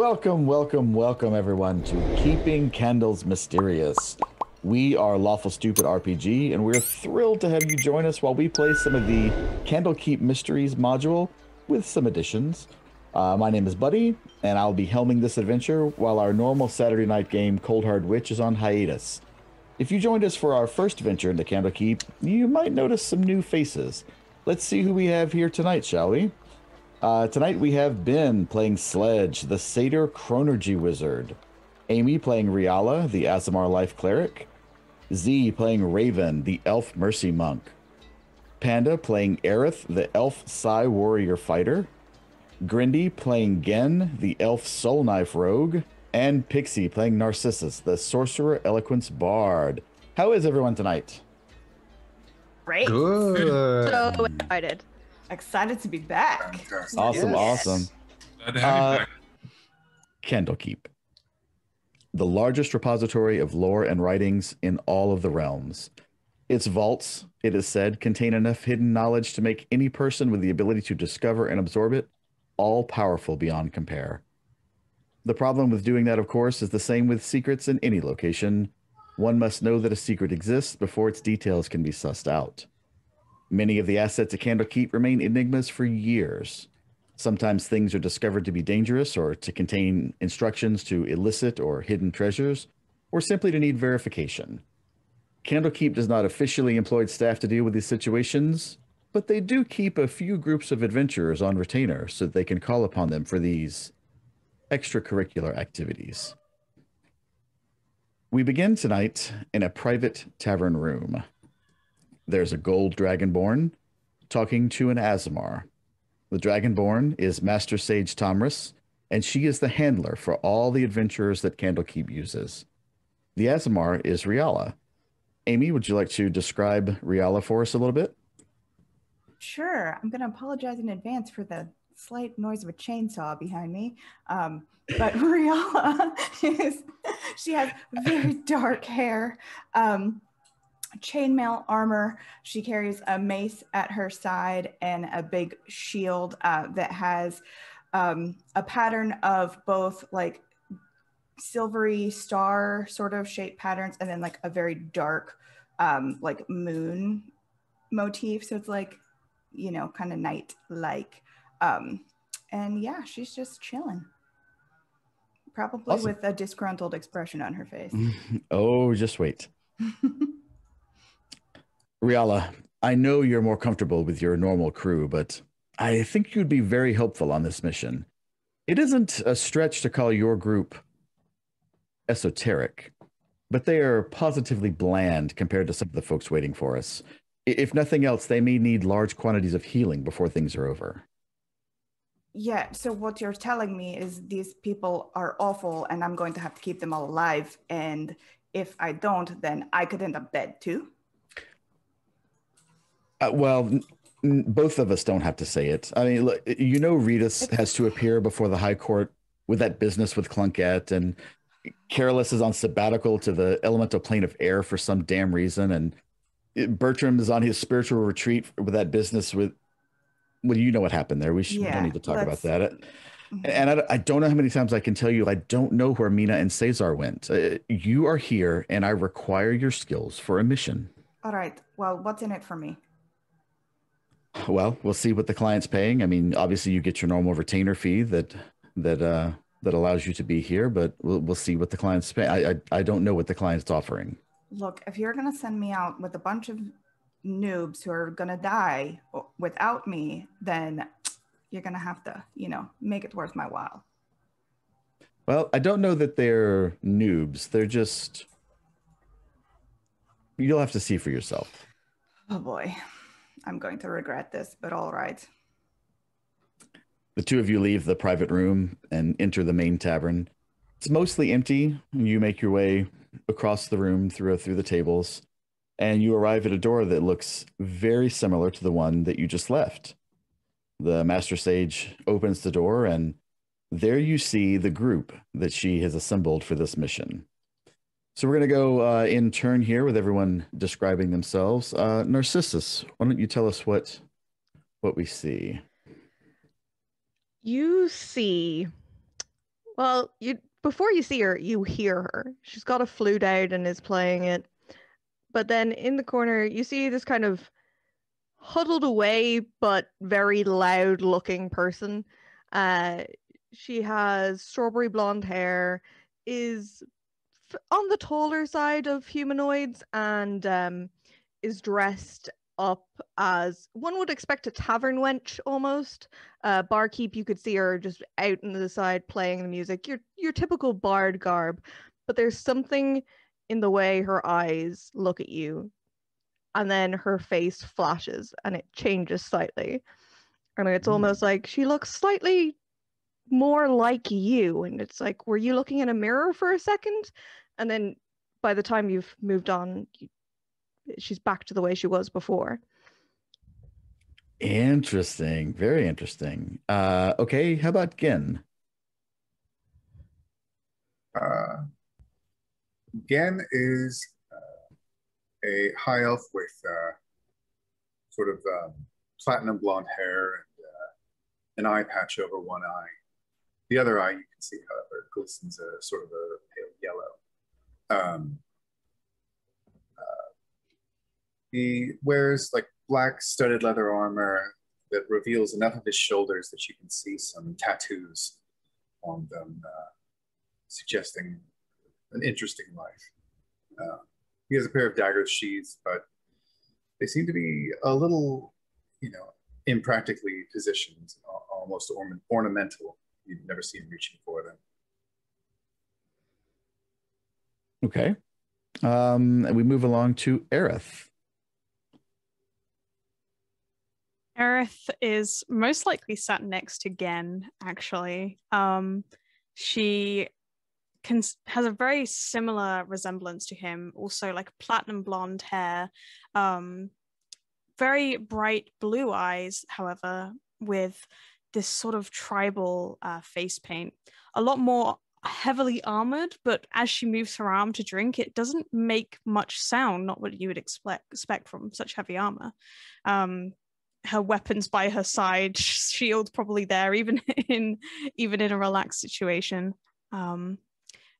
Welcome, welcome, welcome, everyone, to Keeping Candles Mysterious. We are Lawful Stupid RPG, and we're thrilled to have you join us while we play some of the Candlekeep Mysteries module with some additions. Uh, my name is Buddy, and I'll be helming this adventure while our normal Saturday night game, Cold Hard Witch, is on hiatus. If you joined us for our first venture into Candlekeep, you might notice some new faces. Let's see who we have here tonight, shall we? Uh, tonight we have Ben playing Sledge, the Satyr Chronurgy Wizard. Amy playing Riala, the Aasimar Life Cleric. Z playing Raven, the Elf Mercy Monk. Panda playing Aerith, the Elf Psi Warrior Fighter. Grindy playing Gen, the Elf Soul Knife Rogue. And Pixie playing Narcissus, the Sorcerer Eloquence Bard. How is everyone tonight? Great. Good. So excited. Excited to be back. Awesome, Yes. awesome. Glad to have Uh, you back. Candlekeep, the largest repository of lore and writings in all of the realms. Its vaults, it is said, contain enough hidden knowledge to make any person with the ability to discover and absorb it all powerful beyond compare. The problem with doing that, of course, is the same with secrets in any location. One must know that a secret exists before its details can be sussed out. Many of the assets at Candlekeep remain enigmas for years. Sometimes things are discovered to be dangerous or to contain instructions to illicit or hidden treasures, or simply to need verification. Candlekeep does not officially employ staff to deal with these situations, but they do keep a few groups of adventurers on retainer so that they can call upon them for these extracurricular activities. We begin tonight in a private tavern room. There's a gold dragonborn talking to an Aasimar. The Dragonborn is Master Sage Tomris, and she is the handler for all the adventurers that Candlekeep uses. The Aasimar is Riala. Amy, would you like to describe Riala for us a little bit? Sure. I'm going to apologize in advance for the slight noise of a chainsaw behind me. Um, but Riala is, she has very dark hair, um, chainmail armor. She carries a mace at her side and a big shield uh, that has um, a pattern of both like silvery star sort of shape patterns and then like a very dark um, like moon motif. So it's like, you know, kind of night like. Um, and yeah, she's just chilling. Probably Awesome. with a disgruntled expression on her face. oh, just wait. Riala, I know you're more comfortable with your normal crew, but I think you'd be very helpful on this mission. It isn't a stretch to call your group esoteric, but they are positively bland compared to some of the folks waiting for us. If nothing else, they may need large quantities of healing before things are over. Yeah, so what you're telling me is these people are awful and I'm going to have to keep them all alive. And if I don't, then I could end up dead too. Uh, well, n- both of us don't have to say it. I mean, look, you know, Ritas has to appear before the High Court with that business with Clunket, and Careless is on sabbatical to the elemental plane of air for some damn reason, and Bertram is on his spiritual retreat with that business with. Well, you know what happened there. We, should, we Yeah, don't need to talk about that. It- and I, I don't know how many times I can tell you I don't know where Mina and Cesar went. Uh, you are here, and I require your skills for a mission. All right, well, what's in it for me? Well, we'll see what the client's paying. I mean, obviously, you get your normal retainer fee that that uh, that allows you to be here, but we'll we'll see what the client's paying. I, I I don't know what the client's offering. Look, if you're going to send me out with a bunch of noobs who are going to die without me, then you're going to have to, you know, make it worth my while. Well, I don't know that they're noobs. They're just you'll have to see for yourself. Oh boy, I'm going to regret this, but all right. The two of you leave the private room and enter the main tavern. It's mostly empty. You make your way across the room through through the tables, and you arrive at a door that looks very similar to the one that you just left. The master sage opens the door, and there you see the group that she has assembled for this mission. So we're going to go uh, in turn here with everyone describing themselves. Uh, Narcissus, why don't you tell us what what we see? You see Well, you before you see her, you hear her. She's got a flute out and is playing it. But then in the corner, you see this kind of huddled away but very loud looking person. Uh, she has strawberry blonde hair, is on the taller side of humanoids, and um, is dressed up as one would expect a tavern wench almost. Uh, barkeep, you could see her just out in the side playing the music. Your your typical bard garb, but there's something in the way her eyes look at you, and then her face flashes and it changes slightly, and it's Mm. almost like she looks slightly more like you, and it's like, were you looking in a mirror for a second, and then by the time you've moved on, you, she's back to the way she was before. Interesting. Very interesting. Uh, okay, how about Gin? Uh, Gen is uh, a high elf with uh, sort of um, platinum blonde hair and uh, an eye patch over one eye. The other eye, you can see, however, glistens a sort of a pale yellow. Um, uh, he wears like black studded leather armor that reveals enough of his shoulders that you can see some tattoos on them, uh, suggesting an interesting life. Uh, he has a pair of daggers sheathed, but they seem to be a little, you know, impractically positioned, almost orna- ornamental. You'd never see him reaching for them. Okay. Um, and we move along to Aerith. Aerith is most likely sat next to Gen, actually. Um, she can, has a very similar resemblance to him, also like platinum blonde hair, um, very bright blue eyes, however, with this sort of tribal uh, face paint. A lot more heavily armored, but as she moves her arm to drink, it doesn't make much sound, not what you would expect, expect from such heavy armor. Um, her weapons by her side, shield probably there, even in even in a relaxed situation. Um,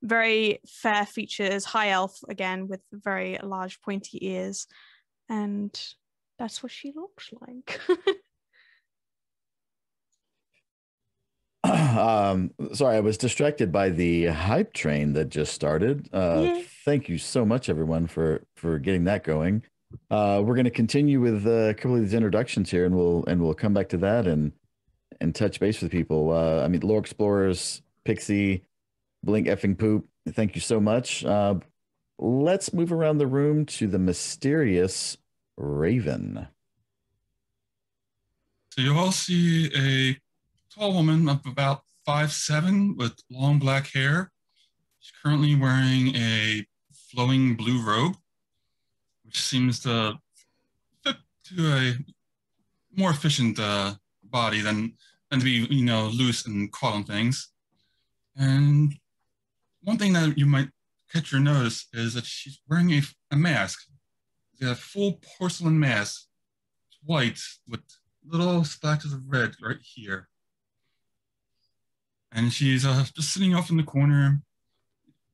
very fair features, high elf again with very large pointy ears, and that's what she looks like. um, sorry, I was distracted by the hype train that just started. Uh, Yeah. Thank you so much, everyone, for for getting that going. Uh, we're going to continue with uh, a couple of these introductions here, and we'll and we'll come back to that and and touch base with people. Uh, I mean, Lore Explorers, Pixie, Blink effing poop. Thank you so much. Uh, let's move around the room to the mysterious Raven. So you all see a tall woman of about five seven with long black hair. She's currently wearing a flowing blue robe, which seems to fit to a more efficient uh, body than than to be you know loose and caught on things. And one thing that you might catch your notice is that she's wearing a, a mask. A full porcelain mask, white with little splashes of red right here. And she's uh, just sitting off in the corner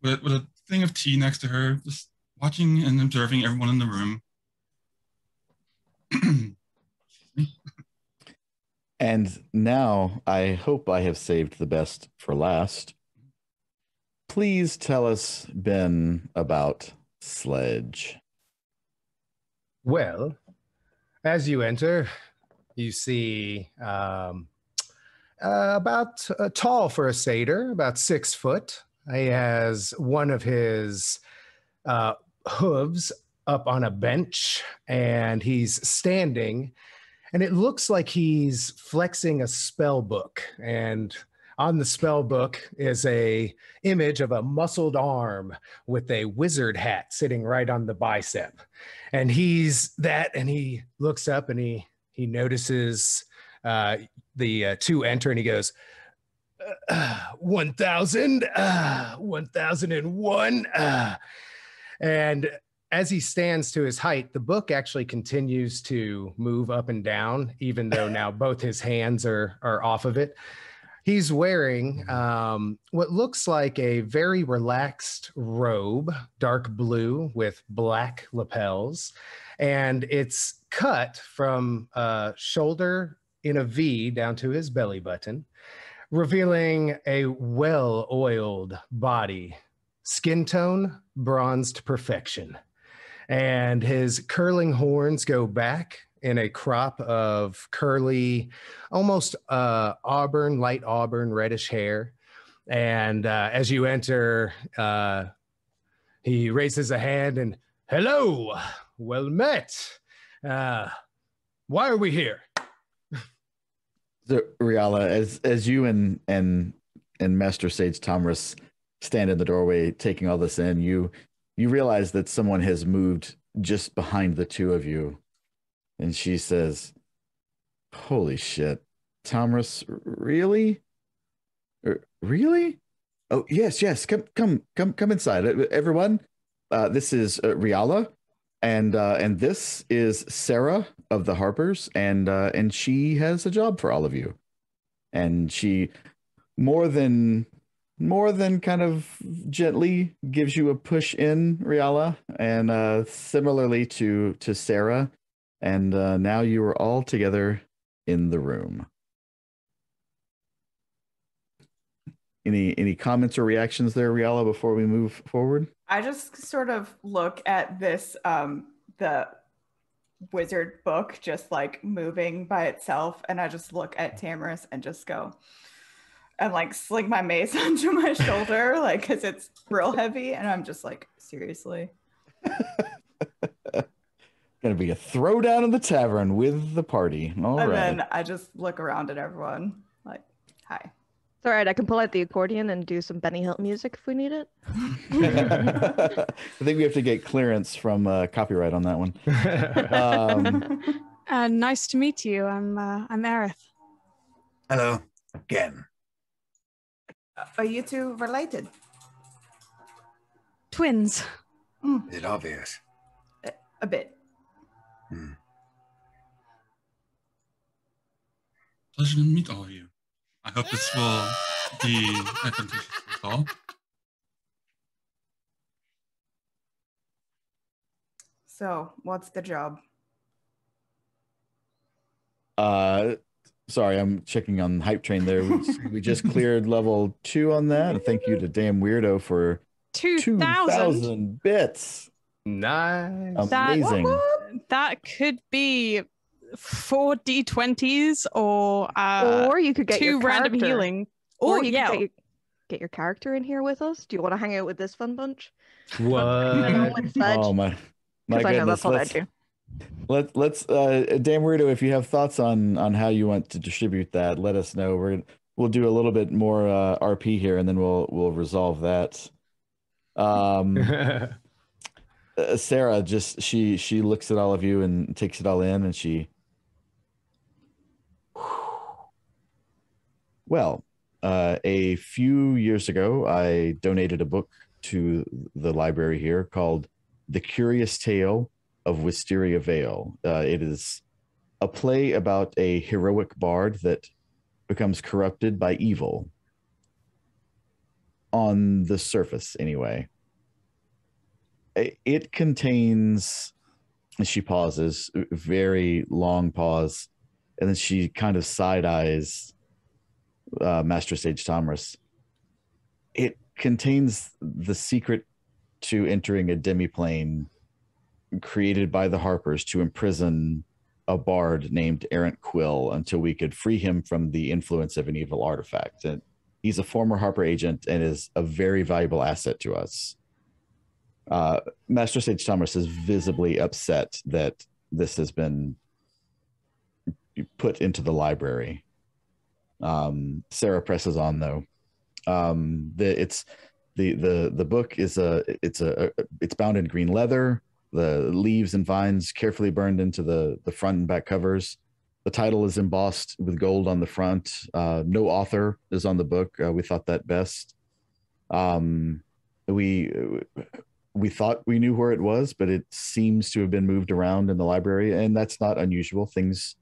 with, with a thing of tea next to her, just watching and observing everyone in the room. And now I hope I have saved the best for last. Please tell us, Ben, about Sledge. Well, as you enter, you see um, uh, about uh, tall for a satyr, about six foot. He has one of his uh, hooves up on a bench, and he's standing, and it looks like he's flexing a spell book. And on the spell book is a image of a muscled arm with a wizard hat sitting right on the bicep and he's that and he looks up and he he notices uh the uh, two enter and he goes uh, 1000 uh, 1001 uh, and as he stands to his height the book actually continues to move up and down even though now both his hands are are off of it. He's wearing um, what looks like a very relaxed robe, dark blue with black lapels, and it's cut from uh, shoulder in a V down to his belly button, revealing a well oiled body, skin tone bronzed perfection. And his curling horns go back in a crop of curly, almost uh, auburn, light auburn, reddish hair. And uh, as you enter, uh, he raises a hand and, hello, well met. Uh, why are we here? So, Riala, as as you and and and Master Sage Tomris stand in the doorway, taking all this in, you you realize that someone has moved just behind the two of you, and she says, "Holy shit, Tomris, really? Er, really? Oh yes, yes. Come, come, come, come inside, everyone. Uh, this is uh, Riala, and uh, and this is Sarah of the Harpers, and uh, and she has a job for all of you, and she more than more than kind of gently gives you a push in Riala, and uh, similarly to to Sarah, and uh, now you are all together in the room. Any any comments or reactions there, Riala, before we move forward? I just sort of look at this, um, the wizard book just like moving by itself, and I just look at Tomris and just go, and like sling my mace onto my shoulder, like because it's real heavy, and I'm just like, seriously. Gonna be a throwdown in the tavern with the party. All and right. then I just look around at everyone, like, hi. It's all right. I can pull out the accordion and do some Benny Hill music if we need it. I think we have to get clearance from uh, copyright on that one. Um, Uh, nice to meet you. I'm uh, I'm Aerith. Hello again. Are you two related? Twins. Is it obvious? A bit. Pleasure to meet all of you. I hope this will be advantageous for all. So, what's the job? uh, sorry, I'm checking on hype train there. We, we just cleared level two on that. Thank you to Damn Weirdo for Two two thousand. thousand bits. nice. That- Amazing. That could be four d20s or uh, or you could get two your random character- healing. Or Or you yeah, could get, get your character in here with us. Do you want to hang out with this fun bunch? What? Oh my, my Because I know goodness. that's what Let's, do. let, let's, uh, Damn Weirdo, if you have thoughts on on how you want to distribute that, let us know. We're we'll do a little bit more uh, RP here, and then we'll we'll resolve that. Um, uh, Sarah just she she looks at all of you and takes it all in, and she. Well, uh, a few years ago, I donated a book to the library here called "The Curious Tale of Wisteria Vale." Uh, it is a play about a heroic bard that becomes corrupted by evil. On the surface, anyway it- contains and she pauses very long pause and then she kind of side eyes uh, master sage tomris it contains the secret to entering a demiplane created by the harpers to imprison a bard named errant quill until we could free him from the influence of an evil artifact and he's a former harper agent and is a very valuable asset to us uh, Master Sage Tomris is visibly upset that this has been put into the library. Um, Sarah presses on though. Um, the it's the the the book is a it's a it's bound in green leather. The leaves and vines carefully burned into the the front and back covers. The title is embossed with gold on the front. Uh, no author is on the book. Uh, we thought that best. Um, we we thought we knew where it was, but it seems to have been moved around in the library, and that's not unusual. Things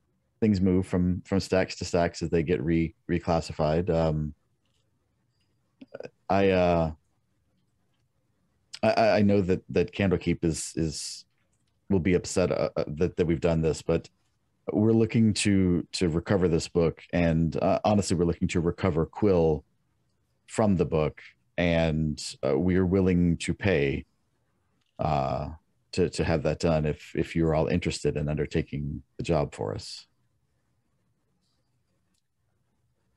things move from from stacks to stacks as they get re reclassified. Um, I uh, I, I know that that Candlekeep is is will be upset uh, uh, that that we've done this, but we're looking to to recover this book, and uh, honestly, we're looking to recover Quill from the book, and uh, we are willing to pay uh, to to have that done if if you're all interested in undertaking the job for us.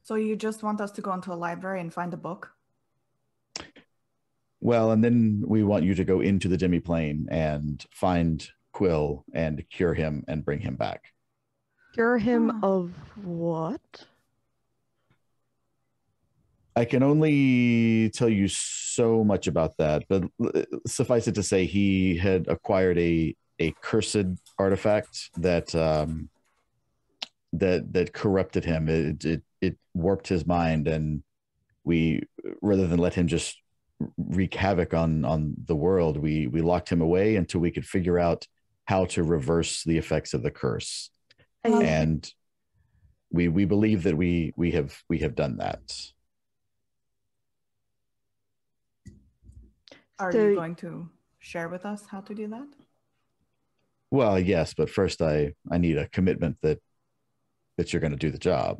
So you just want us to go into a library and find a book? Well, and then we want you to go into the demiplane and find Quill and cure him and bring him back. Cure him Ah. of what? I can only tell you so much about that, but suffice it to say, he had acquired a a cursed artifact that um, that that corrupted him. It, it it warped his mind, and we rather than let him just wreak havoc on on the world, we we locked him away until we could figure out how to reverse the effects of the curse. I- And we we believe that we we have we have done that. Are So- you going to share with us how to do that? Well, yes, but first I I need a commitment that that you're going to do the job.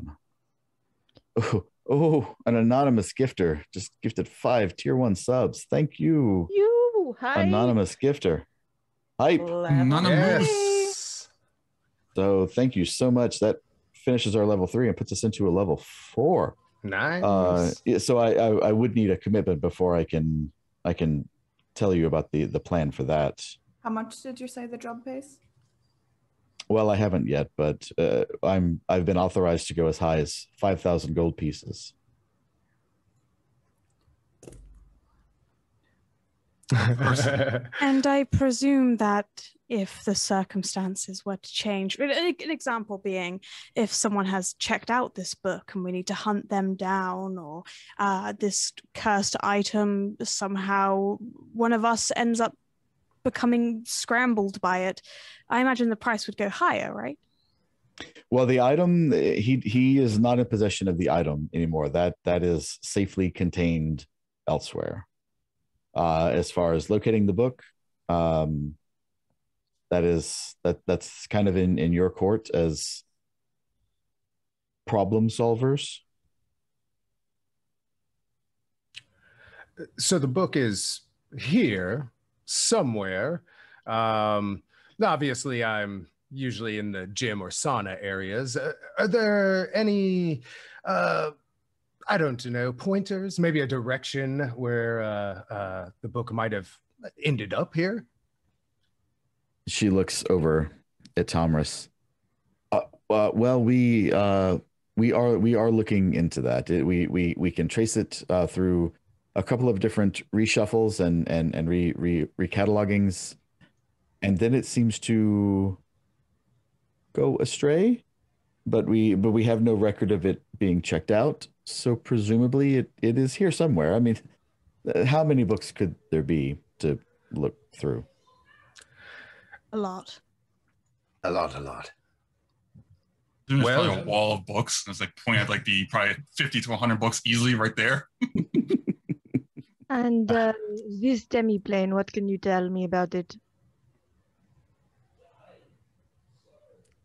Oh, oh, an anonymous gifter just gifted five tier one subs. Thank you, You, hi. anonymous gifter. Hype. Anonymous. Yes. So thank you so much. That finishes our level three and puts us into a level four. Nice. Uh, so I, I I would need a commitment before I can I can tell you about the the plan for that. How much did you say the job pays? Well, I haven't yet, but uh, I'm I've been authorized to go as high as five thousand gold pieces. And I presume that if the circumstances were to change, an an example being if someone has checked out this book and we need to hunt them down, or uh, this cursed item somehow one of us ends up becoming scrambled by it, I imagine the price would go higher, right? Well, the item he he is not in possession of the item anymore. That that is safely contained elsewhere. Uh, as far as locating the book, um, that is that that's kind of in in your court as problem solvers. so the book is here somewhere. Um, obviously, I'm usually in the gym or sauna areas. Uh, are there any, uh, I don't know, pointers, maybe a direction where uh, uh, the book might have ended up here? She looks over at Tomris. Uh, uh, well, we we are we are looking into that. It, we we we can trace it through a couple of different reshuffles and and and re re recatalogings, and then it seems to go astray. But we but we have no record of it being checked out. So presumably it, it is here somewhere. I mean, uh, how many books could there be to look through? A lot. A lot, a lot. There's Well- probably a wall of books. There's like point at like the probably 50 to 100 books easily right there. And uh, this demi-plane, what can you tell me about it?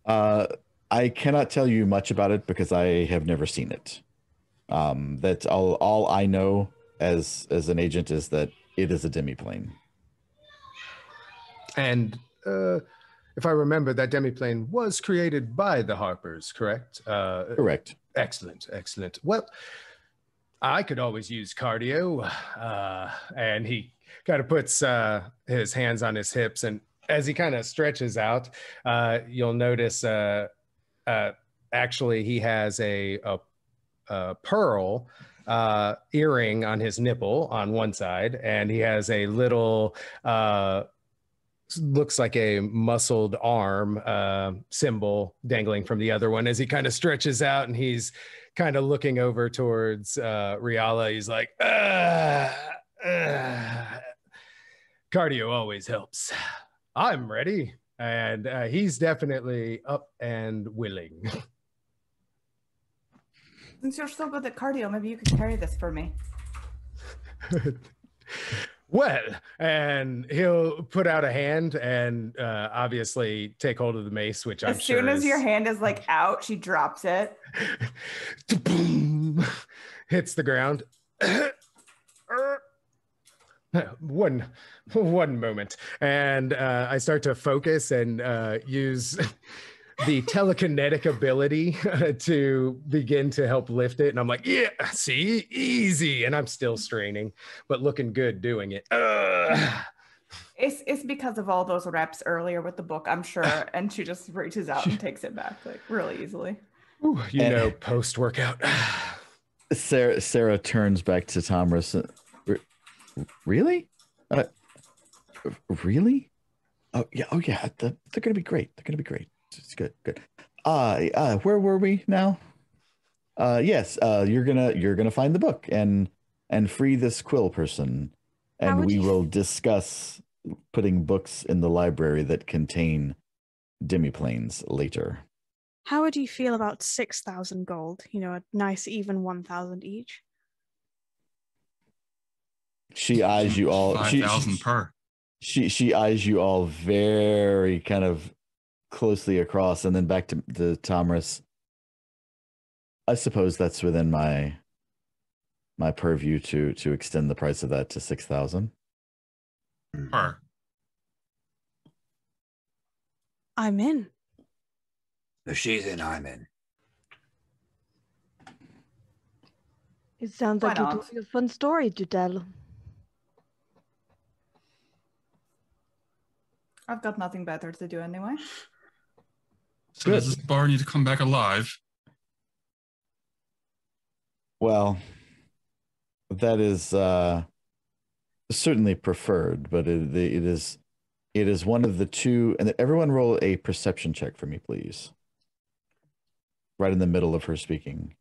Uh, I cannot tell you much about it because I have never seen it. Um, that's all. All I know as as an agent is that it is a demiplane. And uh, if I remember, that demiplane was created by the Harpers, correct? Uh, Correct. Excellent, excellent. Well, I could always use cardio. Uh, and he kind of puts uh, his hands on his hips. And as he kind of stretches out, uh, you'll notice uh, uh, actually he has a, a, a pearl uh, earring on his nipple on one side, and he has a little. Looks like a muscled arm uh, symbol dangling from the other one as he kind of stretches out and he's kind of looking over towards uh, Riala. He's like, ah. cardio always helps. I'm ready. and uh, he's definitely up and willing. Since you're so good at cardio, maybe you could carry this for me. well, and he'll put out a hand and uh, obviously take hold of the mace, which I'm As soon sure as is- your hand is like out, she drops it. Boom! hits the ground. one one moment and uh, i start to focus and uh, use the telekinetic ability to begin to help lift it and i'm like yeah see easy and i'm still straining but looking good doing it Ugh. It's it's because of all those reps earlier with the book, I'm sure. And she just reaches out and takes it back like really easily. Ooh, you And- know post workout Sarah Sarah turns back to Tomris. uh, Really? Uh, really? Oh yeah. Oh yeah. The, they're gonna be great. They're gonna be great. It's good. Good. Uh, uh, where were we now? Uh, yes. Uh, you're gonna you're gonna find the book and and free this quill person, and we you- will discuss putting books in the library that contain demiplanes later. How would you feel about 6,000 gold? You know, a nice even 1,000 each. She eyes you all. Five she- thousand she- per. she she eyes you all very kind of closely across and then back to to Tomris. I suppose that's within my my purview to to extend the price of that to six thousand. Hmm. Per. I'm in. If she's in, I'm in. It sounds Why like it not? a fun story to tell. I've got nothing better to do anyway. So Good. does this bar need to come back alive? Well, that is uh, certainly preferred, but it, it is it is one of the two. And everyone, roll a perception check for me, please. Right in the middle of her speaking.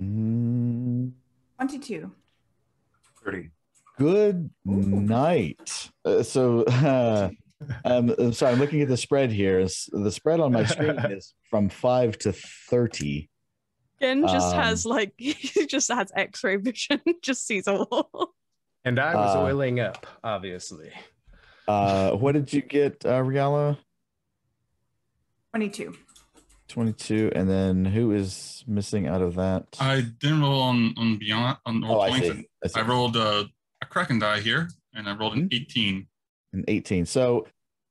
Mm. Twenty-two. 30. Good Ooh. night. Uh, so, uh, um, sorry, I'm looking at the spread here. The spread on my screen is from 5 to 30. Gen just um, has like, he just has x ray vision, just sees all. And I was uh, oiling up, obviously. Uh, what did you get, uh, Riala? 22. 22. And then who is missing out of that? I didn't roll on on beyond on roll oh, I points. see. I see. I rolled uh, a Kraken die here, and I rolled an Hmm? 18. and 18. So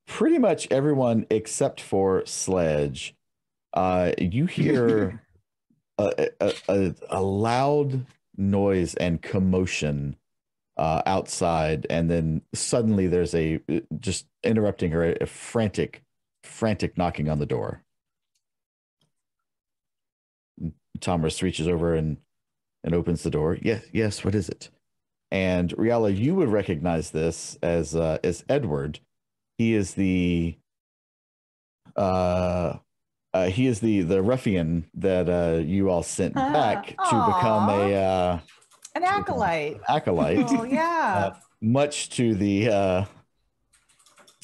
pretty much everyone except for Sledge, uh, you hear a, a, a, a loud noise and commotion uh, outside, and then suddenly there's a just interrupting her a frantic, frantic knocking on the door. Tomris reaches over and and opens the door. Yes, yes. What is it? And Riala, you would recognize this as uh, as Edward. He is the uh, uh, he is the the ruffian that uh, you all sent Ah, back to become a uh, An acolyte. acolyte, Oh, yeah. Uh, much to the uh,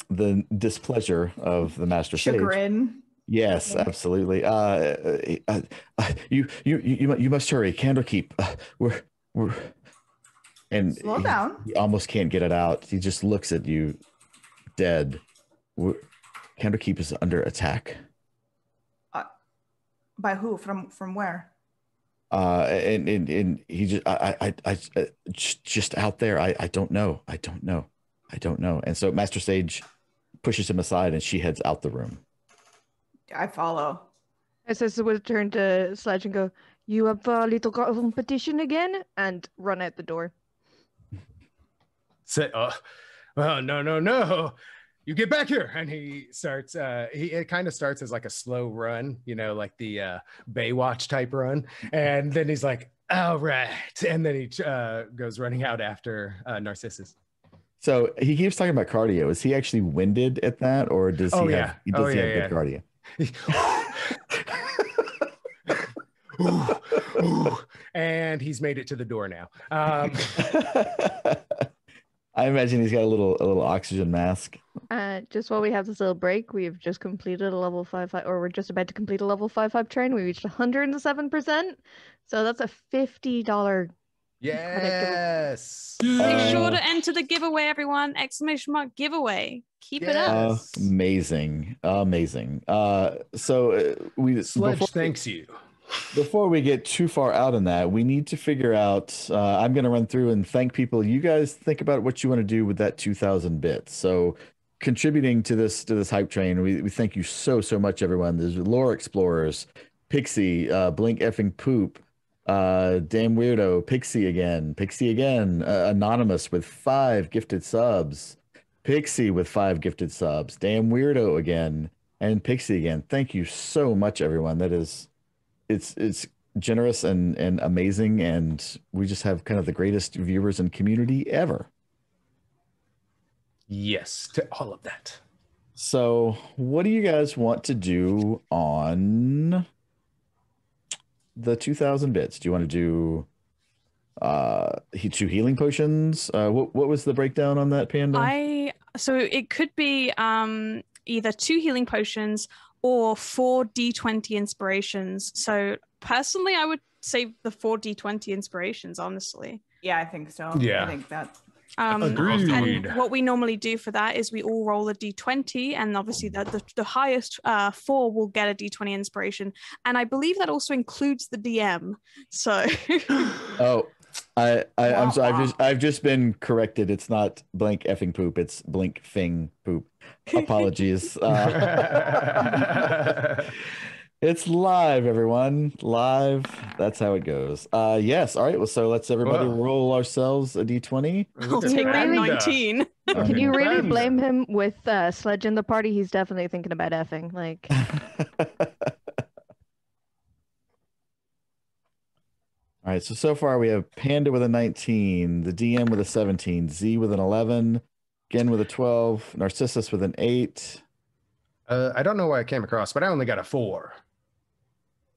the displeasure of the master sage. Chagrin. Yes, absolutely. Uh, uh, uh, uh, you, you, you, you must hurry. Candlekeep. Uh, we're, we're, and Slow he, down. he almost can't get it out. He just looks at you, dead. We're, Candlekeep is under attack. By who? From from where? Uh, and, and, and he just, I, I, I, uh, just out there. I, I don't know. I don't know. I don't know. And so Master Sage pushes him aside, and she heads out the room. I follow. Ss would turn to Sledge and go, You have a little competition again? And run out the door. say oh, oh no no no you get back here and he starts uh he it kind of starts as like a slow run you know like the uh baywatch type run and then he's like all right and then he uh goes running out after uh narcissus So he keeps talking about cardio. Is he actually winded at that, or does he Oh, have, yeah. does Oh, he yeah, have good cardio? Ooh, ooh. and he's made it to the door now. Um, I imagine he's got a little a little oxygen mask. Uh, just while we have this little break, we've just completed a level five five, or we're just about to complete a level five five train. We reached 107 percent, so that's a fifty dollar. Yes. Make sure to enter the giveaway, everyone! Exclamation mark giveaway. Keep it up. Amazing, amazing. Uh, so uh, we Sledge before, thanks you. before we get too far out on that, we need to figure out. Uh, I'm going to run through and thank people. You guys think about what you want to do with that 2,000 bits. So contributing to this to this hype train, we, we thank you so so much, everyone. There's lore explorers, Pixie, uh, Blink effing poop. Uh, damn weirdo, Pixie again, Pixie again, uh, anonymous with five gifted subs, Pixie with five gifted subs, damn weirdo again, and Pixie again. Thank you so much, everyone. That is, it's it's generous and and amazing, and we just have kind of the greatest viewers and community ever. Yes, to all of that. So, what do you guys want to do on the 2000 bits? Do you want to do uh two healing potions? Uh what what was the breakdown on that panda? I so it could be um either two healing potions or four d20 inspirations. So personally, I would say the four d20 inspirations. Honestly, Yeah, I think so. Yeah. I think that. Um, Agreed. and what we normally do for that is we all roll a d20, and obviously the the, the highest uh, four will get a d20 inspiration, and I believe that also includes the DM. So oh, I, I I'm Wah, sorry. I've just I've just been corrected. It's not blank effing poop. It's blink fing poop. Apologies. Uh, It's live, everyone. Live. That's how it goes. Uh yes. All right. Well, so let's everybody Whoa. roll ourselves a d20. I'll take that 19. Can you really blame him with uh, Sledge in the party? He's definitely thinking about effing. Like, All right. So so far we have Panda with a 19, the DM with a 17, Z with an 11, Gen with a 12, Narcissus with an 8. Uh, I don't know why I came across, but I only got a four.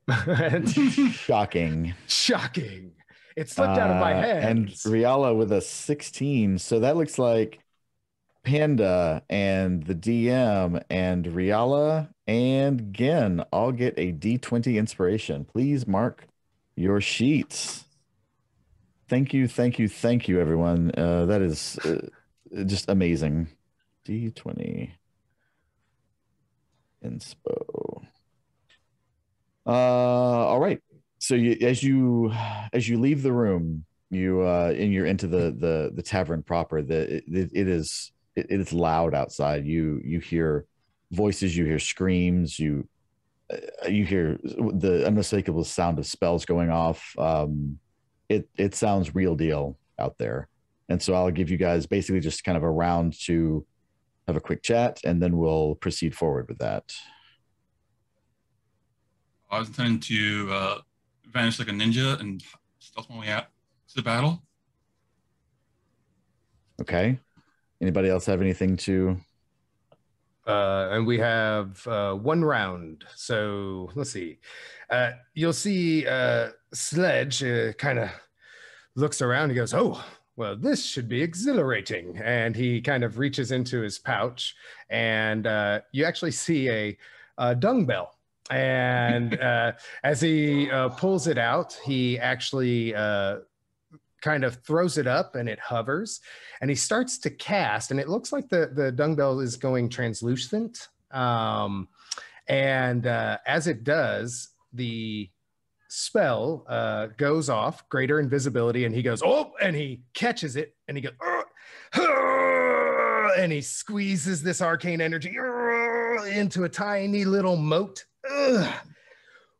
Shocking. Shocking. It slipped out of my Uh, And. Riala with a 16. So that looks like Panda and the DM and Riala and Gen all get a D20 inspiration. Please mark your sheets. Thank you, thank you, thank you, everyone. Uh, that is uh, just amazing. D20 inspo. Uh, all right. So you as you as you leave the room you uh and you're into the the the tavern proper the it, it is it, it is loud outside. You you hear voices you hear screams you uh, you hear the unmistakable sound of spells going off. Um it it sounds real deal out there. And so i'll give you guys basically just kind of a round to have a quick chat and then we'll proceed forward with that I was intending to uh, vanish like a ninja and stealth my way out to the battle. okay anybody else have anything to Uh, and we have uh, one round. So let's see. Uh, you'll see uh, Sledge uh, kind of looks around. He goes, Oh, well, this should be exhilarating. And he kind of reaches into his pouch, and uh, you actually see a, a dung bell. And uh, as he uh, pulls it out, he actually uh, kind of throws it up and it hovers and he starts to cast and it looks like the the dumbbell is going translucent. Um, and uh, as it does the spell uh, goes off greater invisibility and he goes oh and he catches it and he goes "Ugh, ugh," and he squeezes this arcane energy into a tiny little mote Ugh.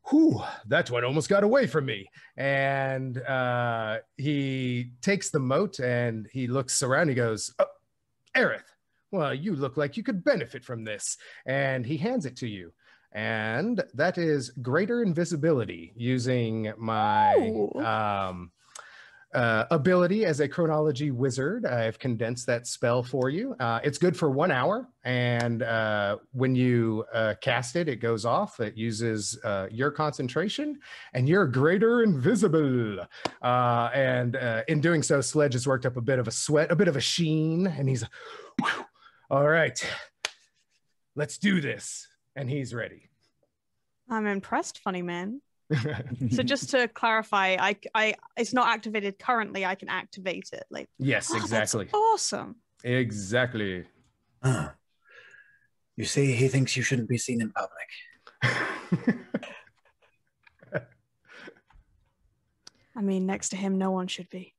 Whew, that one almost got away from me. And uh, he takes the mote and he looks around. He goes, oh, Aerith, well, you look like you could benefit from this. And he hands it to you. And that is greater invisibility using my um, uh, ability as a chronology wizard. I've condensed that spell for you. Uh, it's good for one hour, and uh, when you uh, cast it, it goes off. It uses uh, your concentration, and you're greater invisible. Uh, and in doing so, Sledge has worked up a bit of a sweat, a bit of a sheen, and he's, "Whew, all right, let's do this. And he's ready. I'm impressed, funny man. So just to clarify, I, I, it's not activated currently. I can activate it. Like, yes, oh, exactly. awesome. Exactly. Huh. You see, he thinks you shouldn't be seen in public. I mean, next to him, no one should be.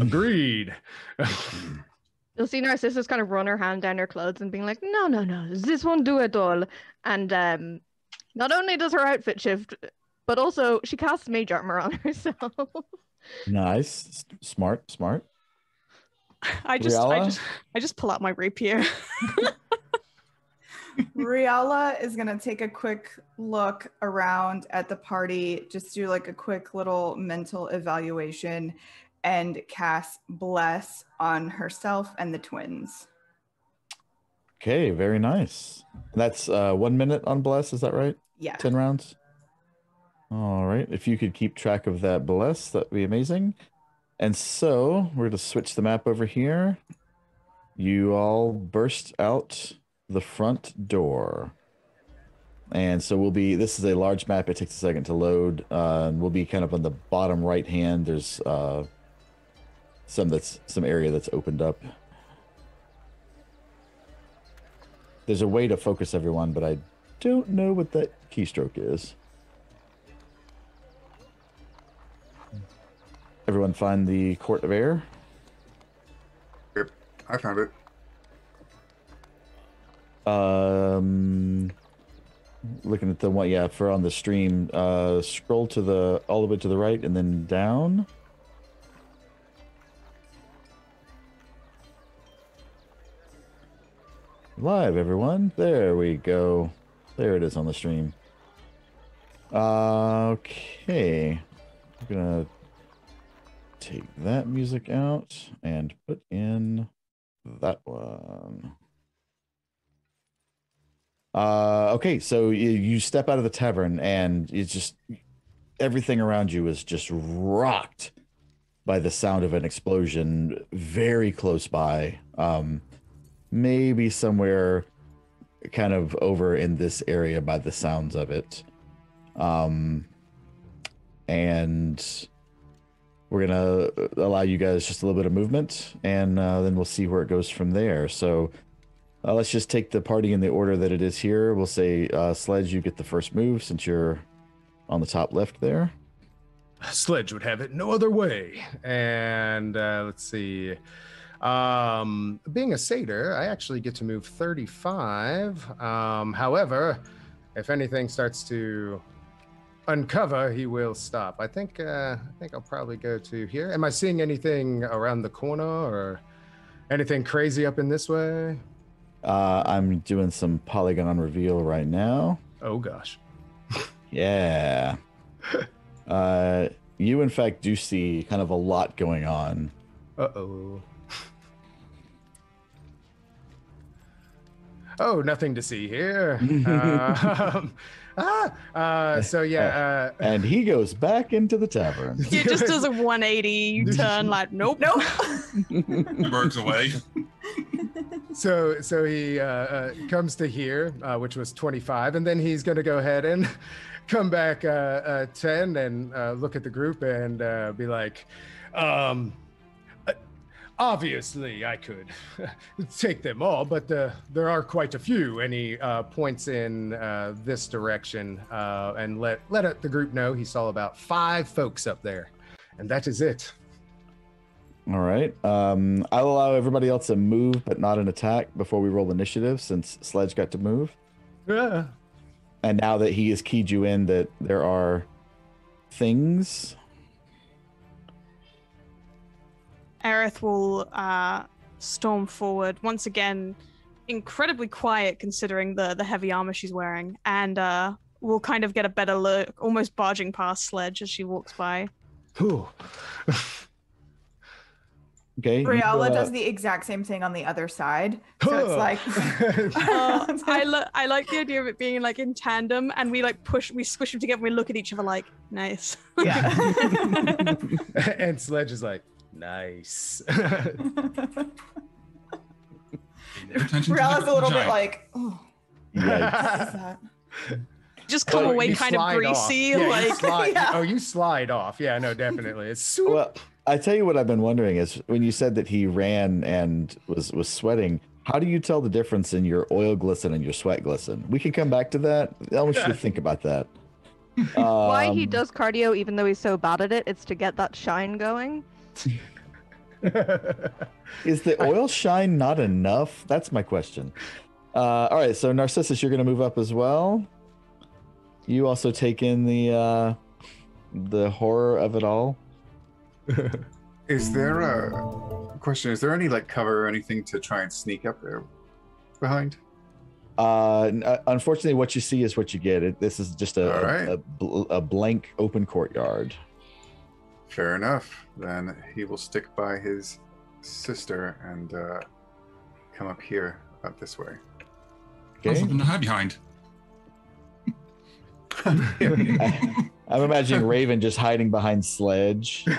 Agreed. You'll see Narcissus kind of run her hand down her clothes and being like, no, no, no, this won't do at all. And um, not only does her outfit shift, but also she casts mage armor on herself. Nice. S- Smart, smart. I just, I just, I just pull out my rapier. Riala is gonna take a quick look around at the party, just do like a quick little mental evaluation, and cast bless on herself and the twins. Okay, very nice. That's uh, one minute on Bless, is that right? Yeah. 10 rounds? All right. If you could keep track of that Bless, that'd be amazing. And so we're going to switch the map over here. You all burst out the front door. And so we'll be, this is a large map. It takes a second to load. Uh, and we'll be kind of on the bottom right hand. There's uh, some that's some area that's opened up. There's a way to focus everyone, but I don't know what that keystroke is. Everyone find the Court of Air. Yep, I found it. Um, looking at the one, yeah, for on the stream. Uh, scroll to the all the way to the right and then down. Live, everyone. There we go. There it is on the stream. Uh, okay. I'm gonna take that music out and put in that one. Uh, okay, so you, you step out of the tavern and it's just everything around you is just rocked by the sound of an explosion very close by. Um, maybe somewhere kind of over in this area by the sounds of it. Um, and we're gonna allow you guys just a little bit of movement, and uh, then we'll see where it goes from there. So uh, let's just take the party in the order that it is here. We'll say, uh, Sledge, you get the first move since you're on the top left there. Sledge would have it no other way. And uh, let's see. Um, being a satyr, I actually get to move 35. Um, however, if anything starts to uncover, he will stop. I think uh, I think I'll probably go to here. Am I seeing anything around the corner or anything crazy up in this way? Uh, I'm doing some polygon reveal right now. Oh gosh. Yeah. uh, you, in fact, do see kind of a lot going on. Uh oh. Oh, nothing to see here. um, ah, uh, so yeah. Uh, And he goes back into the tavern. It just does a 180 U turn, like, nope, Nope. Burns away. so so he uh, uh, comes to here, uh, which was 25, and then he's going to go ahead and come back uh, uh, 10 and uh, look at the group and uh, be like, um, obviously I could take them all, but uh, there are quite a few. Any uh, points in uh, this direction uh, and let let the group know he saw about five folks up there, and that is it. All right. Um, I'll allow everybody else to move, but not an attack before we roll initiative, since Sledge got to move. Yeah. And now that he has keyed you in that there are things. Aerith will uh, storm forward once again, incredibly quiet considering the the heavy armor she's wearing, and uh, will kind of get a better look, almost barging past Sledge as she walks by. Ooh. Okay. you Briella go does the exact same thing on the other side. So it's like Uh, I, lo- I like the idea of it being like in tandem and we like push, we squish them together and we look at each other like, nice. yeah. and Sledge is like, nice. Attention to Briella's the a little bit like, oh, Yikes. what is that? Just come Oh, away kind of greasy. Yeah, like, slide- Yeah. Oh, you slide off. Yeah, no, definitely. It's swoop. Well, I tell you what I've been wondering is when you said that he ran and was was sweating, how do you tell the difference in your oil glisten and your sweat glisten? We can come back to that. I want you to think about that. Why he Um, does cardio even though he's so bad at it, it's to get that shine going. Is the oil shine not enough? That's my question. Uh, all right, so Narcissus, you're going to move up as well. You also take in the uh, the horror of it all. Is there a question? Is there any like cover or anything to try and sneak up there behind? Uh, uh, unfortunately, what you see is what you get. It, this is just a, right. a, bl- a blank open courtyard. Fair enough. Then he will stick by his sister and uh, come up here, up this way. There's Okay. something to hide behind. I'm imagining Raven just hiding behind Sledge.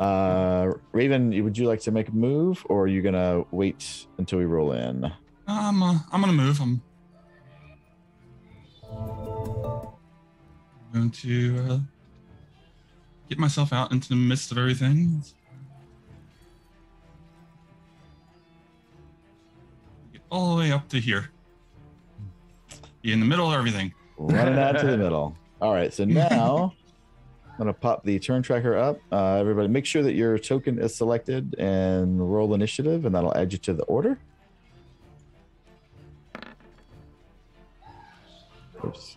Uh, Raven, would you like to make a move, or are you gonna wait until we roll in? I'm uh, I'm gonna move. I'm going to uh, get myself out into the midst of everything. Get all the way up to here. Be in the middle of everything. Running out to the middle. All right, so now I'm gonna pop the turn tracker up. Uh, everybody, make sure that your token is selected and roll initiative, and that'll add you to the order. Oops.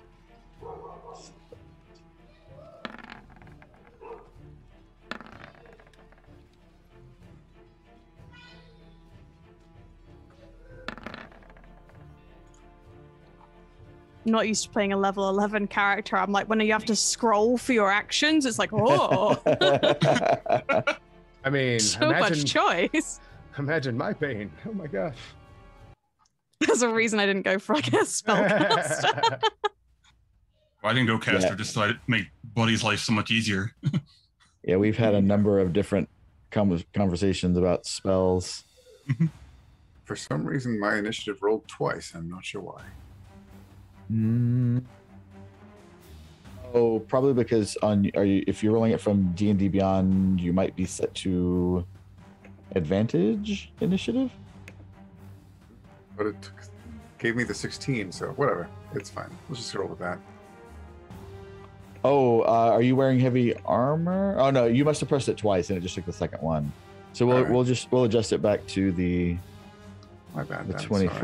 Not used to playing a level 11 character. I'm like, when you have to scroll for your actions, it's like, oh, I mean, so imagine, much choice. imagine my pain. Oh my gosh. There's a reason I didn't go for like a spellcaster. Well, I didn't go caster Yeah. just so I make Buddy's life so much easier. yeah, we've had a number of different com- conversations about spells. Mm-hmm. For some reason, my initiative rolled twice. I'm not sure why. Mm. Oh, probably because on are you if you're rolling it from D and D Beyond, you might be set to advantage initiative. But it took, gave me the 16, so whatever. It's fine. Let's just roll with that. Oh, uh, are you wearing heavy armor? Oh no, you must have pressed it twice, and it just took the second one. So we'll Alright. we'll just we'll adjust it back to the My bad. the then, twenty sorry.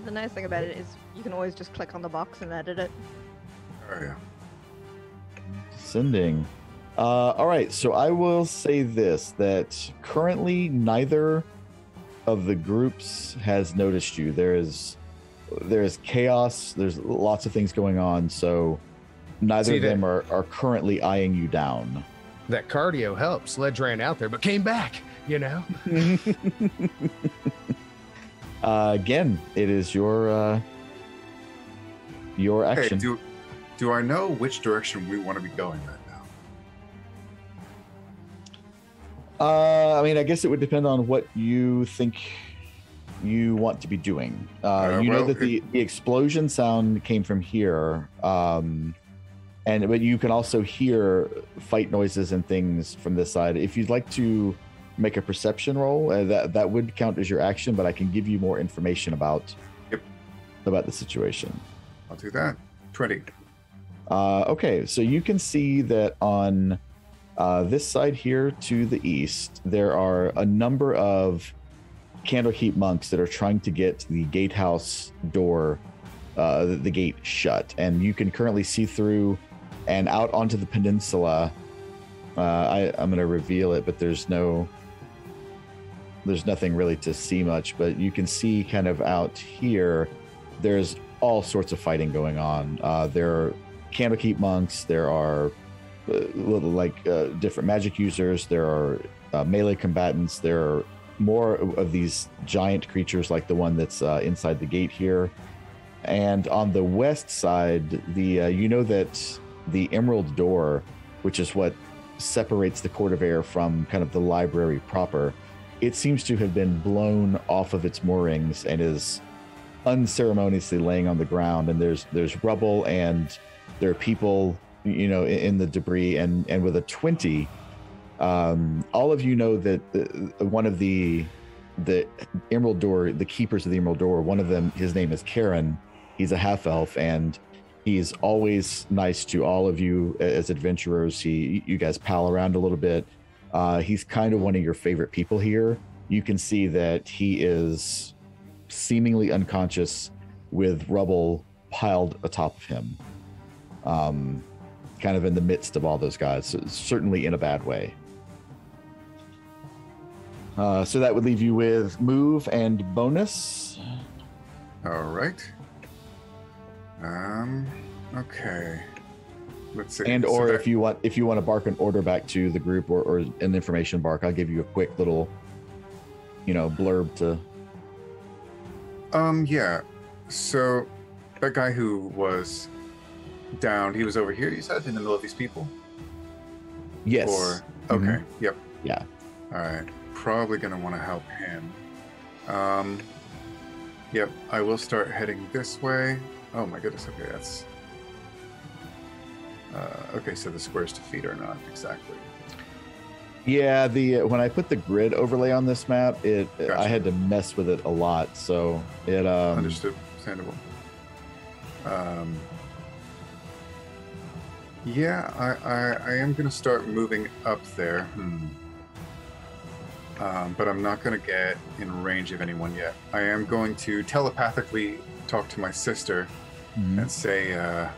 Four. And the nice thing about it is you can always just click on the box and edit it. Oh, yeah. Sending. Uh, all right, so I will say this that currently neither of the groups has noticed you. There is there is chaos. There's lots of things going on, so neither See, of them that- are, are currently eyeing you down. That cardio helps. Sledge ran out there, but came back, you know? uh, again, it is your uh, your Hey, action. do, do I know which direction we want to be going right now? Uh, I mean, I guess it would depend on what you think you want to be doing. Uh, Uh, you know well, that the, the explosion sound came from here, um, and but you can also hear fight noises and things from this side. If you'd like to make a perception roll, uh, that that would count as your action, but I can give you more information about Yep. about the situation. I'll do that. 20. Uh, okay, so you can see that on uh, this side here to the east, there are a number of Candlekeep monks that are trying to get the gatehouse door, uh, the, the gate shut, and you can currently see through and out onto the peninsula. Uh, I, I'm going to reveal it, but there's no, there's nothing really to see much, but you can see kind of out here. There's all sorts of fighting going on. Uh, there are Candlekeep monks. There are uh, little like uh, different magic users. There are uh, melee combatants. There are more of these giant creatures like the one that's uh, inside the gate here. And on the west side, the uh, you know that the Emerald Door, which is what separates the Court of Air from kind of the library proper, it seems to have been blown off of its moorings and is unceremoniously laying on the ground. And there's there's rubble and there are people, you know, in, in the debris. And and with a twenty, um, all of you know that the, one of the the Emerald Door, the keepers of the Emerald Door, one of them, his name is Karen. He's a half elf, and he's always nice to all of you as adventurers. He, you guys pal around a little bit. Uh, he's kind of one of your favorite people here. You can see that he is seemingly unconscious with rubble piled atop of him. Um, kind of in the midst of all those guys, certainly in a bad way. Uh, so that would leave you with move and bonus. All right. Um. Okay. Let's see. and or that- if you want if you want to bark an order back to the group or, or an information bark i'll give you a quick little you know blurb to Um, yeah. So that guy who was down, he was over here, you said, in the middle of these people? yes Or Mhm. okay. Yep. Yeah. All right. Probably gonna want to help him. Um Yep, I will start heading this way. Oh my goodness, okay, that's uh, okay, so the squares to feet are not exactly. yeah the when i put the grid overlay on this map it i had to mess with it a lot so it um Understood. Understandable. Um, yeah, I, I, I am going to start moving up there. Hmm. Um, but I'm not going to get in range of anyone yet. I am going to telepathically talk to my sister mhm. and say, uh,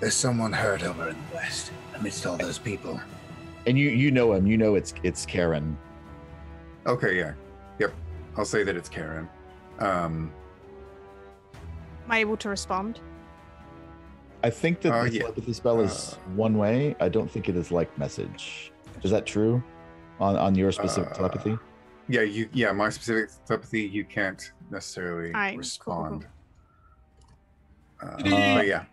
There's someone hurt over in the west amidst all those people. and you you know him. You know it's it's karen. Okay, yeah, yep, I'll say that it's Karen. Um, Am I able to respond? i think that Uh, the yeah. telepathy spell is Uh, one way. I don't think it is like message. Is that true? On on your specific Uh, telepathy? yeah, you, yeah, my specific telepathy, you can't necessarily Alright, cool, respond. Uh, Uh, but yeah,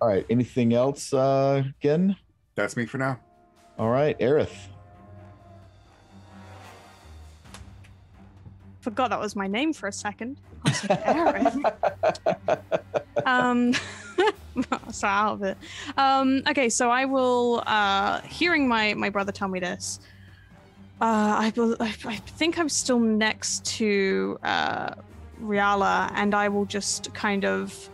all right anything else uh again that's me for now. all right Aerith. Forgot that was my name for a second. I was like, Aerith. um so out of it um okay so i will uh hearing my my brother tell me this uh i bel i, I think i'm still next to uh riala and i will just kind of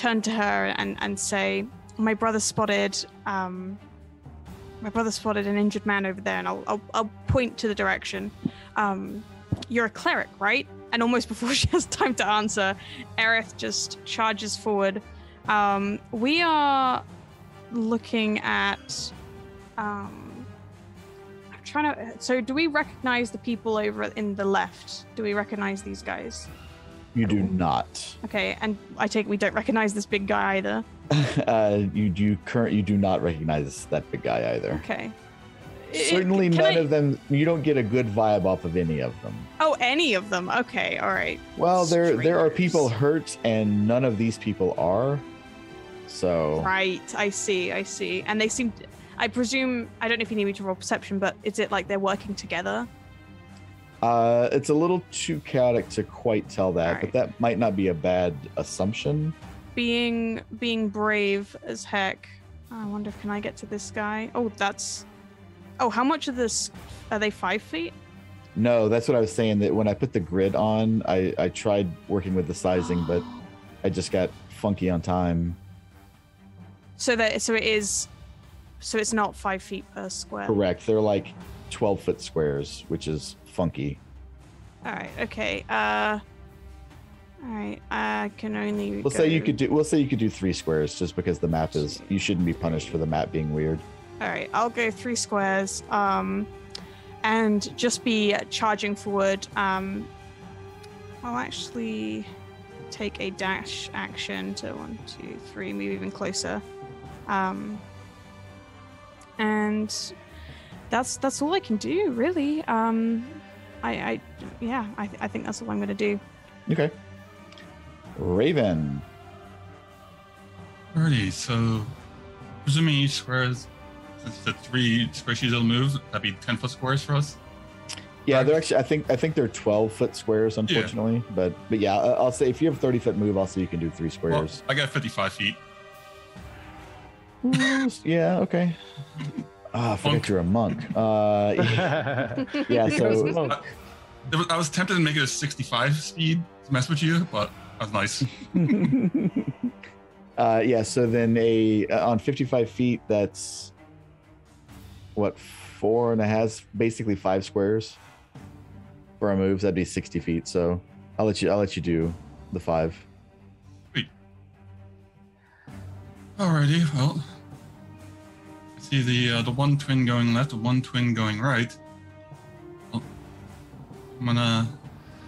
turn to her and and say my brother spotted um my brother spotted an injured man over there and i'll i'll, I'll point to the direction um you're a cleric right and almost before she has time to answer Aerith just charges forward um, we are looking at. Um, I'm trying to. So, do we recognize the people over in the left? Do we recognize these guys? You do not. Okay, and I take we don't recognize this big guy either. uh, you do current. You do not recognize that big guy either. Okay. Certainly, can none I- of them. You don't get a good vibe off of any of them. Oh, any of them. Okay, all right. Well, there there are people hurt, and none of these people are. So Right, I see, I see. And they seem. I presume. I don't know if you need me to roll perception, but is it like they're working together? Uh, it's a little too chaotic to quite tell that, but that might not be a bad assumption. being being brave as heck. I wonder can I get to this guy? Oh, that's. Oh, how much of this are they five feet? No, that's what I was saying. That when I put the grid on, I I tried working with the sizing, but I just got funky on time. So that so it is. So it's not five feet per square. Correct. They're like twelve foot squares, which is funky. All right. Okay. Uh. All right. I can only. We'll say you could do. We'll say you could do three squares, just because the map is. You shouldn't be punished for the map being weird. All right, I'll go three squares, um, and just be charging forward. Um, I'll actually, take a dash action to one, two, three, move even closer. Um, and that's that's all I can do, really. Um, I, I yeah, I, I think that's all I'm gonna do. Okay. Raven. Alrighty, so presuming each square is since the three square sheets will move, that'd be ten foot squares for us. Yeah, they're actually. I think. I think they're twelve foot squares, unfortunately. But but yeah, I- I'll say if you have thirty foot move, I'll say you can do three Well, squares. I got fifty-five feet. yeah. Okay. Ah, I forget you're a monk. Uh, yeah. So I, it was- I was tempted to make it a sixty-five speed to mess with you, but that's nice. uh, yeah. So then a uh, on fifty five feet, that's what four and a half, basically five squares for our moves. That'd be sixty feet. So I'll let you. I'll let you do the five. Alrighty, well, I see the uh, the one twin going left, the one twin going right. I'm gonna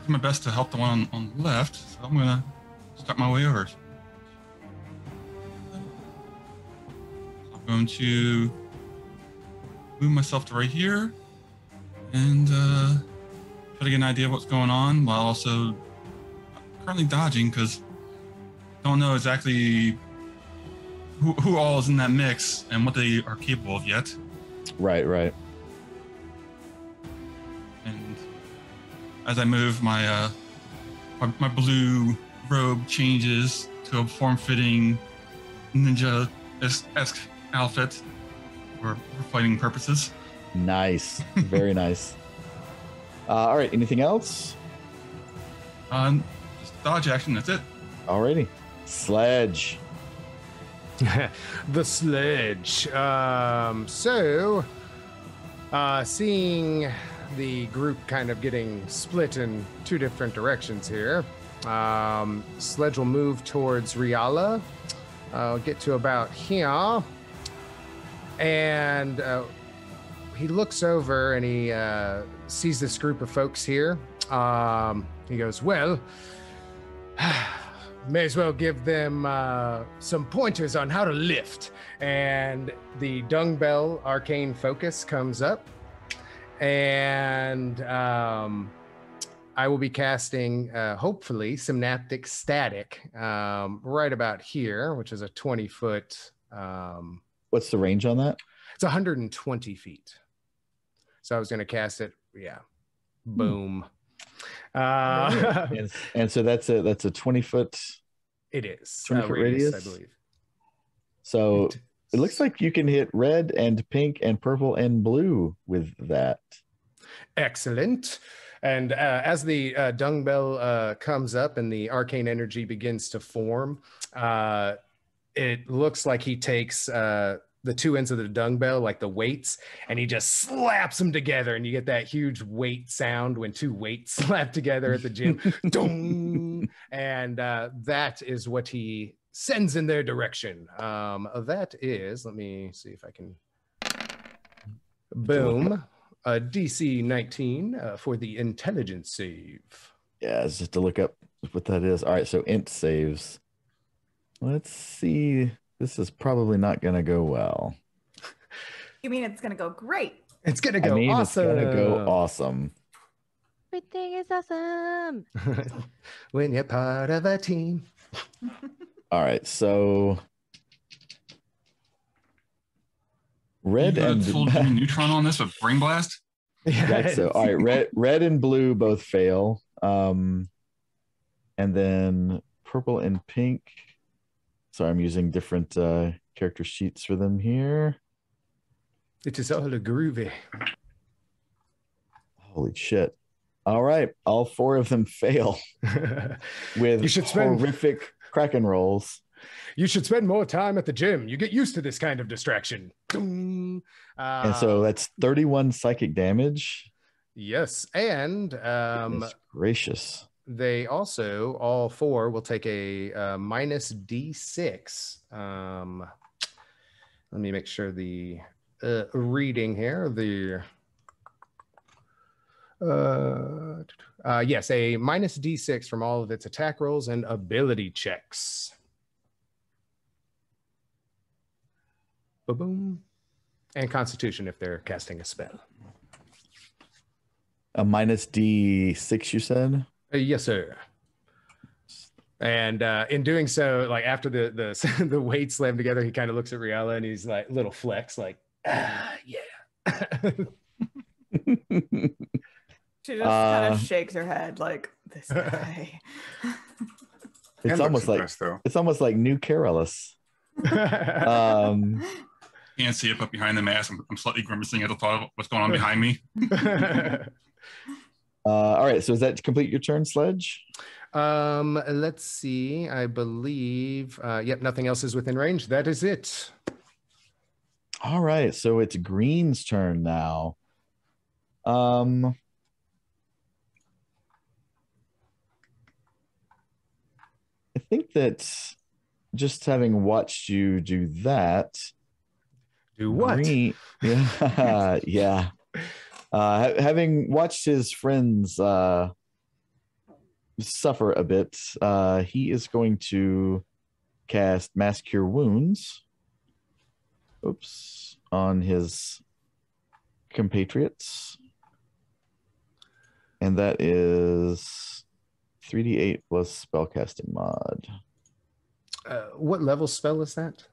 do my best to help the one on, the left, so I'm gonna start my way over. I'm going to move myself to right here and uh, try to get an idea of what's going on while also currently dodging because don't know exactly who, who all is in that mix and what they are capable of yet. Right. Right. And as I move, my uh, my, my blue robe changes to a form-fitting ninja esque outfit for, for fighting purposes. Nice. Very nice. Uh, all right. Anything else? Um, just dodge action. That's it. Alrighty. Sledge. the sledge. Um, so, uh, seeing the group kind of getting split in two different directions here, um, sledge will move towards Riala. Uh, get to about here, and uh, he looks over and he uh, sees this group of folks here. Um, he goes, "Well." may as well give them uh, some pointers on how to lift. And the dung bell arcane focus comes up, and um, I will be casting, uh, hopefully, synaptic static um, right about here, which is a 20 foot. Um, What's the range on that? it's 120 feet. So I was going to cast it. Yeah. Boom. Uh, and, and so that's a that's a twenty foot. it is. 20 uh, foot I radius? believe. So it looks like you can hit red and pink and purple and blue with that. Excellent. And uh, as the uh, dung bell uh, comes up and the arcane energy begins to form, uh, it looks like he takes uh, the two ends of the dumbbell, like the weights, and he just slaps them together. And you get that huge weight sound when two weights slap together at the gym. Dong! And uh, that is what he sends in their direction. Um, that is, let me see if I can. Boom. A DC 19 uh, for the intelligence save. Yeah, just to look up what that is. All right, so int saves. Let's see. This is probably not going to go well. You mean it's gonna go great? It's going to go I mean, awesome. it's going to go awesome. Everything is awesome. when you're part of a team. All right, so red you and full neutron on this with brain blast. Right, so all right, red red and blue both fail. Um and then purple and pink. Sorry, I'm using different uh character sheets for them here. It is all a groovy. Holy shit. All right, all four of them fail with You should spend- horrific kraken rolls. you should spend more time at the gym. You get used to this kind of distraction. And so Uh, that's 31 psychic damage. yes, and um, Goodness gracious. They also all four will take a uh, minus d6 um let me make sure the uh, reading here the Uh, uh, yes, a minus d6 from all of its attack rolls and ability checks. Boom. And Constitution if they're casting a spell. A minus D6, you said? Uh, yes, sir. And uh, in doing so, like after the the the weight slam together, he kind of looks at Riala and he's like little flex, like ah yeah. She just kind Uh, of shakes her head like this guy. It's almost like though. it's almost like new Carolus. Um, Can't see it, but behind the mask, I'm, I'm slightly grimacing at the thought of what's going on behind me. Uh, all right, so is that complete your turn, Sledge? um, let's see. I believe. Uh, yep, nothing else is within range. That is it. All right, so it's Green's turn now. Um, I think that just having watched you do that, Do what? Green, yeah, yeah. Uh, ha- having watched his friends uh, suffer a bit, uh, he is going to cast Mass Cure Wounds. Oops, on his compatriots, and that is three d eight plus spellcasting mod. Uh, what level spell is that?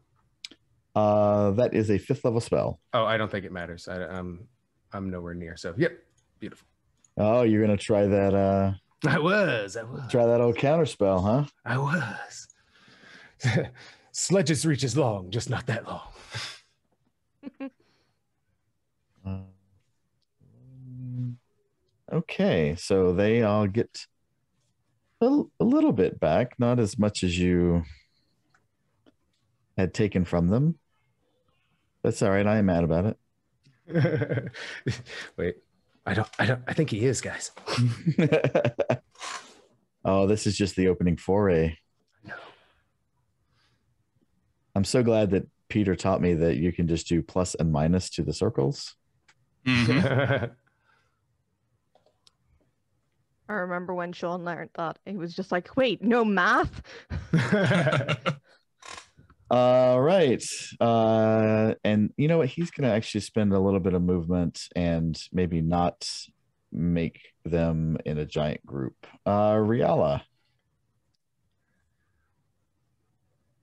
Uh, that is a fifth level spell. Oh, I don't think it matters. I, I'm I'm nowhere near. So, yep, beautiful. Oh, you're gonna try that. Uh, I was. I was. try that old counter spell, huh? I was. Sledge's reach is long, just not that long. Uh, okay, so they all get a, a little bit back, not as much as you had taken from them. That's all right. I am mad about it. Wait, I don't. I don't. I think he is, guys. oh, this is just the opening foray. No. I'm so glad that Peter taught me that you can just do plus and minus to the circles. Mhm. I remember when Sean learned that. He was just like, wait, no math? All right. Uh, and you know what? He's going to actually spend a little bit of movement and maybe not make them in a giant group. Uh, Riala.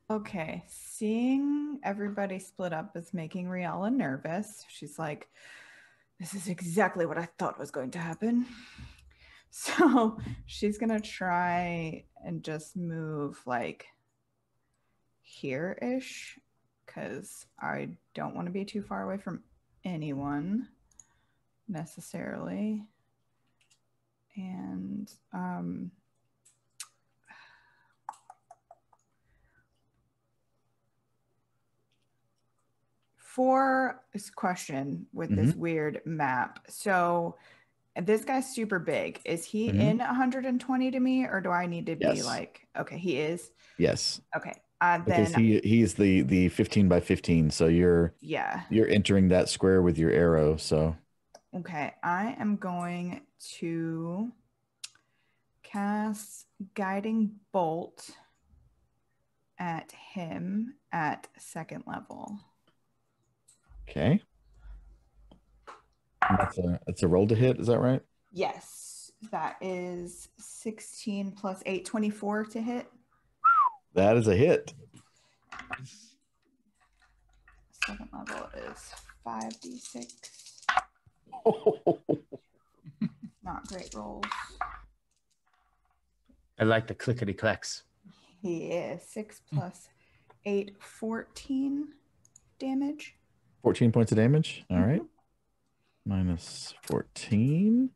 Okay, seeing everybody split up is making Riala nervous. She's like, this is exactly what I thought was going to happen. So she's going to try and just move like here ish because I don't want to be too far away from anyone necessarily. And, um, for this question with this weird map. So this guy's super big. Is he Mhm. in 120 to me, or do I need to be like, okay, he is. Yes, Okay. Uh, because then, he he's the the 15 by 15. So you're yeah. you're entering that square with your arrow. So Okay. I am going to cast Guiding Bolt at him at second level. okay. That's a that's a roll to hit. Is that right? Yes. That is 16 plus 8, 24 to hit. That is a hit. Second level is 5d6. Oh. Not great rolls. I like the clickety clacks. Yeah, 6 plus 8, 14 damage. 14 points of damage. All right. Mm-hmm. Minus 14.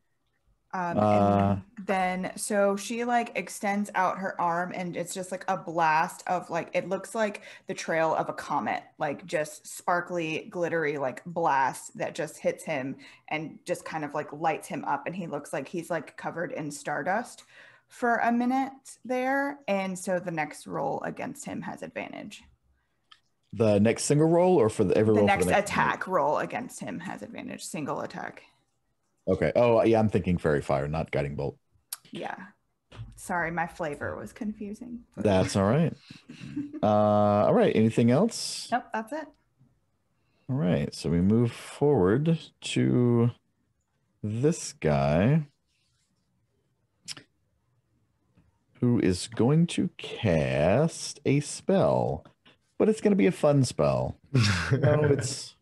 Um, Uh. then so she like extends out her arm and it's just like a blast of like it looks like the trail of a comet, like just sparkly, glittery like blast that just hits him and just kind of like lights him up and he looks like he's like covered in stardust for a minute there. And so the next roll against him has advantage. The next single roll or for the every The roll next the next attack roll against him has advantage, single attack. Okay. Oh, yeah, I'm thinking faerie fire, not guiding bolt. Yeah. Sorry, my flavor was confusing. That's all right. Uh, all right. Anything else? Nope, that's it. All right. So we move forward to this guy who is going to cast a spell, but it's going to be a fun spell. No, it's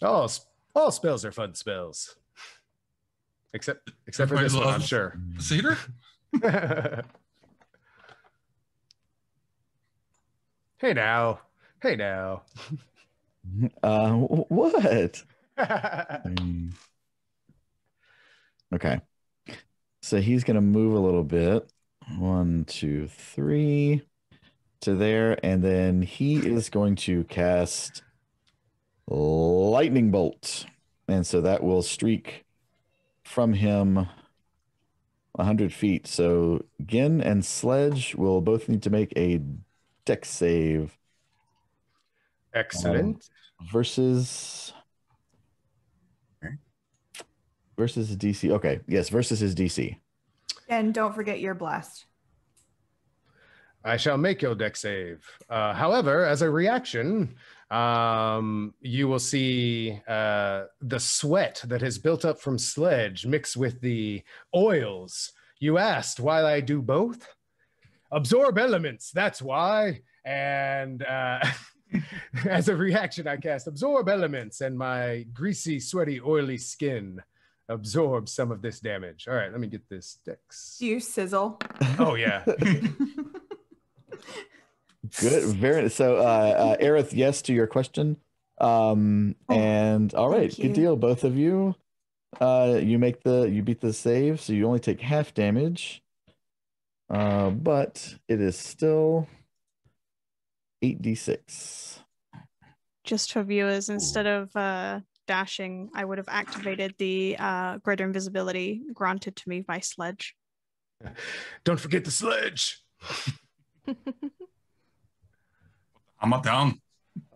Oh, s- all spells are fun spells. Except except for this one, I'm sure. Cedar? hey now. Hey now. uh, what? Okay. So he's going to move a little bit. One, two, three to there. And then he is going to cast Lightning Bolt. And so that will streak from him 100 feet. So Gin and Sledge will both need to make a dex save Excellent. versus versus DC. Okay, yes, versus his DC. And don't forget your blast. I shall make your deck save. Uh, however, as a reaction, um, you will see uh, the sweat that has built up from Sledge mixed with the oils. You asked why I do both? Absorb elements, that's why. And uh, as a reaction, I cast Absorb elements, and my greasy, sweaty, oily skin absorbs some of this damage. All right, let me get this dex. Do you sizzle? Oh, yeah. Good, very. So, uh, uh, Aerith, yes to your question. Um, Oh, and all right, good deal, both of you. Uh, you make the you beat the save, so you only take half damage. Uh, but it is still eight d six. Just for viewers, instead of uh, dashing, I would have activated the uh, greater invisibility granted to me by Sledge. Don't forget the sledge. I'm up down.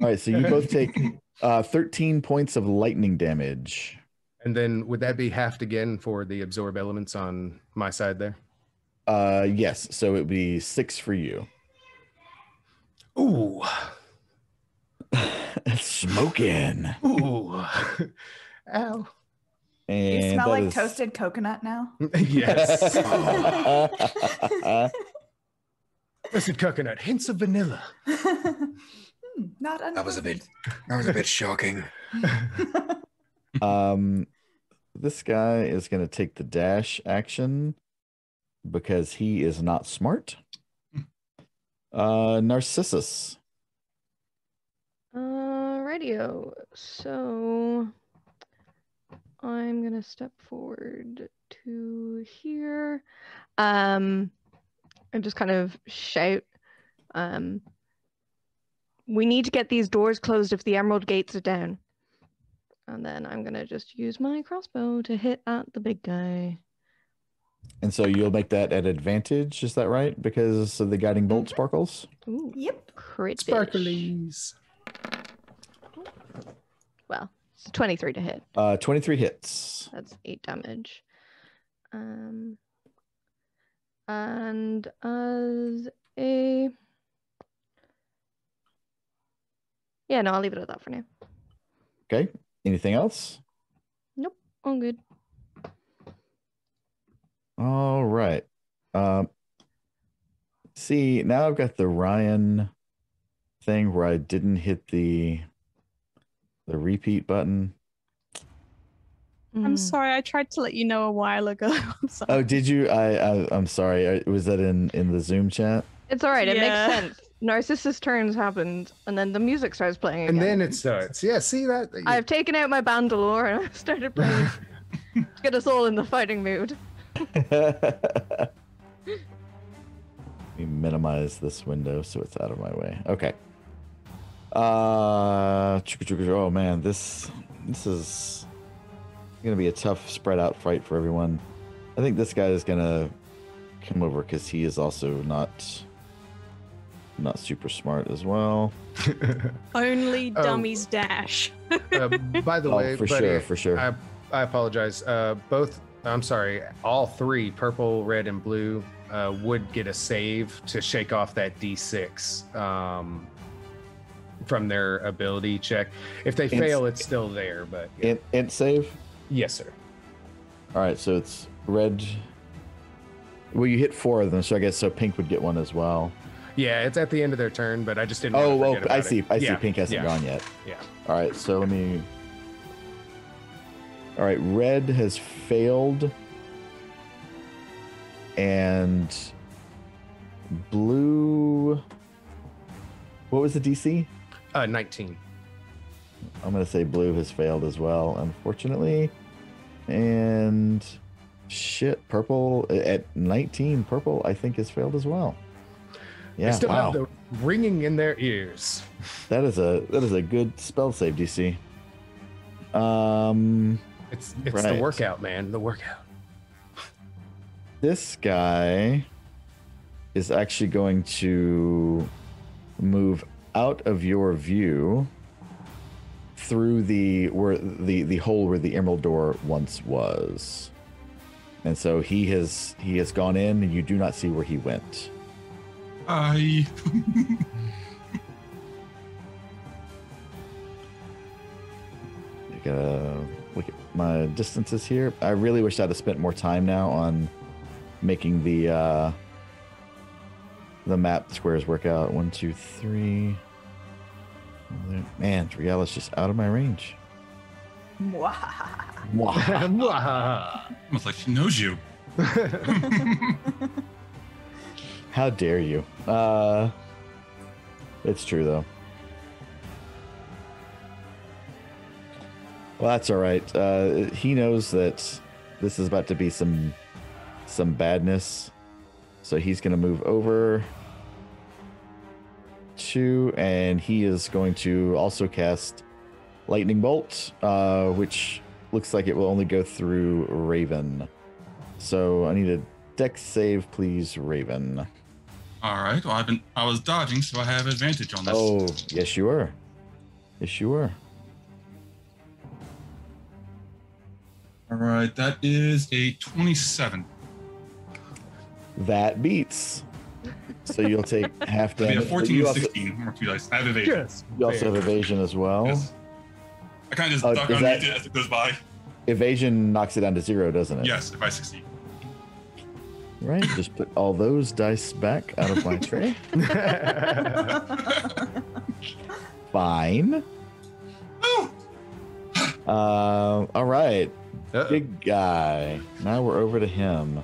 All right, so you both take uh thirteen points of lightning damage. And then would that be halved again for the absorb elements on my side there? Uh, yes, so it would be six for you. Ooh. Smoking. Ooh. Ow. And you smell like is- toasted coconut now? yes. Listen, coconut, hints of vanilla. Hmm, Not That was a bit. That was a bit shocking. um, this guy is going to take the dash action because he is not smart. Uh, Narcissus. Uh, radio. So I'm gonna step forward to here, um, and just kind of shout, um, we need to get these doors closed if the Emerald Gates are down. And then I'm gonna just use my crossbow to hit at the big guy. And so you'll make that at advantage, is that right? Because of the guiding bolt Mhm. sparkles? Ooh, Yep. crit. bitch. Sparklies. Well, it's 23 to hit. Uh, 23 hits. That's eight damage. Um, and as a yeah, no, I'll leave it at that for now. Okay. Anything else? Nope. All good. All right. Um, see, now I've got the Ryan thing where I didn't hit the the repeat button. I'm Mm. sorry, I tried to let you know a while ago. I'm sorry. Oh, did you? I, I I'm sorry. Was that in in the Zoom chat? It's all right. It Yeah. makes sense. Narcissus turns happened, and then the music starts playing And then it starts. Yeah, see that? I've taken out my bandolore and I've started playing to get us all in the fighting mood. Let me minimize this window so it's out of my way. Okay. Uh, chugga chugga- oh man, this this is gonna be a tough spread out fight for everyone. I think this guy is gonna come over because he is also not not super smart as well. Only Oh. dummies dash. Uh, by the Oh, way, for buddy, sure, for sure. I, I apologize. Uh, both, I'm sorry, all three, purple, red, and blue, uh, would get a save to shake off that d6 um, from their ability check. If they Ins- fail, it's still there, but yeah. Int, int save. Yes, sir. All right, so it's red. Well, you hit four of them, so I guess so pink would get one as well. Yeah, it's at the end of their turn, but I just didn't. Oh, well, I see. it. I see. Yeah, Pink hasn't yeah, gone yet. Yeah. All right, so let me. All right, red has failed, and blue. What was the DC? Uh, 19. I'm gonna say blue has failed as well, unfortunately. And shit, purple at 19. Purple, I think, has failed as well. They Yeah, still wow. have the ringing in their ears. That is a that is a good spell save DC. Um, It's it's Right. the workout, man. The workout. this guy is actually going to move out of your view through the where the the hole where the emerald door once was. And so he has he has gone in and you do not see where he went. I. I gotta look at my distances here. I really wish i'd have spent more time now on making the uh the map squares work out. One two three man Triala's just out of my range Mwahaha. Mwah. Almost like she knows you. How dare you? Uh, it's true though. Well, that's all right. Uh, he knows that this is about to be some some badness, so he's going to move over to, and he is going to also cast lightning bolt, uh, which looks like it will only go through Raven. So I need a dex save, please, Raven. All right. Well, I've been. I was dodging, so I have advantage on this. Oh, yes, you were. Yes, you were. All right. That is a 27. That beats. So you'll take half That'd be damage. a 14 you and also, 16. More two dice. I have evasion. Yes. you also have evasion as well. Yes. I kind of just Oh, duck underneath that- it as it goes by. Evasion knocks it down to zero, doesn't it? Yes, if I succeed. Right. Just put all those dice back out of my tray. Fine. Oh, Uh, all right. Uh-oh. Big guy. Now we're over to him.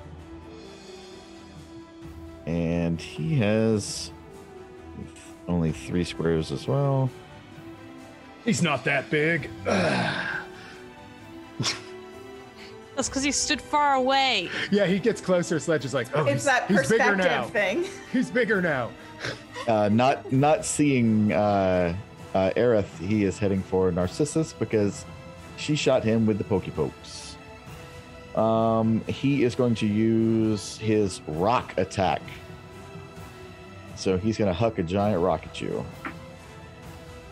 And he has only three squares as well. He's not that big. That's because he stood far away. yeah, he gets closer. Sledge is like, oh, it's he's, that he's bigger now. thing. He's bigger now. Uh, not not seeing uh, uh, Aerith, he is heading for Narcissus because she shot him with the pokey pokes. Um, he is going to use his rock attack. So he's going to huck a giant rock at you.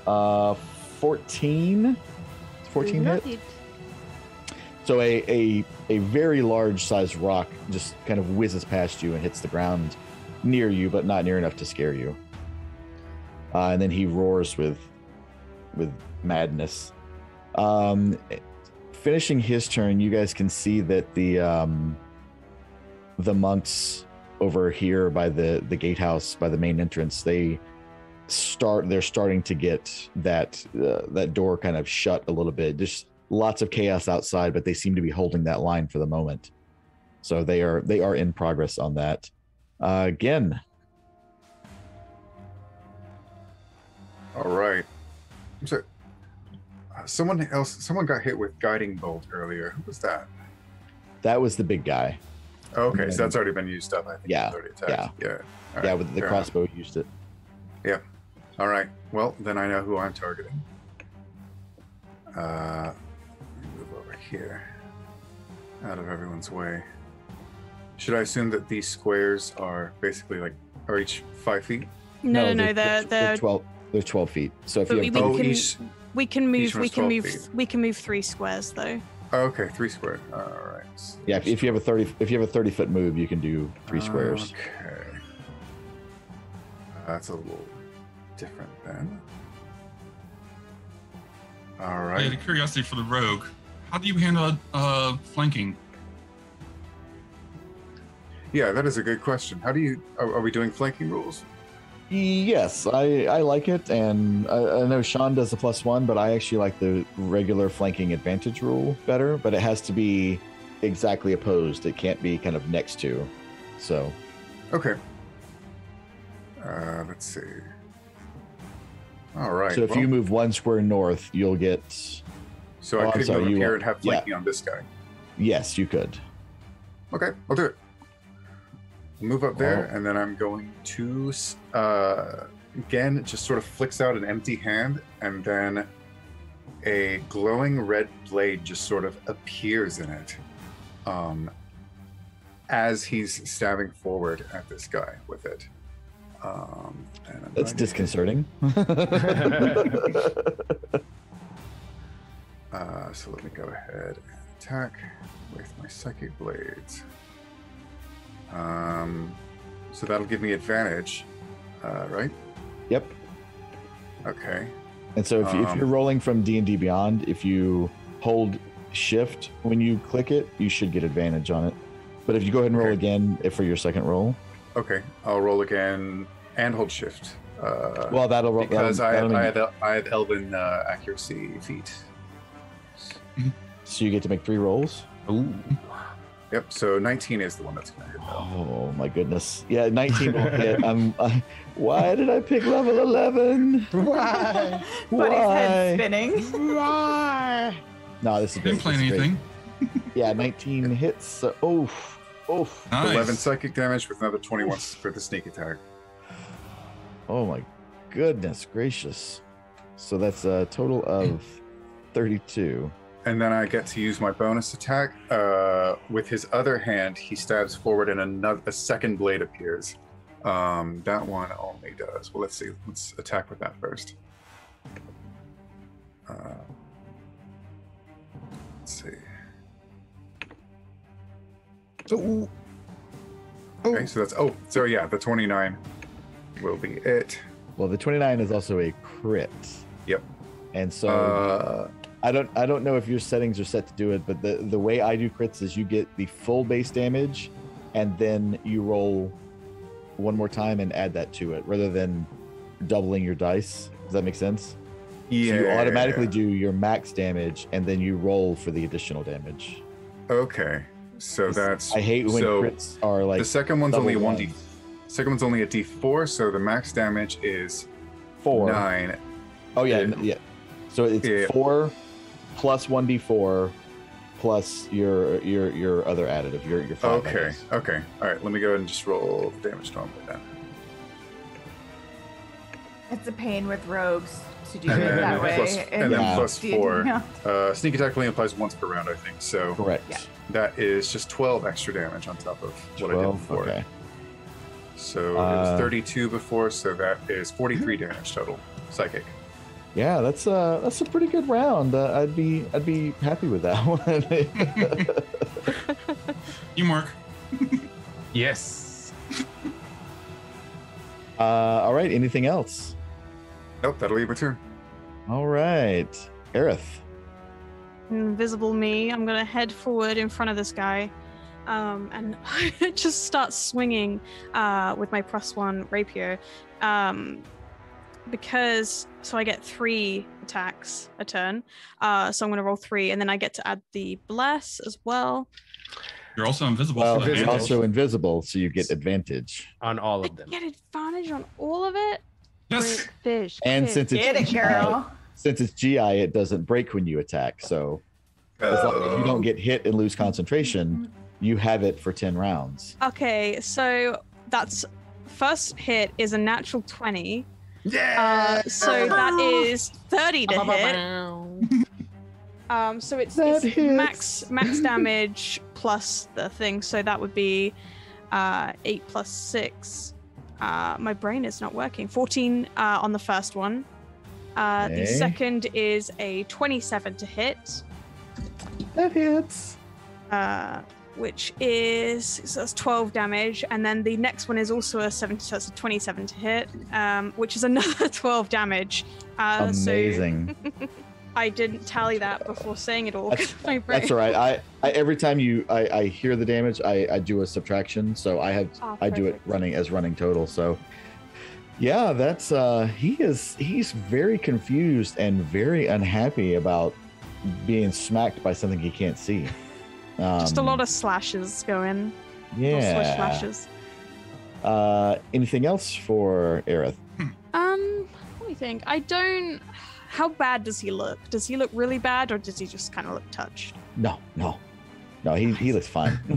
Uh, 14? 14 hit? It. So a, a a very large sized rock just kind of whizzes past you and hits the ground near you, but not near enough to scare you. Uh, and then he roars with with madness. Um, finishing his turn, you guys can see that the um, the monks over here by the the gatehouse by the main entrance they start they're starting to get that uh, that door kind of shut a little bit. Just lots of chaos outside but they seem to be holding that line for the moment. So they are they are in progress on that. Uh, again. All right. So, someone else, someone got hit with guiding bolt earlier. Who was that? that was the big guy Okay, so that's already been used up. I think. Yeah, It's already attacked. Yeah. All yeah with the fair enough. crossbow used it Yeah. All right. Well, then I know who I'm targeting. Uh, let move over here, out of everyone's way. Should I assume that these squares are basically like are each five feet? No, no, no. they're, They're, they're they're, 12. They're 12 feet. So if But you we, have we Oh, can each- we can move we can move feet. we can move three squares though. Okay, three square. All right. yeah, if, if you have a 30 if you have a 30 foot move, you can do three squares. Okay. That's a little different then. All right. I right. curiosity for the rogue. How do you handle uh, flanking? Yeah, that is a good question. How do you? Are, are we doing flanking rules? Yes, I, I like it, and I, I know Sean does the plus one, but I actually like the regular flanking advantage rule better. But it has to be exactly opposed. It can't be kind of next to. So Okay. Uh, let's see. All right. so if well, you move one square north, you'll get so oh, I could sorry, move here and have yeah. flanking on this guy. yes, you could. Okay, I'll do it. Move up there, Oh. and then I'm going to uh, again just sort of flicks out an empty hand, and then a glowing red blade just sort of appears in it, um, as he's stabbing forward at this guy with it. Um, and I'm That's going to- disconcerting. Uh, so let me go ahead and attack with my psychic blades. Um, so that'll give me advantage, uh, right? yep. Okay. And so if, you if Um, you're rolling from D and D Beyond, if you hold Shift when you click it, you should get advantage on it. But if you go ahead and roll Okay. again if for your second roll, Okay. I'll roll again and hold shift. Uh, well, that'll roll because that'll, I, that'll have, I, mean- have, I have Elven uh, accuracy feat. so you get to make three rolls. Ooh. Yep. So 19 is the one that's going to hit. Though. Oh my goodness! Yeah, 19 will hit. I'm. Uh, why did I pick level 11? Why? Buddy's Why? head spinning. Why? No, this is Didn't great. plan this is great. anything. Yeah, 19 hits. So, oof, oof. Nice. 11 psychic damage with another 21 for the sneak attack. Oh my goodness gracious! So that's a total of 32. And then I get to use my bonus attack. Uh, with his other hand, he stabs forward, and another a second blade appears. Um, that one only does. Well, let's see. Let's attack with that first. Uh, let's see. So, Okay, so that's oh, so yeah, the twenty-nine will be it. Well, the 29 is also a crit. Yep. And so Uh, I don't I don't know if your settings are set to do it, but the the way I do crits is you get the full base damage, and then you roll one more time and add that to it, rather than doubling your dice. Does that make sense? yeah. So you automatically do your max damage, and then you roll for the additional damage. Okay, so that's. I hate when so crits are like the second one's only one d. Second one's only a d four, so the max damage is four. nine. Oh yeah, Yeah. yeah. So it's Yeah. four plus one d four plus your your your other additive. Your your five. Okay. guess. Okay. All right. Let me go ahead and just roll the damage normally then. It's a pain with rogues to do it then that way. plus- and then it's four. now. Uh, sneak attack only applies once per round, I think. So Correct. Yeah. that is just 12 extra damage on top of what I did 12? before. Okay. So it Uh, was 32 before, so that is 43 damage total. Psychic. Yeah, that's uh that's a pretty good round. Uh, I'd be I'd be happy with that one. You mark. yes. uh, all right. Anything else? Nope, that'll be my turn. All right, Aerith. invisible me. I'm gonna head forward in front of this guy, um, and just start swinging uh, with my plus one rapier, um, because so I get three attacks a turn. Uh, so I'm gonna roll three, and then I get to add the bless as well. You're also invisible. Well, for it's that invisible. damage. also invisible, so you get advantage. On all of them. get advantage on all of it. Yes. Great fish. And since it's Get it, girl. since it's GI, it doesn't break when you attack. So as long as you don't get hit and lose concentration, you have it for ten rounds. Okay, so that's first hit is a natural twenty. Yeah. Uh, so that is thirty to hit. Um, so it's, it's max max damage plus the thing. So that would be uh, eight plus six. Uh, my brain is not working. 14 uh, on the first one. Uh, The second is a 27 to hit, That hits. uh, which is so that's 12 damage. And then the next one is also a 7, so that's a 27 to hit, um, which is another 12 damage. Uh, so Amazing. I didn't tally that before saying it all. That's- 'cause my brain. That's all right. I, I every time you I, I hear the damage, I, I do a subtraction. So I have Oh, I do it running as running total. So yeah, that's uh he is he's very confused and very unhappy about being smacked by something he can't see. Um, Just a lot of slashes going. Little swish yeah. slashes. Uh, anything else for Aerith? Um, let me think. I don't. How bad does he look? Does he look really bad, or does he just kind of look touched? No, no, no. He he looks fine.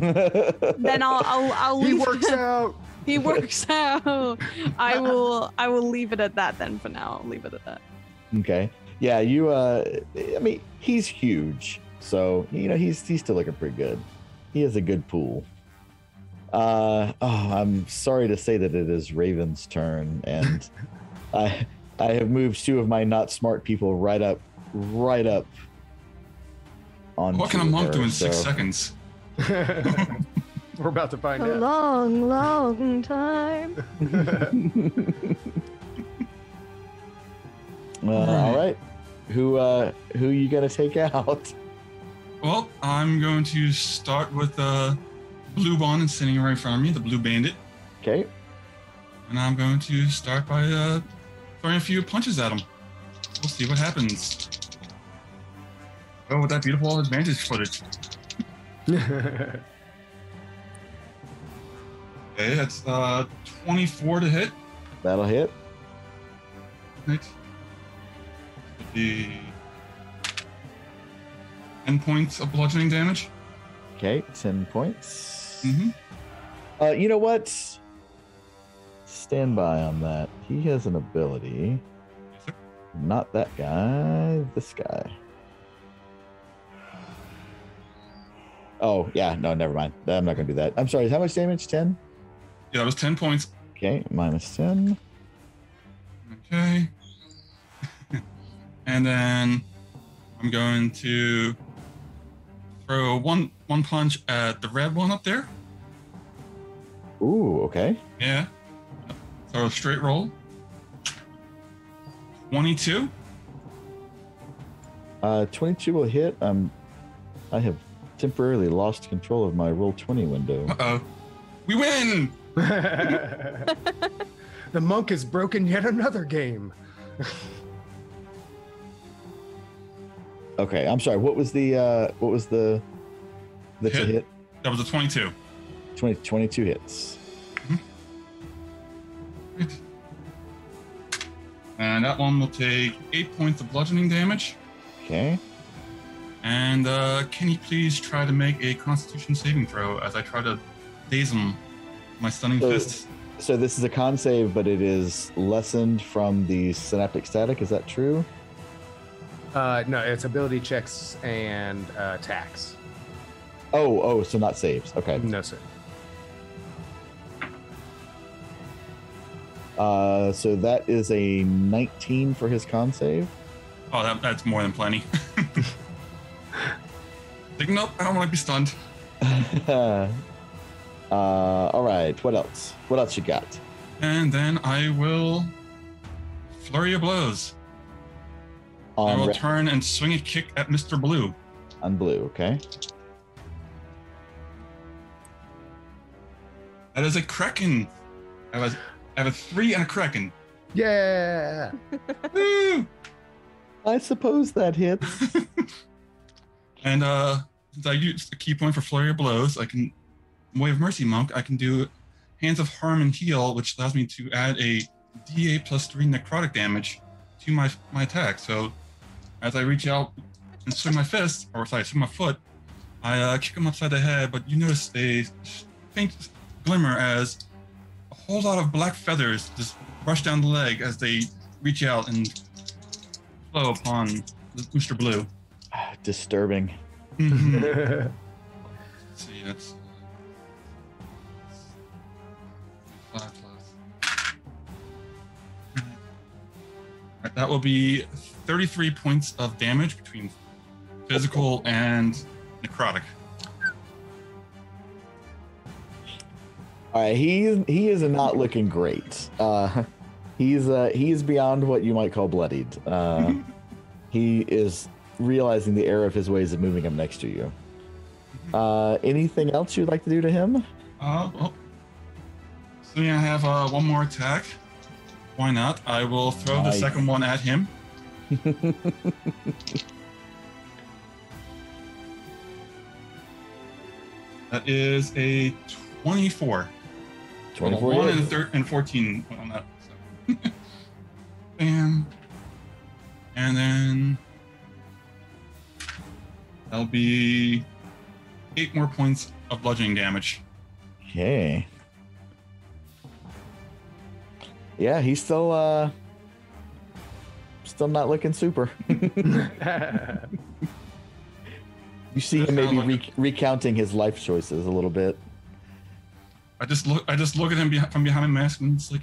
Then I'll I'll, I'll leave. he leave works out. he works out. I will I will leave it at that then for now. I'll leave it at that. Okay. Yeah, you uh I mean, he's huge. So, you know, he's he's still looking pretty good. He has a good pool. Uh oh, I'm sorry to say that it is Raven's turn and I I have moved two of my not smart people right up right up on What can a monk do in six seconds? We're about to find A out. long, long time. Uh, all right. Who uh who you gonna take out? Well, I'm going to start with the blue bond sitting right in front of me, the blue bandit. Okay. And I'm going to start by uh, throwing a few punches at him. We'll see what happens. Oh, with that beautiful advantage footage. Okay, that's uh, 24 to hit. That'll hit. Right. The 10 points of bludgeoning damage. Okay, 10 points. Mm-hmm. Uh, you know what? Stand by on that. He has an ability. Not that guy, this guy. Oh, yeah, no, never mind. I'm not going to do that. I'm sorry, how much damage? 10? Yeah, that was 10 points. Okay, minus 10. Okay. and then I'm going to throw one one punch at the red one up there. Ooh, okay. Yeah. Throw a straight roll. 22. Uh, 22 will hit. Um, I have temporarily lost control of my roll 20 window. Uh-oh. We win! the monk has broken yet another game. Okay, I'm sorry. What was the uh what was the the to Hit. hit? That was a 22. 20, 22 hits. Right. And that one will take 8 points of bludgeoning damage. Okay. And uh, can you please try to make a constitution saving throw as I try to daze him with my stunning So- fists? So this is a con save, but it is lessened from the synaptic static. Is that true? Uh, no, it's ability checks and uh, attacks. Oh, oh, so not saves. Okay. No, sir. Uh, so that is a 19 for his con save. Oh, that, that's more than plenty. like, nope, I don't want to be stunned. uh, all right. What else? What else you got? And then I will flurry of blows. I will red, turn and swing a kick at Mr. Blue. on blue. Okay. That is a Kraken. I have a, I have a three and a Kraken. Yeah. Woo! I suppose that hits. And uh, since I used a ki point for flurry of blows, I can, way of mercy monk, I can do hands of harm and heal, which allows me to add a D8 plus three necrotic damage to my my attack. So as I reach out and swing my fist, or sorry, swing my foot, I uh, kick him upside the head, but you notice a faint glimmer as a whole lot of black feathers just rush down the leg as they reach out and flow upon Mr. Blue. Ah, disturbing. Mm-hmm. see, that's. Uh, that will be 33 points of damage between physical and necrotic. All right, he he is not looking great. Uh, he's uh, he's beyond what you might call bloodied. Uh, he is realizing the error of his ways of moving him next to you. Uh, anything else you'd like to do to him? Uh, well, so yeah, I have uh, one more attack. Why not? I will throw the Nice. second one at him. That is a 24. 24 One and, hits. thir- and 14 on that. So. Bam. And then that'll be eight more points of bludgeoning damage. Okay. Yeah, he's still uh still not looking super. You see him maybe re- recounting his life choices a little bit. I just look. I just look at him from behind my mask, and it's like,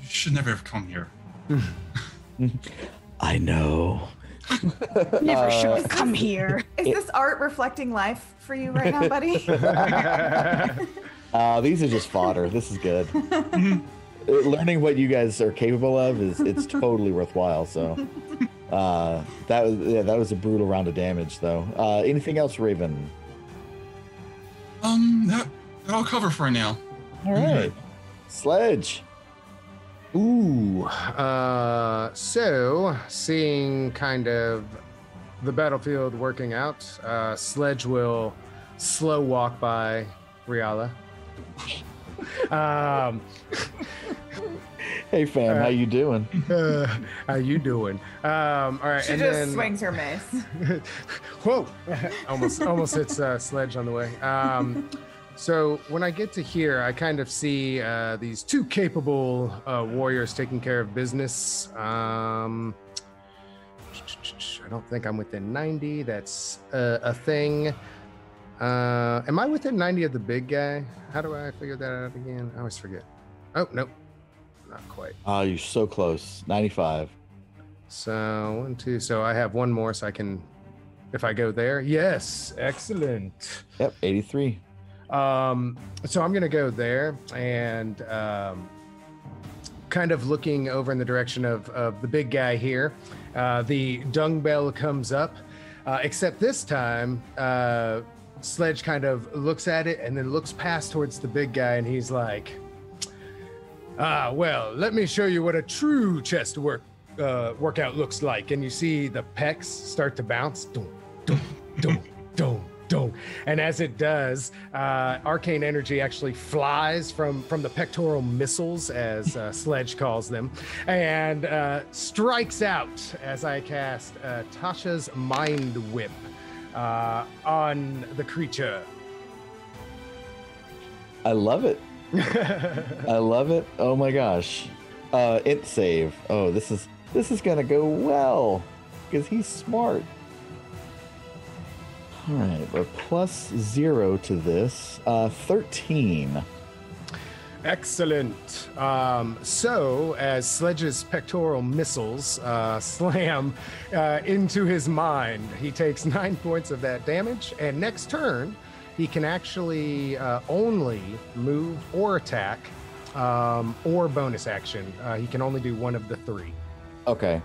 you should never have come here. I know. Never Uh, should have come here. Is this art reflecting life for you right now, buddy? Uh, these are just fodder. This is good. Learning what you guys are capable of is it's totally worthwhile. So uh, that was yeah, that was a brutal round of damage though. Uh, anything else, Raven? Um, that that'll cover for now. All right, Sledge. Ooh. Uh, so, seeing kind of the battlefield working out, uh, Sledge will slow walk by Riala. Um, Hey fam, Uh, how you doing? uh, how you doing? Um, all right, she and just then swings her mace. whoa, almost almost hits uh, Sledge on the way. Um, so when I get to here, I kind of see uh, these two capable uh, warriors taking care of business. Um, I don't think I'm within 90. That's uh, a thing. Uh, am I within 90 of the big guy? How do I figure that out again? I always forget. Oh, nope. Not quite. Oh, you're so close. 95. So one, two. So I have one more, so I can, if I go there. Yes, excellent. Yep, 83. Um, so I'm gonna go there and um, kind of looking over in the direction of, of the big guy here. Uh, the dung bell comes up, uh, except this time, uh, Sledge kind of looks at it and then looks past towards the big guy, and he's like, "Ah, well, let me show you what a true chest work uh, workout looks like." And you see the pecs start to bounce. Dum, dum, dum, dum, dum. And as it does, uh, arcane energy actually flies from from the pectoral missiles, as uh, Sledge calls them, and uh, strikes out as I cast uh, Tasha's Mind Whip uh, on the creature. I love it. I love it. Oh my gosh. Uh it save. Oh, this is this is gonna go well. Because he's smart. Alright, we're plus zero to this. Uh thirteen. Excellent. Um, so, as Sledge's pectoral missiles uh, slam uh, into his mind, he takes nine points of that damage. And next turn, he can actually uh, only move or attack um, or bonus action. Uh, he can only do one of the three. Okay.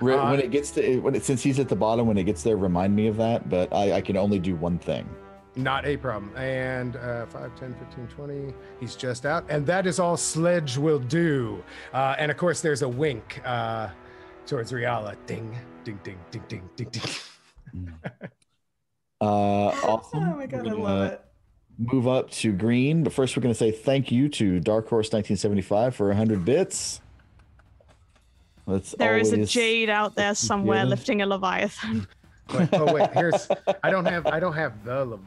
Re- Uh, when it gets to when it, since he's at the bottom, when it gets there, remind me of that, but I, I can only do one thing. Not a problem. And uh, 5, 10, 15, 20. He's just out. And that is all Sledge will do. Uh, and of course, there's a wink uh, towards Riala. Ding, ding, ding, ding, ding, ding, ding. Uh awesome. Oh my god, I We're love gonna it. Move up to green, but first we're gonna say thank you to Dark Horse 1975 for 100 bits. Let's There is a jade out there somewhere Yeah. lifting a leviathan. Wait, oh wait, here's. I don't have. I don't have the.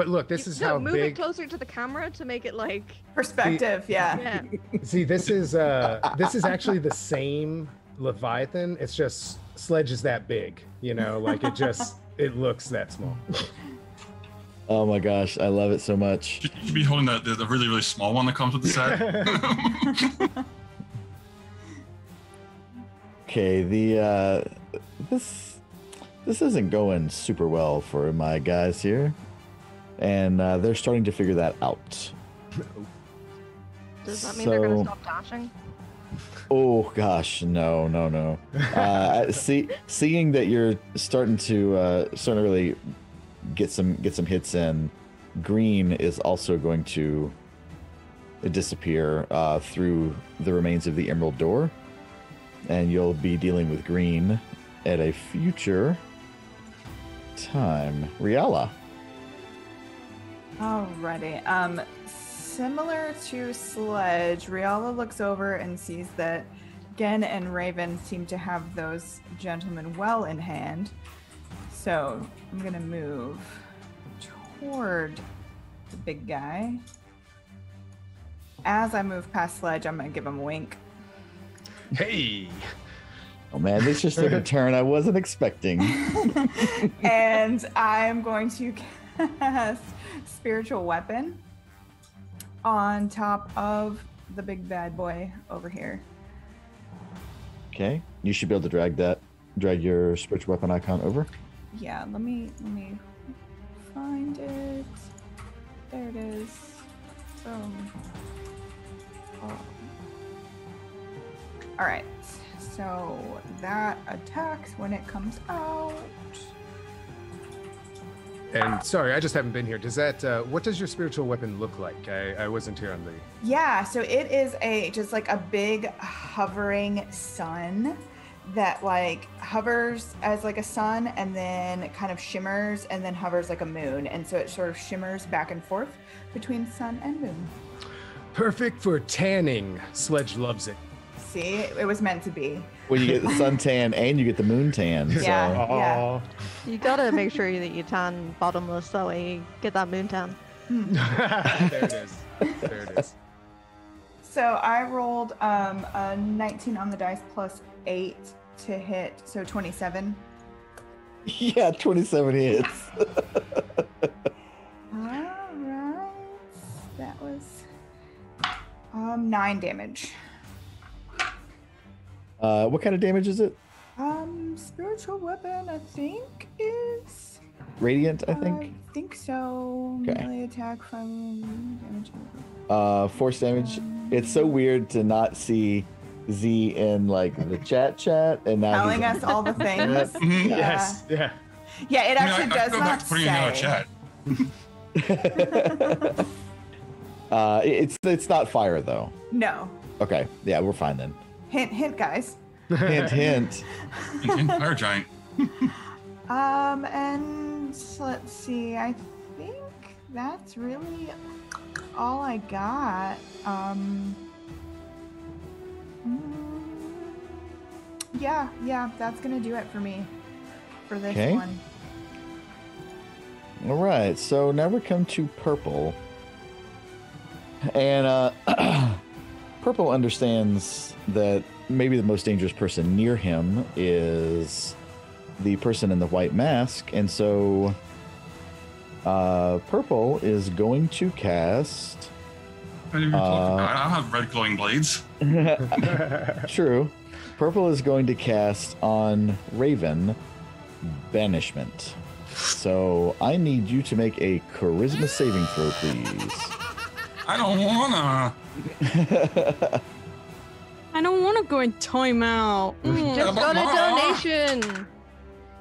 Le- But look, this You- is no, how move it closer to the camera to make it like Perspective, yeah. yeah. See, this is. uh This is actually the same Leviathan. It's just Sledge is that big. You know, like it just. It looks that small. Oh my gosh, I love it so much. You should be holding the, the, the really, really small one that comes with the set. Okay, the uh, this this isn't going super well for my guys here, and uh, they're starting to figure that out. Does that mean they're gonna stop dashing? Oh gosh, no, no, no. Uh, see, seeing that you're starting to uh, starting to really get some get some hits in, green is also going to disappear uh, through the remains of the emerald door, and you'll be dealing with green at a future time. Riala. Alrighty. Um, similar to Sledge, Riala looks over and sees that Gen and Raven seem to have those gentlemen well in hand. So I'm gonna move toward the big guy. As I move past Sledge, I'm gonna give him a wink. Hey. Oh man, this just took a turn I wasn't expecting. and I'm going to cast Spiritual Weapon on top of the big bad boy over here. Okay, you should be able to drag that, drag your spiritual weapon icon over. Yeah, let me let me find it. There it is. Boom. Oh. All right. So that attacks when it comes out. And sorry, I just haven't been here. Does that? Uh, what does your spiritual weapon look like? I, I wasn't here on the. Yeah, so it is a just like a big hovering sun that like hovers as like a sun and then kind of shimmers and then hovers like a moon. And so it sort of shimmers back and forth between sun and moon. Perfect for tanning. Sledge loves it. See, it was meant to be. Well, you get the suntan and you get the moon tan. So. Yeah. Aw. You gotta make sure that you tan bottomless, that way you get that moon tan. there it is. There it is. So I rolled um, a 19 on the dice plus 8 to hit, so 27. Yeah, 27 hits. All right. That was um, 9 damage. Uh, what kind of damage is it? Um, spiritual weapon, I think is. Radiant, I think. I think. think so. Okay. Melee attack from damage. Uh, force damage. It's so weird to not see Z in like the chat chat, and now Telling he's us all the things. Yeah. Yes. Yeah. Yeah, it I mean, actually I, I does go not back to putting it in our chat. uh, it's it's not fire though. No. Okay, yeah, we're fine then. Hint, hint, guys. Hint, hint. In Fire Giant. Um, and let's see. I think that's really all I got. Um. mm, Yeah, yeah, that's gonna do it for me for this Okay. one. All right, so now we come to purple, and uh, purple understands that maybe the most dangerous person near him is the person in the white mask, and so uh, purple is going to cast. I didn't even Uh, talk about it. I don't have red glowing blades. True. Purple is going to cast on Raven Banishment. So I need you to make a charisma saving throw, please. I don't wanna. I don't want to go in timeout. Mm. Just but got a donation!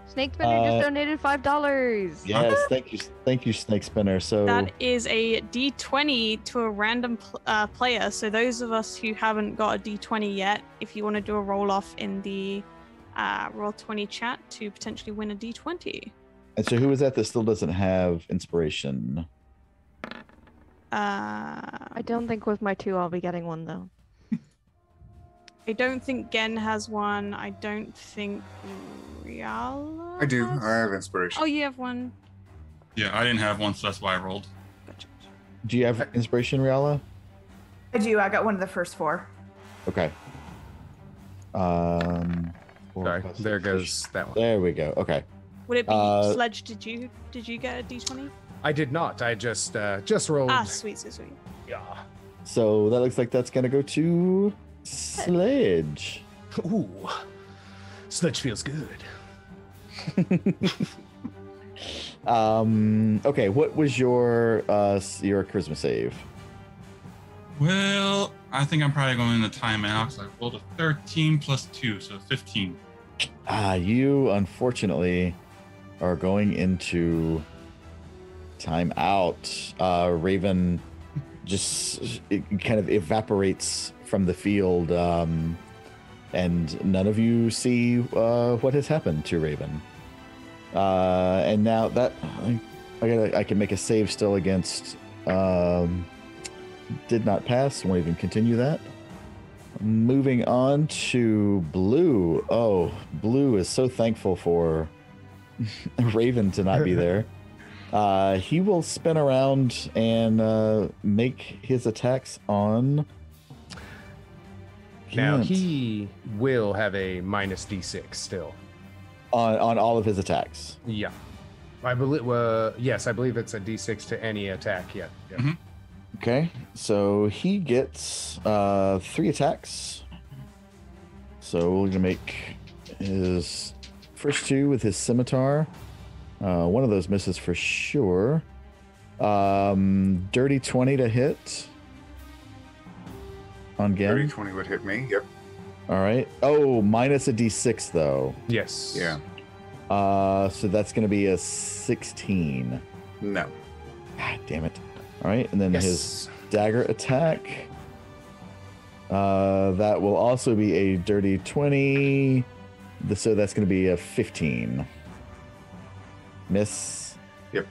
Snake Spinner Uh, just donated five dollars. yes, thank you, thank you, Snake Spinner. So That is a d20 to a random pl- uh, player. So those of us who haven't got a d20 yet, if you want to do a roll off in the uh, roll 20 chat to potentially win a d20. and so who is that that still doesn't have inspiration? Uh, I don't think with my two I'll be getting one though. I don't think Gen has one. I don't think Riala. I do. has- I have inspiration. Oh, you have one. Yeah, I didn't have one, so that's why I rolled. Gotcha. Do you have inspiration, Riala? I do. I got one of the first four. Okay. Um. four Sorry. There goes that one. There we go. Okay. Would it be Uh, Sledge? Did you did you get a d20? I did not. I just uh, just rolled. Ah, sweet, sweet, sweet. Yeah. So that looks like that's gonna go to Sledge. Ooh. Sledge feels good. Um. Okay. What was your uh s- your charisma save? Well, I think I'm probably going to timeout because I rolled a 13 plus 2, so 15. Ah, you unfortunately are going into timeout. Uh, Raven just it kind of evaporates from the field, um, and none of you see uh, what has happened to Raven. Uh, and now that I, I gotta, I can make a save still against. Um, did not pass. Won't even continue that. Moving on to Blue. Oh, Blue is so thankful for Raven to not be there. Uh, he will spin around and uh, make his attacks on. Now Can't. he will have a minus d6 still. on on all of his attacks. Yeah. I believe. Uh, yes, I believe it's a d6 to any attack. Yeah. yeah. Mhm. Okay, so he gets uh, three attacks. So we're gonna make his first two with his scimitar. Uh, one of those misses for sure. Um, dirty twenty to hit. On 30, Gen. 20 would hit me. Yep. All right. Oh, minus a d6 though. Yes. Yeah. Uh, so that's gonna be a sixteen. No. Ah, damn it. All right, and then his dagger attack. Uh, that will also be a dirty 20. So that's going to be a 15. Miss. Yep.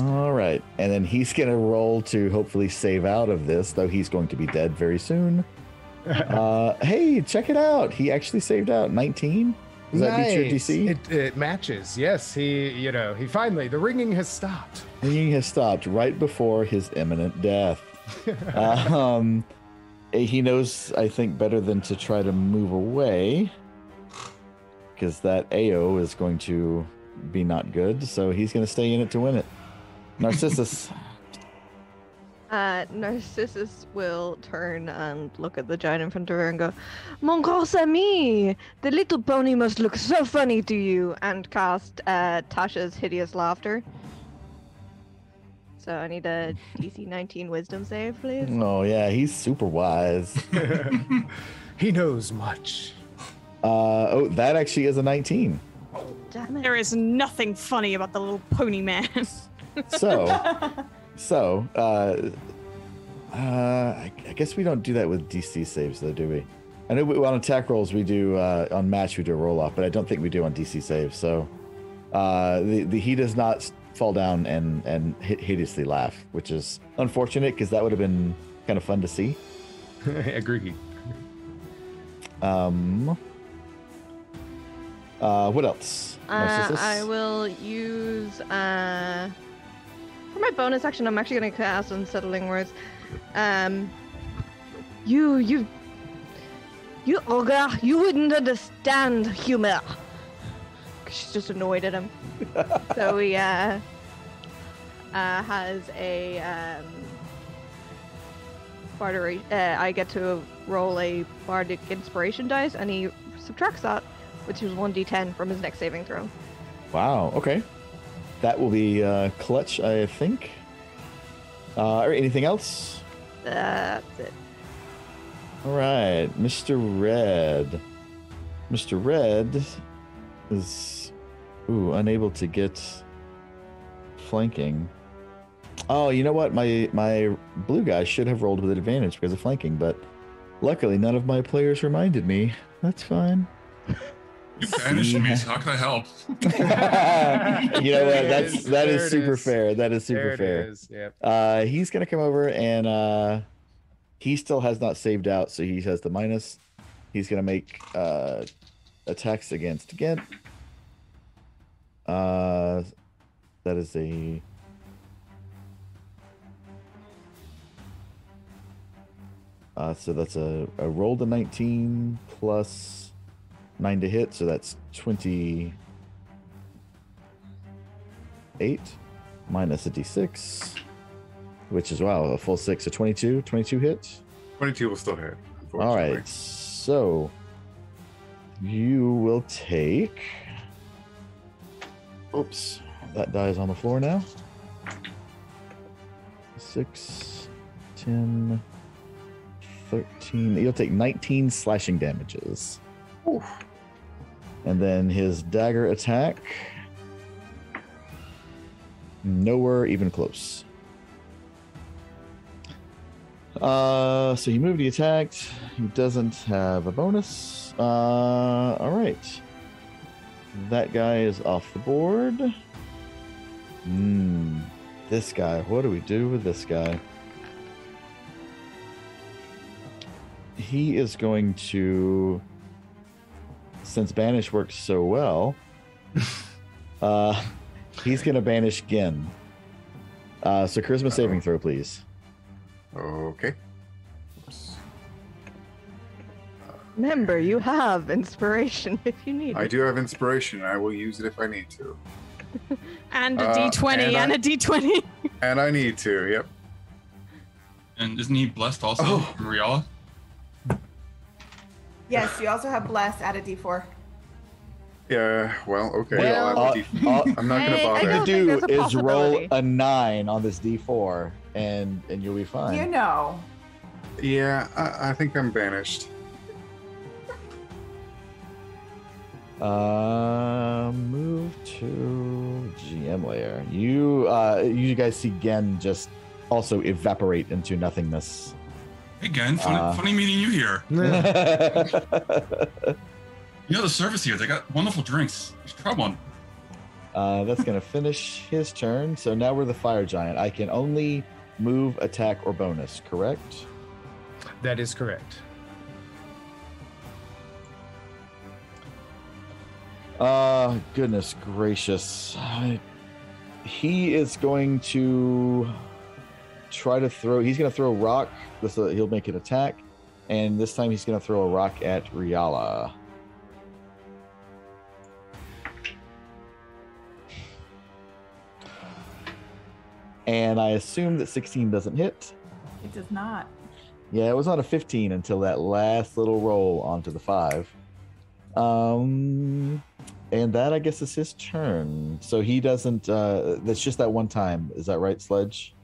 All right. And then he's going to roll to hopefully save out of this, though he's going to be dead very soon. uh, hey, check it out. He actually saved out 19. Does that beat your Nice. DC? It, it matches. Yes, he, you know, he finally, the ringing has stopped. Ringing has stopped right before his imminent death. um, he knows, I think, better than to try to move away because that AO is going to be not good. So he's going to stay in it to win it. Narcissus. Uh, Narcissus will turn and look at the giant in front of her and go, Mon gros ami, the little pony must look so funny to you, and cast uh, Tasha's Hideous Laughter. So I need a DC 19 Wisdom save, please. oh, yeah, he's super wise. he knows much. Uh, oh, that actually is a 19. Damn it. There is nothing funny about the little pony man. So, so, uh, uh, I, I guess we don't do that with DC saves, though, do we? I know we, on attack rolls we do uh, on match we do a roll off, but I don't think we do on DC saves. So, uh, the, the he does not fall down and and hideously laugh, which is unfortunate because that would have been kind of fun to see. Agree. Um, uh, what else? Uh, I will use uh, for my bonus action. I'm actually going to cast unsettling words. Um, you, you, you ogre, you wouldn't understand humor. She's just annoyed at him. so he uh, uh, has a um, bardic. Uh, I get to roll a bardic inspiration dice, and he subtracts that, which is one d10 from his next saving throw. Wow. Okay. That will be uh, clutch, I think. Uh, or anything else? That's it. All right, Mr. Red. Mr. Red is ooh unable to get flanking. Oh, you know what? My my blue guy should have rolled with advantage because of flanking, but luckily none of my players reminded me. That's fine. You banished me, how can I help? you know what? There it That's is. that There is super is. fair. That is super there fair. is. Yep. Uh, he's gonna come over and uh, he still has not saved out, so he has the minus. He's gonna make uh, attacks against Gent. Uh, that is a. Uh, so that's a, a roll to 19 plus 9 to hit, so that's 28 minus a d6 which is wow a full six so 22 22 hits 22 will still hit. All right, so you will take. Oops, that die is on the floor now. Six, 10, 13. You'll take 19 slashing damages. And then his dagger attack. Nowhere even close. Uh, so he moved, he attacked. He doesn't have a bonus. Uh, all right. That guy is off the board. Hmm. This guy. What do we do with this guy? He is going to. Since banish works so well, uh, he's going to banish Gin. Uh, so charisma saving throw, please. Okay. Oops. Remember, you have inspiration if you need I it. do have inspiration. I will use it if I need to. And a Uh, 20 and and, I- a d20. And I need to, yep. And isn't he blessed also Oh. from Riala? Yes, you also have bless at a d4. Yeah, well, okay. Well, I'll Uh, have a D- all, I'm not gonna I all bother. you don't do is roll a nine on this d4, and and you'll be fine. You know. Yeah, I, I think I'm banished. Uh, move to GM layer. You, uh, you guys see Gen just also evaporate into nothingness. Hey, Gen, funny, Uh. funny meeting you here. You know the service here, they got wonderful drinks. You should try one. Uh, that's gonna finish his turn. So now we're the fire giant. I can only move, attack, or bonus. Correct? That is correct. Uh, goodness gracious. He is going to try to throw. He's going to throw a rock. This uh, he'll make an attack, and this time he's going to throw a rock at Riala. And I assume that 16 doesn't hit. It does not. Yeah, it was on a 15 until that last little roll onto the five. Um, and that I guess is his turn. So he doesn't. Uh, that's just that one time. Is that right, Sledge?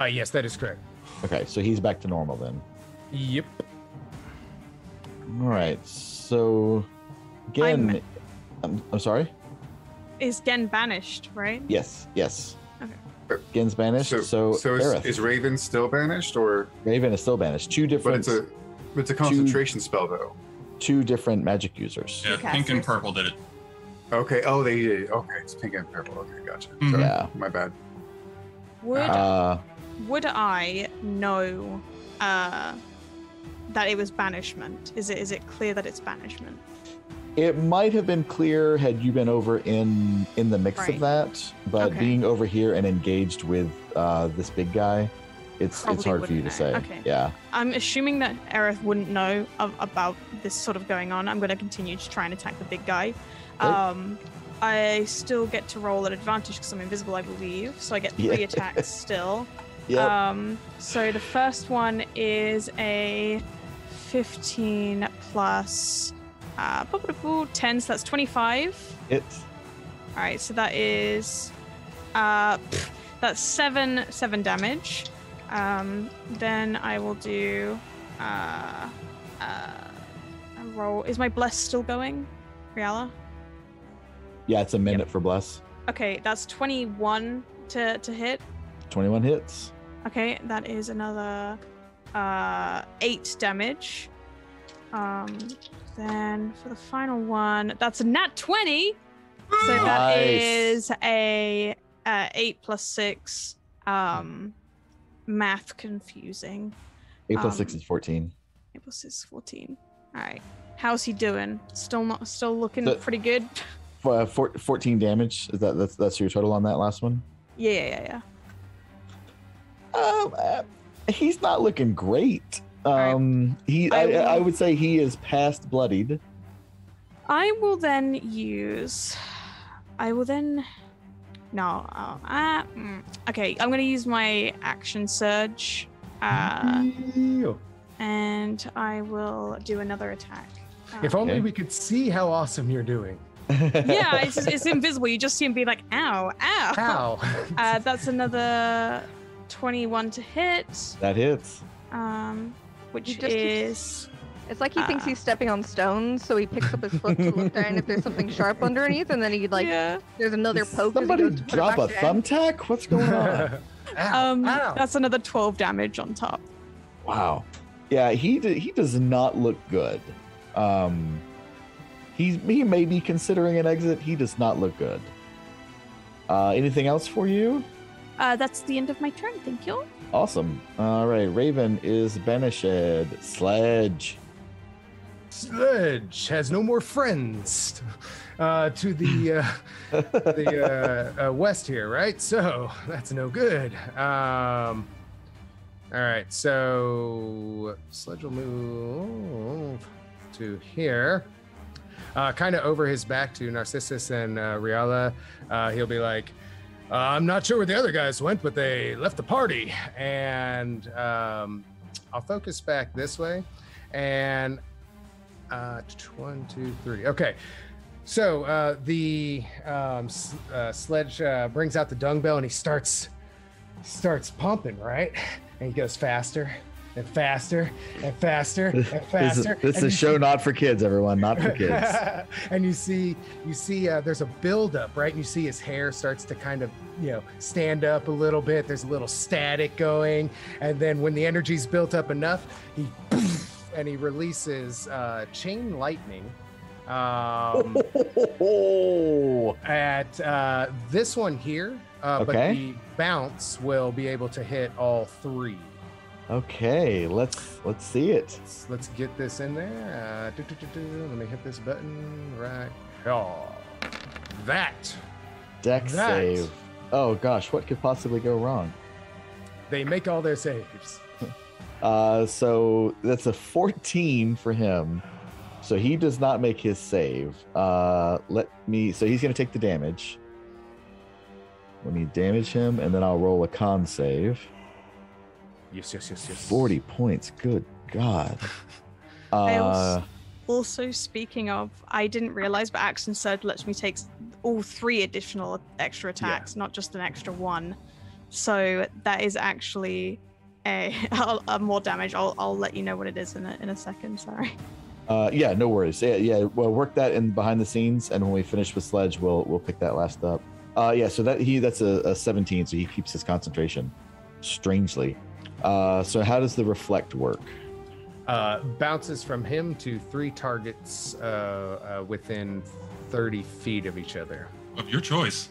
Uh, yes, that is correct. Okay, so he's back to normal then. Yep. All right. So again, I'm- I'm, I'm sorry. Is Gen banished, right? Yes, yes. Okay. Gen's banished. So, So, so, is, is Raven still banished, or Raven is still banished. Two but different, it's a it's a concentration spell though. two different magic users. Yeah, Two pink and purple did it. Okay. Oh, they did. Okay, it's pink and purple. Okay, gotcha. Mhm. Sorry, Yeah. my bad. Would Uh, would I know uh, that it was banishment? Is it is it clear that it's banishment? It might have been clear had you been over in in the mix Right. of that, but Okay. being over here and engaged with uh, this big guy, it's Probably it's hard for you to say. Okay. Yeah. I'm assuming that Aerith wouldn't know of, about this sort of going on. I'm going to continue to try and attack the big guy. Okay. Um, I still get to roll at advantage because I'm invisible, I believe. So I get three Yeah. attacks still. Yep. Um, so the first one is a 15 plus uh, blah, blah, blah, 10, so that's 25. it's All right, so that is uh, pff, that's seven seven damage. Um, then I will do uh, uh, a roll. Is my bless still going, Riala? yeah, it's a minute for bless. Okay, that's 21 to to hit. Twenty one hits. Okay, that is another uh, eight damage. Um, then for the final one, that's a nat 20. So that Nice. is a uh, eight plus six. Um, math confusing. Eight plus six Um, is fourteen. Eight plus six is 14. All right. How's he doing? Still not, still looking So- pretty good. Uh, four, 14 damage. Is that that's that's your total on that last one? Yeah, yeah, yeah, yeah. Um, uh, he's not looking great. right. Um, he I I, will- I would say he is past bloodied. I will then use. I will then. No. Uh, okay, I'm gonna use my action surge, uh, Ew. and I will do another attack. If only Okay. we could see how awesome you're doing. yeah, it's, it's invisible. You just see him be like, ow, ow. Ow. Uh, that's another 21 to hit, that hits. um, which He just keeps- is. It's like he thinks Ah. he's stepping on stones, so he picks up his foot to look down if there's something sharp underneath, and then he like yeah. there's another poke. Somebody to drop a thumbtack? What's going on? Ow, Um, ow. that's another 12 damage on top. wow. Yeah, he d- he does not look good. Um, he's he may be considering an exit. He does not look good. Uh, anything else for you? Uh, that's the end of my turn. Thank you. Awesome. All right, Raven is banished. Sledge. Sledge has no more friends uh, to the uh, the uh, uh, west here, right? So that's no good. Um, all right, so Sledge will move to here, uh, kind of over his back to Narcissus and uh, Riala. Uh, he'll be like, uh, "I'm not sure where the other guys went, but they left the party." And um, I'll focus back this way, and uh, one, two, three. Okay. So uh, the um, uh, sledge uh, brings out the dung bell and he starts starts pumping, right? And he goes faster and faster and faster and This faster. this is and a show see- not for kids, everyone, not for kids. and you see you see uh, there's a buildup right? And you see his hair starts to kind of you know stand up a little bit. There's a little static going. And then when the energy's built up enough he and he releases uh, chain lightning um, at uh, this one here uh, but the bounce will be able to hit all three okay, let's let's see it. let's, let's get this in there uh, let me hit this button right oh, that Dex That. save. Oh gosh, what could possibly go wrong? They make all their saves. Uh, so that's a 14 for him. So he does not make his save. Uh, let me. So he's going to take the damage. Let me damage him, and then I'll roll a con save. Yes, yes, yes, yes. 40 points. Good God. Uh, also- Also, speaking of, I didn't realize, but action surge lets me take s- all three additional extra attacks, not just an extra one. So that is actually a, a more damage. I'll, I'll let you know what it is in a, in a second. Sorry. uh, yeah, no worries. Yeah, yeah. Well, work that in behind the scenes, and when we finish with Sledge, we'll we'll pick that last up. Uh, yeah. So that he that's a, a 17, so he keeps his concentration. Strangely. Uh, so how does the reflect work? Uh, bounces from him to three targets uh, uh, within 30 feet of each other Of your choice.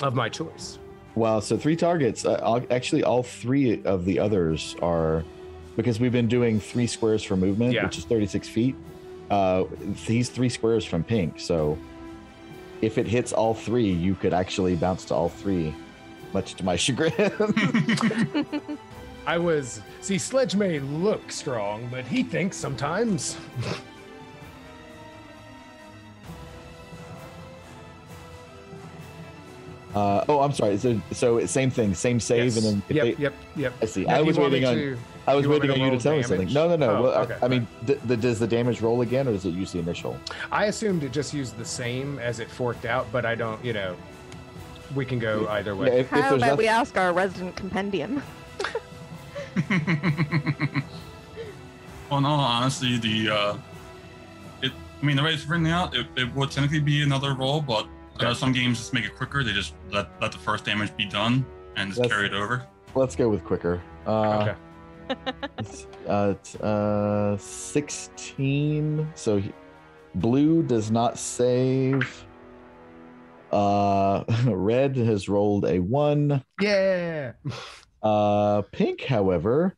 of my choice. Well, so three targets. Uh, actually, all three of the others are because we've been doing three squares for movement, Yeah. which is 36 feet. Uh, he's three squares from pink. So if it hits all three, you could actually bounce to all three, much to my chagrin. I was. See, Sledge may look strong, but he thinks sometimes. uh, oh, I'm sorry. So, so same thing, same save, and then yep, they- yep, yep. I see. Now, I was waiting on. to- I was you waiting to on you to roll tell me something. No, no, no. Oh, well, I- okay, I mean, d- the, does the damage roll again, or does it use the initial? I assumed it just used the same as it forked out, but I don't. You know, we can go either way. if, if How there's about we ask our resident compendium? well, in all honesty, the uh, it. I mean, the way it's written out, it, it would technically be another roll, but I know some games just make it quicker. They just let let the first damage be done and just That's- carry it over. let's go with quicker. Uh, okay. It's, uh, t- uh, 16. So he, blue does not save. Uh, red has rolled a one. Yeah. Uh, pink, however,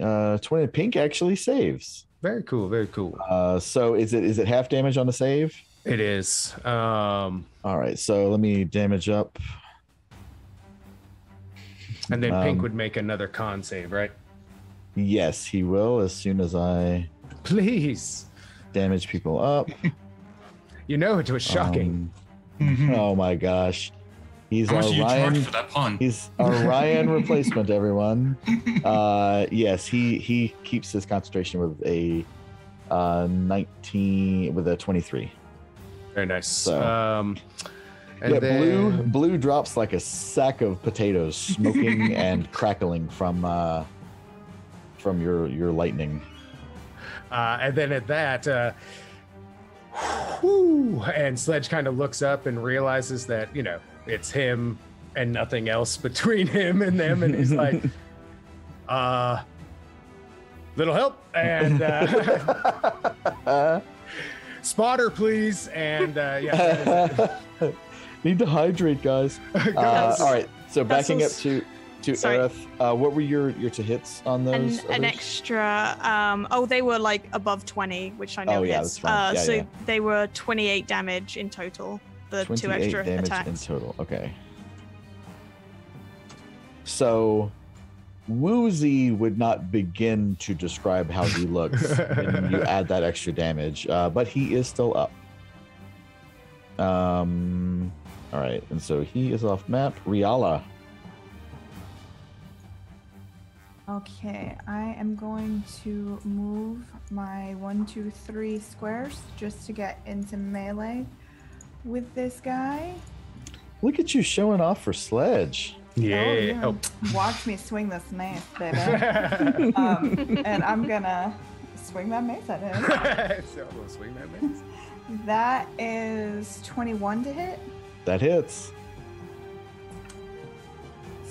uh, 20. Pink actually saves. Very cool. Very cool. Uh, so is it is it half damage on the save? It is. Um, All right. So let me damage up. and then Pink Um, would make another con save, right? Yes, he will as soon as I Please. damage people up. You know it was shocking. Um, oh my gosh. He's How much do you charge Ryan. for that pun? He's our Ryan replacement, everyone. Uh, yes, he he keeps his concentration with a Uh, 19 with a 23. Very nice. So- um, and yeah, blue blue drops like a sack of potatoes, smoking and crackling from uh, from your your lightning. Uh, and then at that, uh, whew, and Sledge kind of looks up and realizes that, you know, it's him and nothing else between him and them. And he's like, uh, little help. And uh, spotter, please. And uh, yeah. Need to hydrate, guys. Uh, all right, so backing up to to Sorry. Aerith, uh, what were your your to hits on an, those? an others? extra um oh they were like above 20 which i know Oh, yeah, hits that's fine. uh Yeah, so yeah. they were 28 damage in total the two 28 extra damage attacks in total. Okay. So, Woozy would not begin to describe how he looks when you add that extra damage, uh, but he is still up. Um. All right, and so he is off map. Riala. Okay, I am going to move my one, two, three squares just to get into melee with this guy. Look at you showing off for Sledge. yeah. Oh, yeah. Watch me swing this mace, baby. um, and I'm gonna swing that mace at him. so we'll swing that mace. That is 21 to hit. That hits.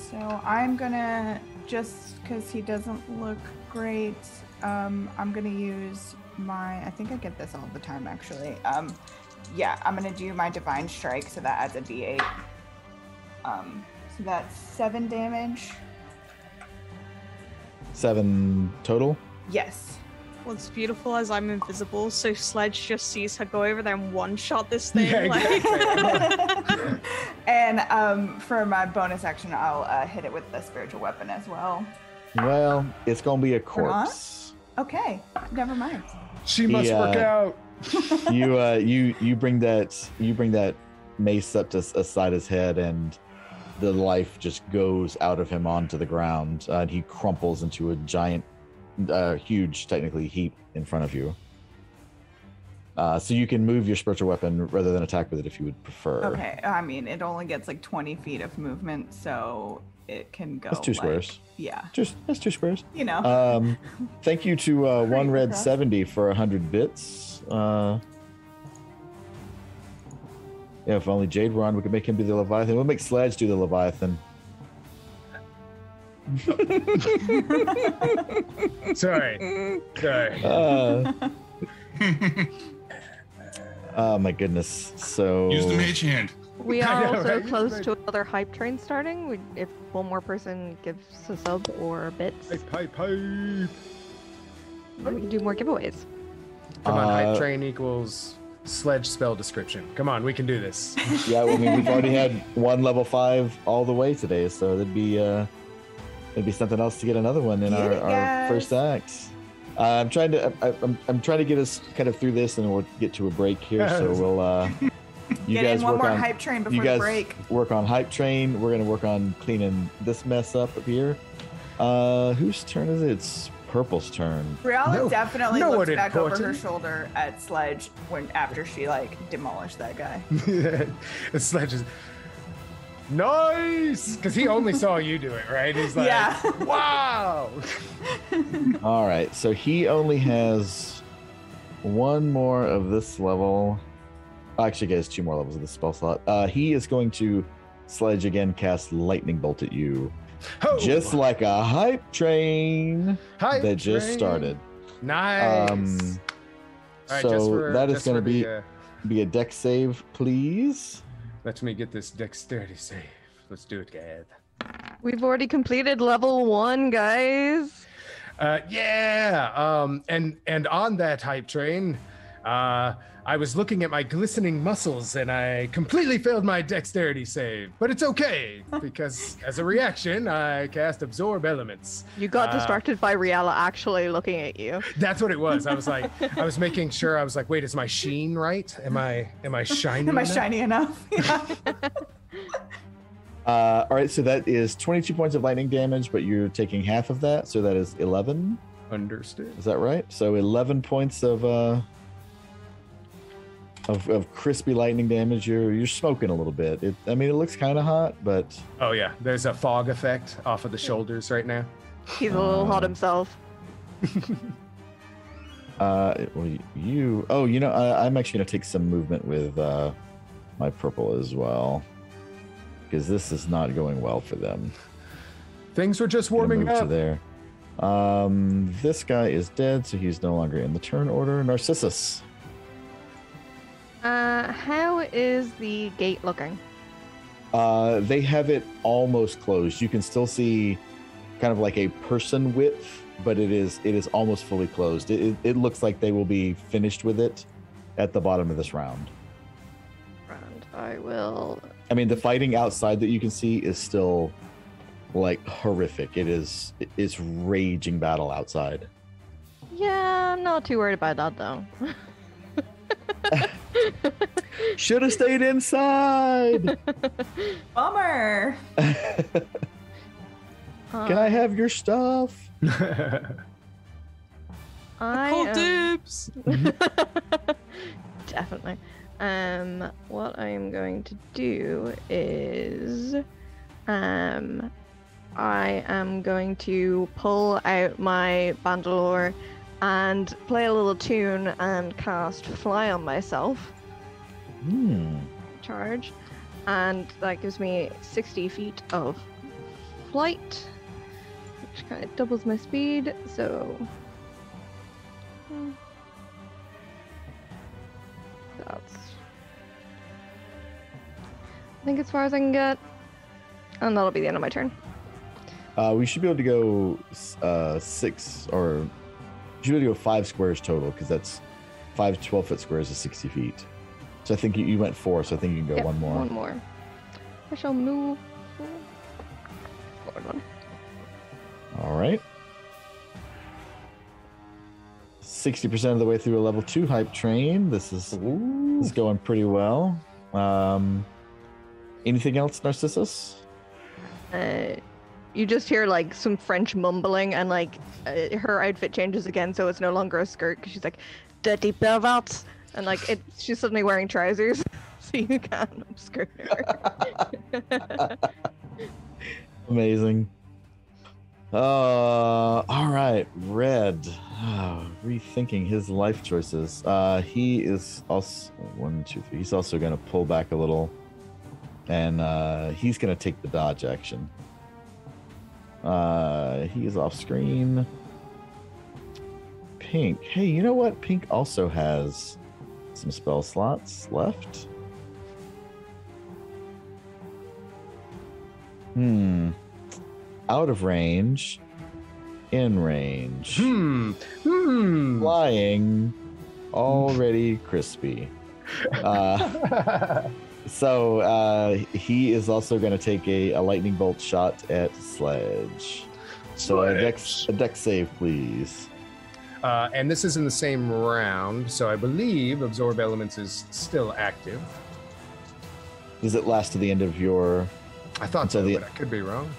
So I'm gonna just because he doesn't look great. Um, I'm gonna use my. I think I get this all the time actually. Um, yeah, I'm gonna do my divine strike, so that adds a d8. Um, so that's seven damage. Seven total. Yes. what's beautiful is i'm invisible so sledge just sees her go over there and one shot this thing Yeah, like and um, for my bonus action, I'll uh, hit it with the spiritual weapon as well. Well, it's gonna be a not? corpse. Okay, never mind. She must Yeah. work out. You uh you you bring that you bring that mace up to aside his head and the life just goes out of him onto the ground uh, and he crumples into a giant uh huge technically heap in front of you uh so you can move your spiritual weapon rather than attack with it if you would prefer Okay, I mean it only gets like 20 feet of movement, so it can go. That's two like- squares. Yeah, just that's two squares you know. um thank you to uh one red 70 for 100 bits uh yeah if only jade were on we could make him do the leviathan we'll make sledge do the leviathan Sorry. Sorry. uh, oh my goodness so Use the mage hand. We are know, also right? close to another hype train starting. We, if one more person gives a sub or bits, Pipe, pipe, pipe. we can do more giveaways. Come on, hype Uh, train equals sledge spell description. Come on, we can do this. yeah well, i mean we've already had one level five all the way today so there'd be uh there'd be something else to get another one in our, our first act uh, i'm trying to I, I'm, I'm trying to get us kind of through this and we'll get to a break here so we'll uh you Get guys in one work more on hype train before you the guys break. work on hype train we're gonna work on cleaning this mess up up here uh whose turn is it it's purple's turn Briella No- definitely no looks one back over her shoulder at Sledge when after she like demolished that guy. the sledge is nice because he only saw you do it, right? He's like, Yeah. wow. All right, so he only has one more of this level. Actually, he has two more levels of the spell slot. Uh, he is going to sledge again, cast lightning bolt at you, Oh, just like a hype train hype that just train. started. Nice. Um, All right, so just for, that is going to for the, be uh, be a dex save, please. let me get this dexterity save. Let's do it, Gad. We've already completed level one, guys. Uh, yeah. Um, and and on that hype train, uh, I was looking at my glistening muscles and I completely failed my dexterity save. But it's okay because as a reaction, I cast absorb elements. You got Uh, distracted by Riala actually looking at you. That's what it was. I was like, I was making sure. I was like, wait, is my sheen right? Am I am I shiny? Am I enough? shiny enough? Yeah. Uh, all right, so that is 22 points of lightning damage, but you're taking half of that, so that is 11. Understood. Is that right? So 11 points of uh of, of crispy lightning damage. You're you're smoking a little bit. It, I mean, it looks kind of hot, but Oh yeah, there's a fog effect off of the shoulders right now. He's a little hot Uh, himself. uh, well, you. Oh, you know, I, I'm actually gonna take some movement with uh my purple as well because this is not going well for them. Things were just Gonna warming move to up. there. Um, this guy is dead, so he's no longer in the turn order. Narcissus. Uh, how is the gate looking? Uh, they have it almost closed. You can still see kind of like a person width, but it is it is almost fully closed. It, it, it looks like they will be finished with it at the bottom of this round. And I will. I mean, the fighting outside that you can see is still like horrific. It is it's raging battle outside. Yeah, I'm not too worried about that though. Should have stayed inside. Bummer. Can I have your stuff? I Call am- dibs. Definitely. Um, what I am going to do is, um, I am going to pull out my bandolore and play a little tune and cast fly on myself. Hmm. charge, and that gives me 60 feet of flight, which kind of doubles my speed. So hmm. that's I think as far as I can get, and that'll be the end of my turn. Uh, we should be able to go uh, six or we should be able to go five squares total because that's five 12 foot squares is 60 feet. So I think you, you went four, so I think you can go Yep, one more. One more. I shall move forward one. All right. 60% of the way through a level two hype train. This is, this is going pretty well. Um, anything else, Narcissus? Uh, you just hear like some French mumbling, and like uh, her outfit changes again, so it's no longer a skirt because she's like dirty perverts, and like it, she's suddenly wearing trousers, so you can't obscure her. Amazing. Uh, all right, Red. Oh, rethinking his life choices. Uh, he is also one, two, three. He's also going to pull back a little, and uh, he's going to take the dodge action. Uh, he is off screen. Pink. Hey, you know what? Pink also has some spell slots left. Hmm. Out of range. In range. Hmm. Hmm. Flying. Already crispy. Uh, so uh, he is also going to take a, a lightning bolt shot at Sledge. So a dex, a dex save, please. Uh, and this is in the same round, so I believe Absorb Elements is still active. Does it last to the end of your? I thought So so, the- but I could be wrong.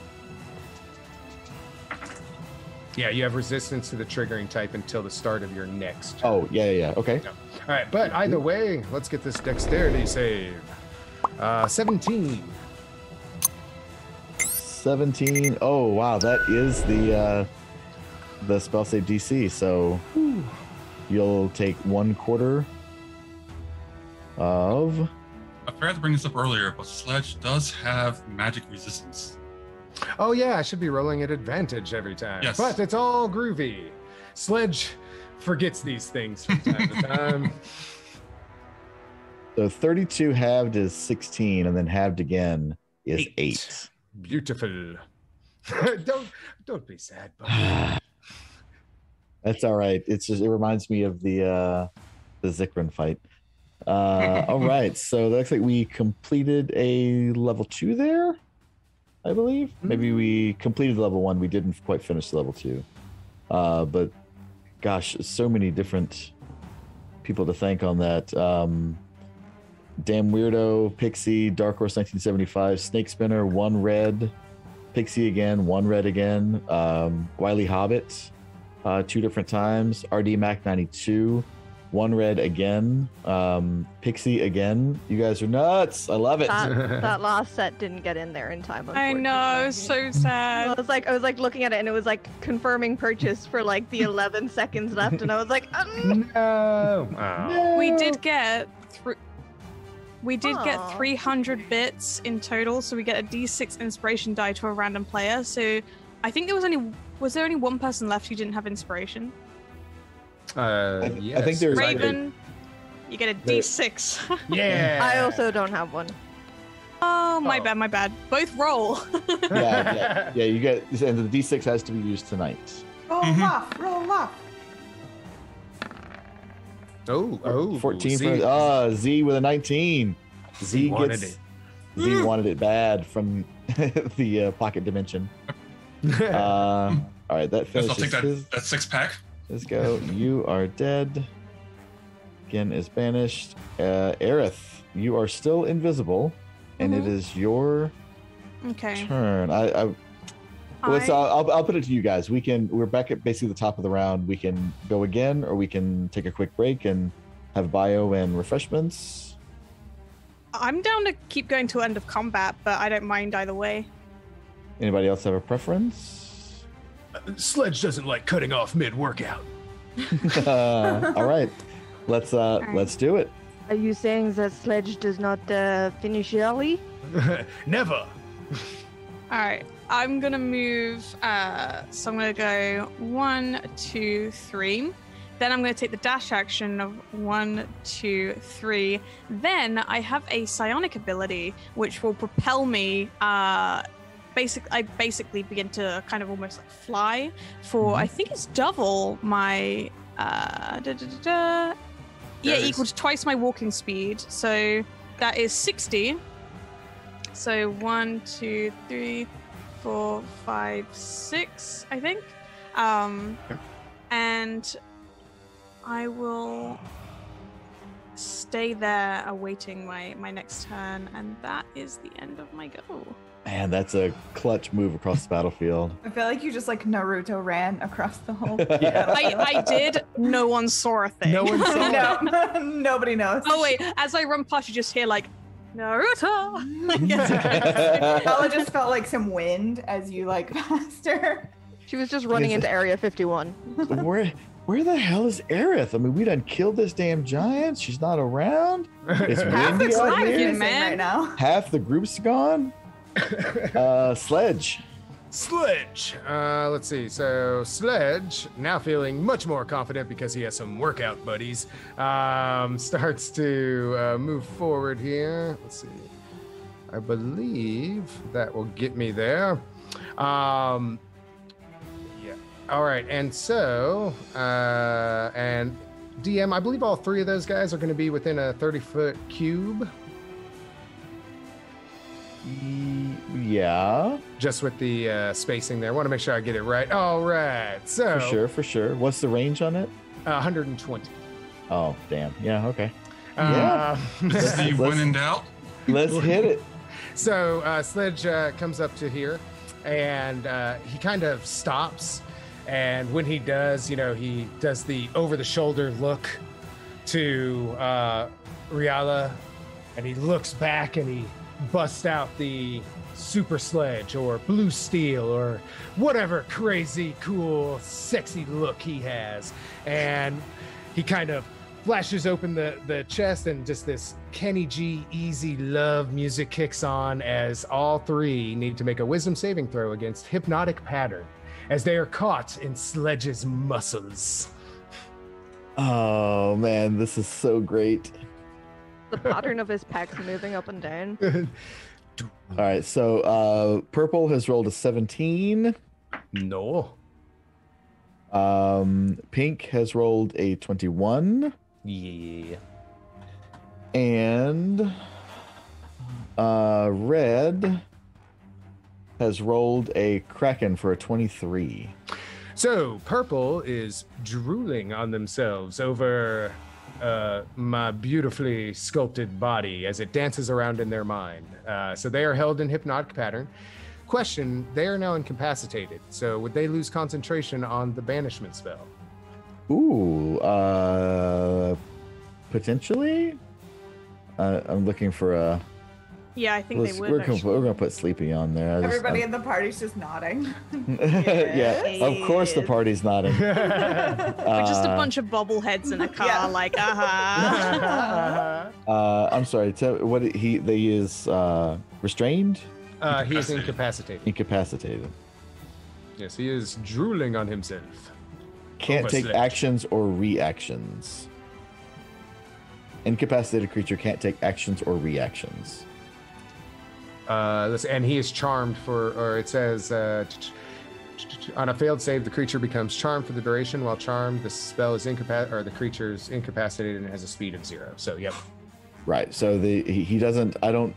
Yeah, you have resistance to the triggering type until the start of your next. turn. Oh yeah, yeah, yeah. Okay. All right, but either way, let's get this dexterity save. Uh, 17. 17. Oh wow, that is the uh, the spell save DC. So you'll take one quarter of. I forgot to bring this up earlier, but Sledge does have magic resistance. Oh, yeah, I should be rolling at advantage every time. Yes. But it's all groovy. Sledge forgets these things from time to time. So 32 halved is 16, and then halved again is Eight. eight. Beautiful. don't don't be sad, buddy. That's all right. It's just it reminds me of the uh the Zikrin fight. Uh all right, so that looks like we completed a level two there, I believe. Maybe we completed level one. We didn't quite finish level two. Uh but gosh, so many different people to thank on that. Um Damn Weirdo, Pixie, Dark Horse 1975, Snake Spinner, one red, Pixie again, one red again, um, Wiley Hobbit, uh, two different times. RD Mac 92, one red again. Um, Pixie again. You guys are nuts. I love it. That, that last set didn't get in there in time. I know, unfortunately. so I was like, I was like looking at it, and it was like confirming purchase for like the 11 seconds left, and I was like, um, no. Oh. We did get thr We did get 300 bits in total, so we get a D6 inspiration die to a random player. So I think there was only was there only one person left who didn't have inspiration? Uh, I- I think there's- I did. Raven, you get a There- D6. Yeah. I also don't have one. oh, my Oh. bad, my bad. Both roll. yeah, yeah, yeah. You get, and the D6 has to be used tonight. Roll Mhm. off, roll off. Oh, oh. 14 see. for uh, Z with a 19. Z Z wanted gets it. Z wanted it bad from the uh, pocket dimension. Uh, all right, that Guess I'll finishes take that, his, that six pack. Let's go. You are dead. Again is banished. Uh, Aerith, you are still invisible, and it Mhm. is your okay. turn. I, I well, so I- I'll, I'll, I'll put it to you guys. We can. We're back at basically the top of the round. We can go again, or we can take a quick break and have bio and refreshments. I'm down to keep going to end of combat, but I don't mind either way. Anybody else have a preference? Sledge doesn't like cutting off mid workout. Uh, all right, let's uh, right. let's do it. Are you saying that Sledge does not uh, finish early? Never. All right, I'm gonna move. Uh, so I'm gonna go one, two, three. Then I'm gonna take the dash action of one, two, three. Then I have a psionic ability which will propel me. Uh, basic, I basically begin to kind of almost like fly for. I think it's double my. Uh, da, da, da. Yeah, equal to twice my walking speed. So that is 60. So one, two, three, four, five, six, I think. Um, Okay. and I will stay there awaiting my my next turn, and that is the end of my go. Man, that's a clutch move across the battlefield. I feel like you just like Naruto ran across the whole. I, I did. No one saw a thing. No one saw no, nobody knows. Oh wait, as I run past, you just hear like Naruto. Bella just felt like some wind as you like passed her. She was just running Is into it- Area 51. where where the hell is Aerith? I mean, we done killed this damn giant. She's not around. It's Half the windy out here, man. Right now, half the group's gone. Uh, Sledge. Sledge. Uh, let's see. So Sledge, now feeling much more confident because he has some workout buddies, um, starts to uh, move forward here. Let's see. I believe that will get me there. Um, yeah. All right. And so, uh, and DM, I believe all three of those guys are going to be within a 30 foot cube, Yeah, just with the uh, spacing there. I want to make sure I get it right. All right. So, for sure, for sure. What's the range on it? Uh, 120. Oh, damn. Yeah, okay. Uh, Steve, when in doubt, Let's hit it. so uh, Sledge uh, comes up to here and uh, he kind of stops. And when he does, you know, he does the over the shoulder look to uh, Riala and he looks back and he busts out the super sledge or blue steel or whatever crazy, cool, sexy look he has. And he kind of flashes open the, the chest and just this Kenny G easy love music kicks on as all three need to make a wisdom saving throw against hypnotic pattern as they are caught in Sledge's muscles. Oh man, this is so great. The pattern of his pecs moving up and down. All right, so uh, purple has rolled a 17. no. Um, pink has rolled a 21. Yeah. And uh, red has rolled a kraken for a 23. So purple is drooling on themselves over uh, my beautifully sculpted body as it dances around in their mind. Uh, so they are held in hypnotic pattern. question: They are now incapacitated. So would they lose concentration on the banishment spell? Ooh, uh, potentially. Uh, I'm looking for a. Yeah, I think let's- they would. we're, gonna, we're gonna put sleepy on there. I Everybody I'm- in the party's just nodding. yeah, of course the party's nodding. We're just a Uh, bunch of bobbleheads in a car, Yeah. like, uh-huh. Uh, I'm sorry. Tell what he they is uh, restrained, uh, he is Incapacitated. incapacitated. incapacitated. Yes, he is drooling on himself. Can't take actions or reactions. Incapacitated creature can't take actions or reactions. Uh, let's, and he is charmed for, or it says, uh, on a failed save, the creature becomes charmed for the duration. While charmed, the spell is incapacitated, or the creature is incapacitated and has a speed of zero. So, yep. Right. So the he, he doesn't. I don't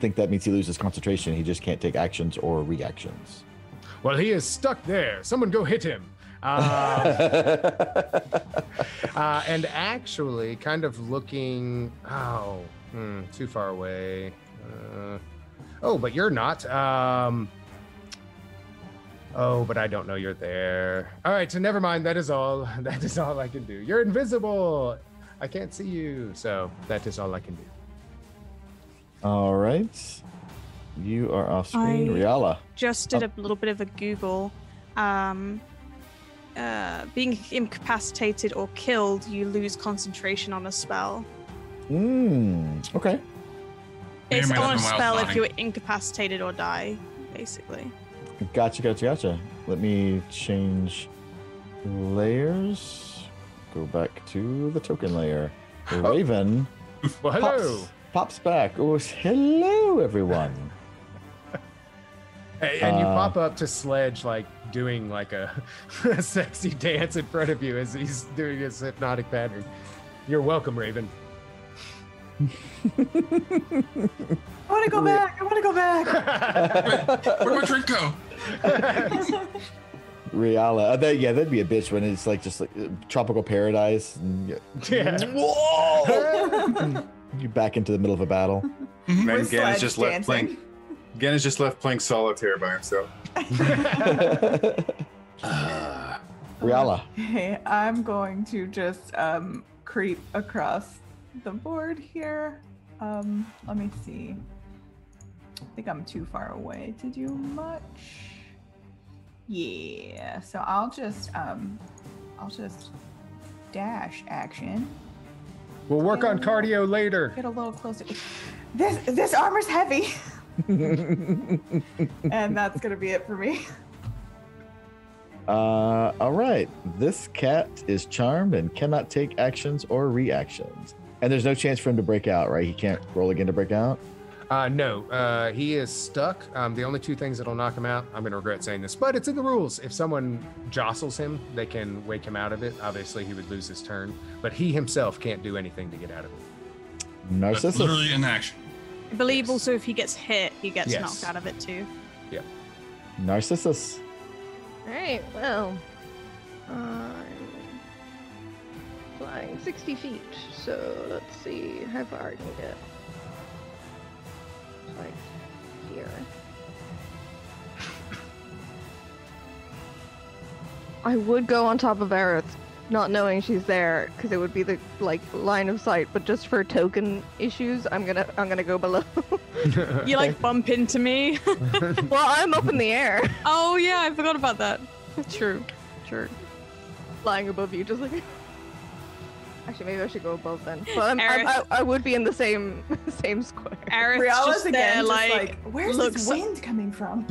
think that means he loses concentration. He just can't take actions or reactions. Well, he is stuck there. Someone go hit him. Um, uh, and actually, kind of looking. Oh, hmm, too far away. Uh, oh, but you're not. Um, oh, but I don't know you're there. All right, so never mind. That is all. That is all I can do. You're invisible. I can't see you. So that is all I can do. All right. You are off screen. I- Riala. just did a little bit of a Google. Um, uh, being incapacitated or killed, you lose concentration on a spell. Mm, okay. May or It's may not on a have been while spell if you're incapacitated or die, basically. Gotcha, gotcha, gotcha. Let me change layers. Go back to the token layer. Raven Well, hello. pops, pops back. Oh, hello, everyone. A- And you Uh, pop up to Sledge, like doing like a, a sexy dance in front of you as he's doing his hypnotic pattern. You're welcome, Raven. I want to go back. I want to go back. Where'd my drink go? Riala. Uh, that, yeah, that'd be a bitch when it's like just like uh, tropical paradise. And yeah. Whoa! you back into the middle of a battle. And then Gan is Sledge just left playing. Gan is just left playing solitaire by himself. Riala. Okay, I'm going to just um, creep across the board here. Um, let me see. I think I'm too far away to do much. Yeah, so I'll just um, I'll just dash action. We'll work on cardio later. Get a little closer. This this armor's heavy, and that's gonna be it for me. Uh, all right. This cat is charmed and cannot take actions or reactions. And there's no chance for him to break out, right? He can't roll again to break out. Uh, no, uh, he is stuck. Um, the only two things that'll knock him out, I'm going to regret saying this, but it's in the rules. If someone jostles him, they can wake him out of it. Obviously, he would lose his turn, but he himself can't do anything to get out of it. That's Narcissus. literally in action. I believe Yes. also if he gets hit, he gets Yes. knocked out of it too. Yeah. Narcissus. All right, well, I'm flying 60 feet, so let's see how far I can get. Like here. I would go on top of Aerith, not knowing she's there, because it would be the like line of sight. But just for token issues, I'm gonna I'm gonna go below. You like bump into me. well, I'm up in the air, oh yeah, I forgot about that. True, true. flying above you, just like. Actually, maybe I should go above then. But I'm, I'm, I, I would be in the same same square. Aerith's Riala's just again, there, just like, like, where's looks- this wind coming from?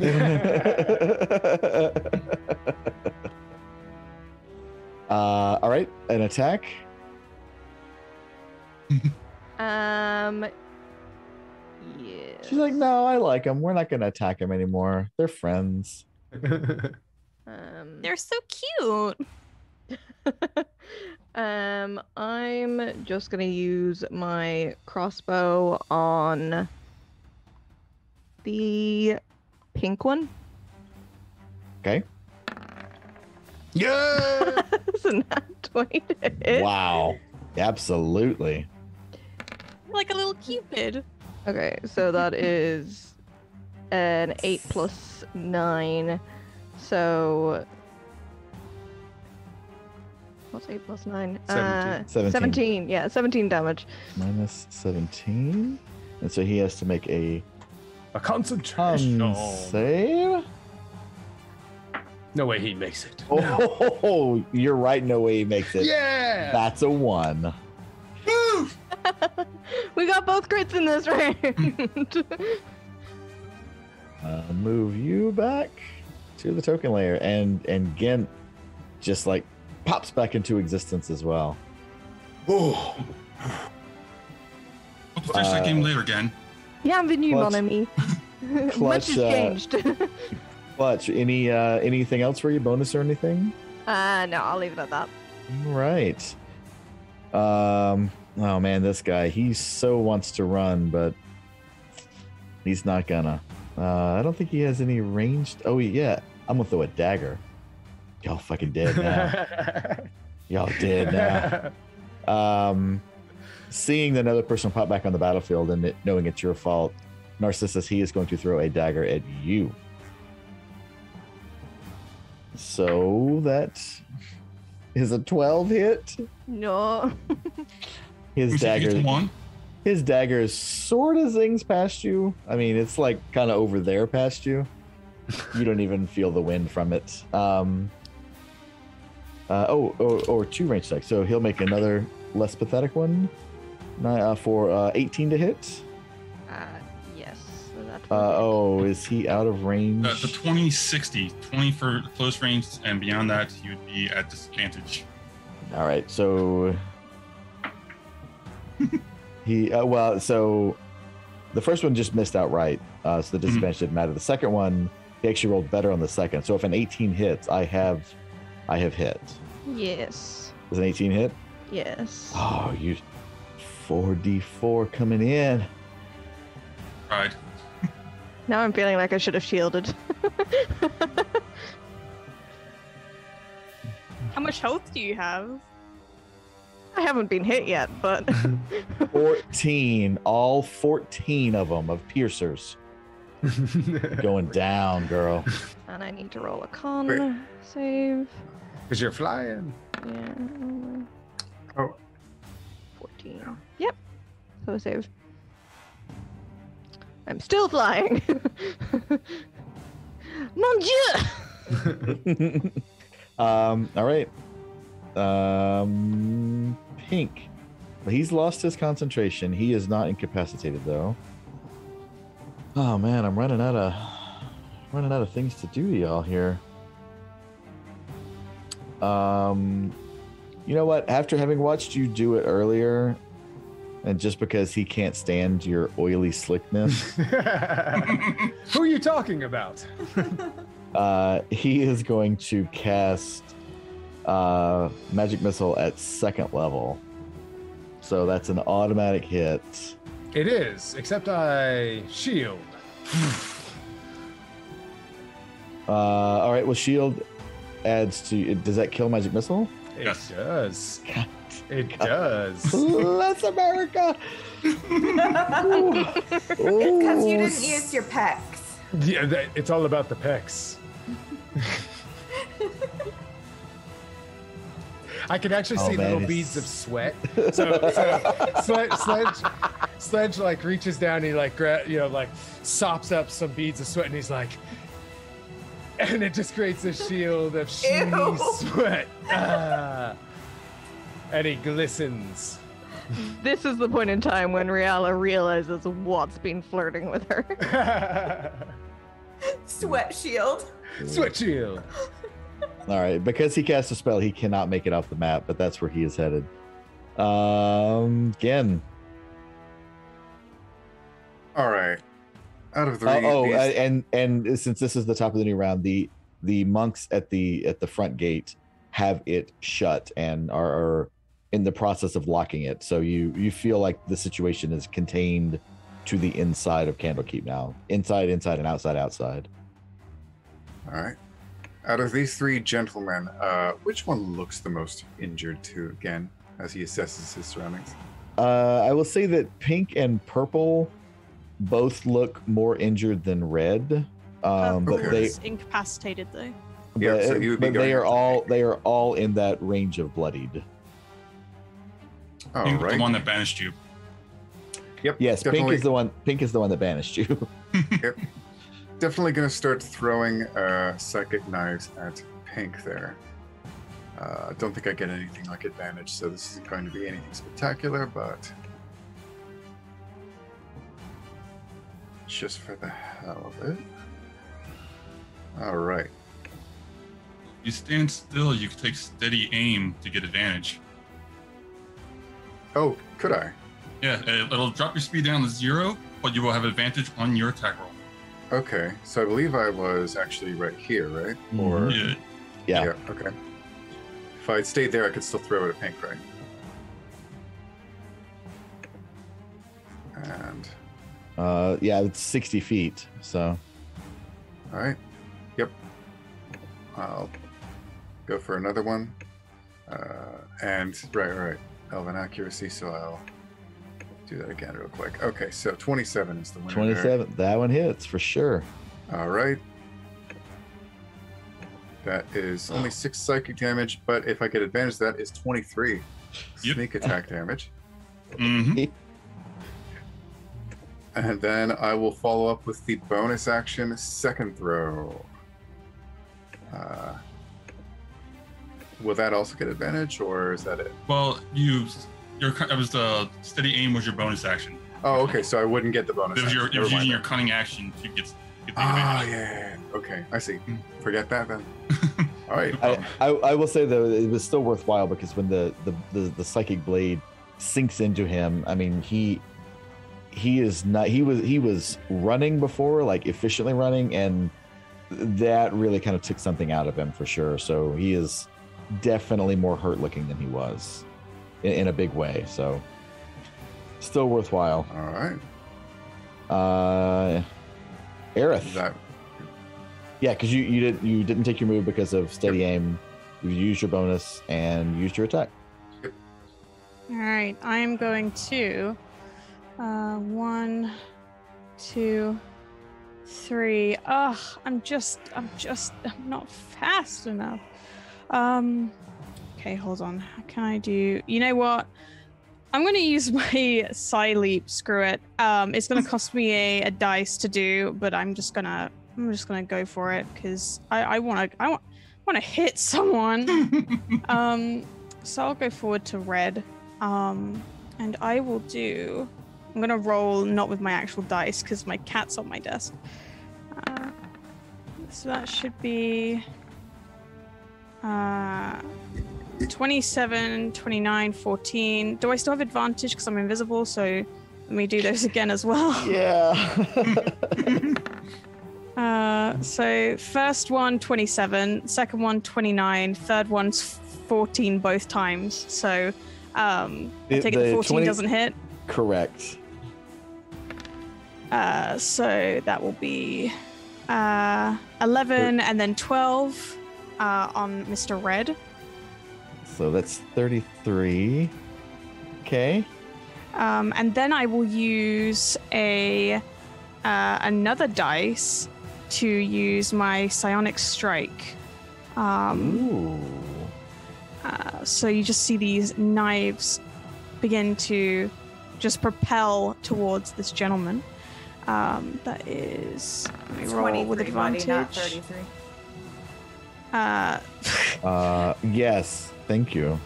uh, all right. An attack. Um. Yeah. She's like, no, I like him. We're not going to attack him anymore. They're friends. Um. they're so cute. Um. I'm just gonna use my crossbow on the pink one. Okay. yeah. Isn't that twenty? Wow. Absolutely. Like a little cupid. Okay, so that is an 8 plus 9. So. What's 8 plus 9? Uh, 17. 17. Yeah, 17 damage. Minus 17. And so he has to make a A concentration. con save. No way he makes it. Oh, you're right. No way he makes it. Yeah. That's a one. we got both crits in this round. Uh, move you back to the token layer, and and Gent just like pops back into existence as well. Oh, Hope to finish that game Uh, later again. Bienvenue, Clutch- mon ami. Much clutch, has uh, changed. Clutch, any uh, anything else for you, bonus or anything? uh, no, I'll leave it at that. Right. Um. Oh man, this guy. He so wants to run, but he's not gonna. Uh, I don't think he has any ranged. Oh yeah, I'm gonna throw a dagger. Y'all fucking dead now. Y'all dead now. Um, seeing another person pop back on the battlefield and it, knowing it's your fault, Narcissus, he is going to throw a dagger at you. So that is a 12 hit. No. His dagger, each one. his dagger sort of zings past you. I mean, it's like kind of over there past you. You don't even feel the wind from it. Um, uh, oh, or, or two range attacks. So he'll make another less pathetic one Ni- uh, for uh, 18 to hit. Uh, yes. so Uh, oh, is he out of range? The, the 20 60, 20 for close range, and beyond that, he would be at disadvantage. All right, so he uh, well, so the first one just missed outright, uh, so the disadvantage didn't matter. The second one, he actually rolled better on the second. So if an 18 hits, I have, I have hit. Hit. Yes. Is an 18 hit? Yes. Oh, you, 4d4 coming in. Right. Now I'm feeling like I should have shielded. How much health do you have? I haven't been hit yet, but 14, all 14 of them of piercers going down, girl. and I need to roll a con Wait. save. Because you're flying. Yeah. Oh. 14. Yep. So a save. I'm still flying. Mon Dieu! um, all right. Um, Pink. He's lost his concentration. He is not incapacitated though. Oh man, I'm running out of running out of things to do to y'all here. Um, you know what? After having watched you do it earlier, and just because he can't stand your oily slickness, Who are you talking about? uh, he is going to cast uh, magic missile at second level. So that's an automatic hit. It is, except I shield. Uh, all right. Well, shield adds to. Does that kill magic missile? It Yes. does. God. It does. Bless America. Because you didn't use your pecs. yeah, that, it's all about the pecs. I can actually Oh, see man, little it's- beads of sweat. So, so Sledge, Sledge, Sledge, like reaches down, and he like, gra- you know, like sops up some beads of sweat, and he's like, and it just creates a shield of sheeny Ew. sweat. Ah. and he glistens. This is the point in time when Riala realizes what's been flirting with her. Sweat shield. sweat shield. All right. Because he cast a spell, he cannot make it off the map, but that's where he is headed. Um, again. all right. Out of the Uh, three, oh, these- and and since this is the top of the new round, the the monks at the at the front gate have it shut and are, are in the process of locking it. So you you feel like the situation is contained to the inside of Candlekeep now, inside, inside, and outside, outside. all right. Out of these three gentlemen, uh, which one looks the most injured to again as he assesses his surroundings? Uh, I will say that pink and purple both look more injured than Red. Um, but Okay. they incapacitated though. Yeah, but, so he would be but they are all Pink. they are all in that range of bloodied. All Pink, right. the one that banished you. Yep. Yes, Pink is the one. Pink is the one that banished you. yep. definitely going to start throwing uh, psychic knives at Pink there. Uh, I don't think I get anything like advantage, so this isn't going to be anything spectacular, but just for the hell of it. All right. You stand still, you can take steady aim to get advantage. Oh, could I? Yeah, it- it'll drop your speed down to zero, but you will have advantage on your attack roll. Okay, so I believe I was actually right here, right? Or Mhm. Yeah, Yeah. okay. If I had stayed there, I could still throw it at Pink, right? And Uh, yeah, it's sixty feet. So all right, yep. I'll go for another one. Uh, and right, right, Elven accuracy. So I'll do that again real quick. Okay, so twenty-seven is the winner. there. twenty-seven. That one hits for sure. All right. That is only six psychic damage, but if I get advantage, that is 23 Yep. sneak attack damage. hmm And then I will follow up with the bonus action second throw. Uh, will that also get advantage, or is that it? Well, you, your, that was the steady aim was your bonus action. Oh, okay. So I wouldn't get the bonus. It was, your, action. it was using your cunning action to get, get the Ah, advantage. yeah, yeah, yeah. Okay, I see. Mm. Forget that then. All right. I, I, I will say though it was still worthwhile because when the, the the the psychic blade sinks into him, I mean he he is not he was he was running before like efficiently running and that really kind of took something out of him for sure. So he is definitely more hurt looking than he was in, in a big way. So still worthwhile. All right. Uh, Aerith. That Yeah, because you, you didn't you didn't take your move because of steady aim. You used your bonus and used your attack. All right, I am going to uh, one, two, three. Ugh, I'm just, I'm just, I'm not fast enough. Um, okay, hold on. How can I do? You know what? I'm gonna use my psi leap. Screw it. Um, it's gonna cost me a, a dice to do, but I'm just gonna, I'm just gonna go for it because I, I want to, I want, want to hit someone. um, so I'll go forward to red. Um, and I will do. I'm gonna roll not with my actual dice because my cat's on my desk. Uh, so that should be. Uh, 27, 29, 14. Do I still have advantage because I'm invisible? So let me do those again as well. Yeah. Uh, so first one 27, second one 29, third one's 14 both times. So um, I The- take it the the 14 20 doesn't hit. Correct. Uh, so that will be uh, 11 and then 12 uh, on Mr. Red. So that's 33. Okay. Um, and then I will use a uh, another dice to use my psionic strike. Um, Ooh. Uh, so you just see these knives begin to just propel towards this gentleman. Um, that is let me roll with 23, buddy, advantage. not 33. Uh, Uh, yes. Thank you.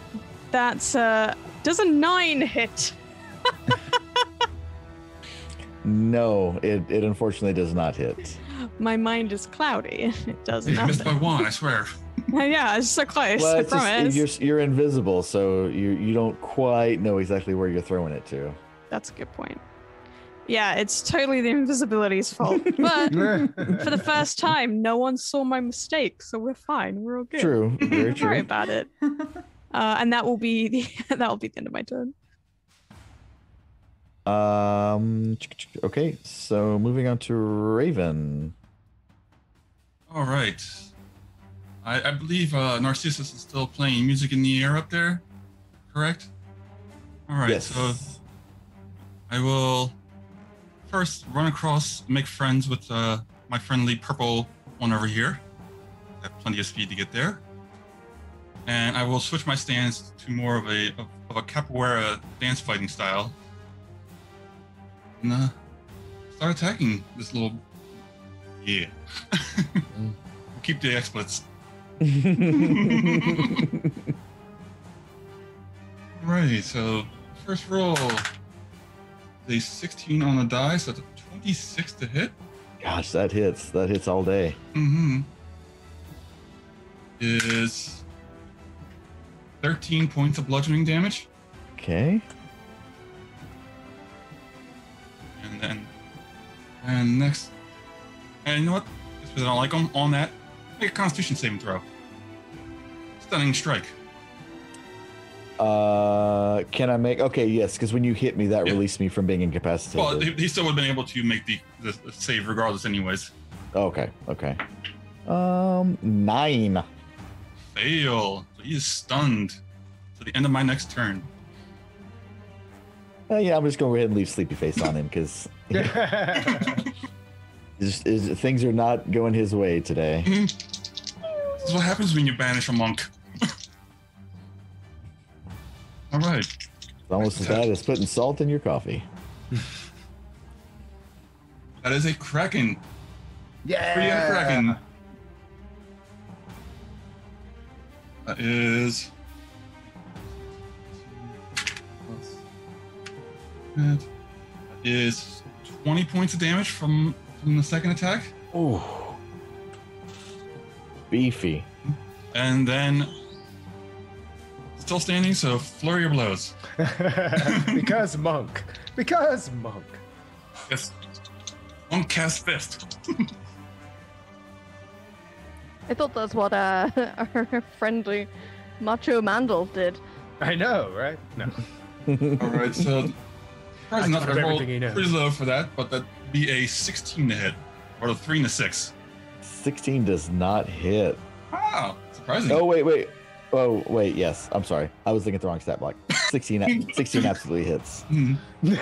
that's uh, does a nine hit? No, it, it unfortunately does not hit. My mind is cloudy. It does not. You missed by one, I swear. yeah, it's so close. Well, I it's just, promise. you're, you're invisible, so you, you don't quite know exactly where you're throwing it to. That's a good point. Yeah, it's totally the invisibility's fault. But for the first time, no one saw my mistake, so we're fine. We're all good. True. Very Don't worry true. about it. Uh, and that will be the that will be the end of my turn. Um. Okay. So moving on to Raven. All right. I, I believe uh, Narcissus is still playing music in the air up there, correct? All right. yes. So I will first run across, make friends with uh, my friendly purple one over here. I have plenty of speed to get there. And I will switch my stance to more of a of, of a capoeira dance fighting style. And uh, start attacking this little. Yeah. Keep the explets. Right, so first roll. A 16 on the die, so that's a 26 to hit. Gosh, that hits. That hits all day. Mm-hmm. Is 13 points of bludgeoning damage. Okay. And then, and next, and you know what? Just because I don't like them, on that, make a constitution saving throw. Stunning strike. Uh, can I make? Okay, yes, because when you hit me, that Yeah. released me from being incapacitated. Well, he, still would have been able to make the, the, the save regardless, anyways. okay, okay. Um, nine. Fail. So he is stunned to the end of my next turn. Uh, yeah, I'm just going to go ahead and leave Sleepy Face on him because things are not going his way today. This is what happens when you banish a monk. All right. It's almost as bad as putting salt in your coffee. That is a kraken. yeah. Free a kraken. That is. That is 20 points of damage from, from the second attack. Ooh. Beefy. And then. Still standing, so flurry your blows. because monk. Because monk. Yes. Monk cast fist. I thought that's what uh, our friendly Macho Mandel did. I know, right? No. All right, so surprising enough, thought of I rolled everything he knows. pretty low for that, but that'd be a 16 to hit, or a three and a six. 16 does not hit. Wow, surprising. Oh, wait, wait. Oh, wait, yes. I'm sorry. I was looking at the wrong stat block. 16, 16 absolutely hits. Mhm.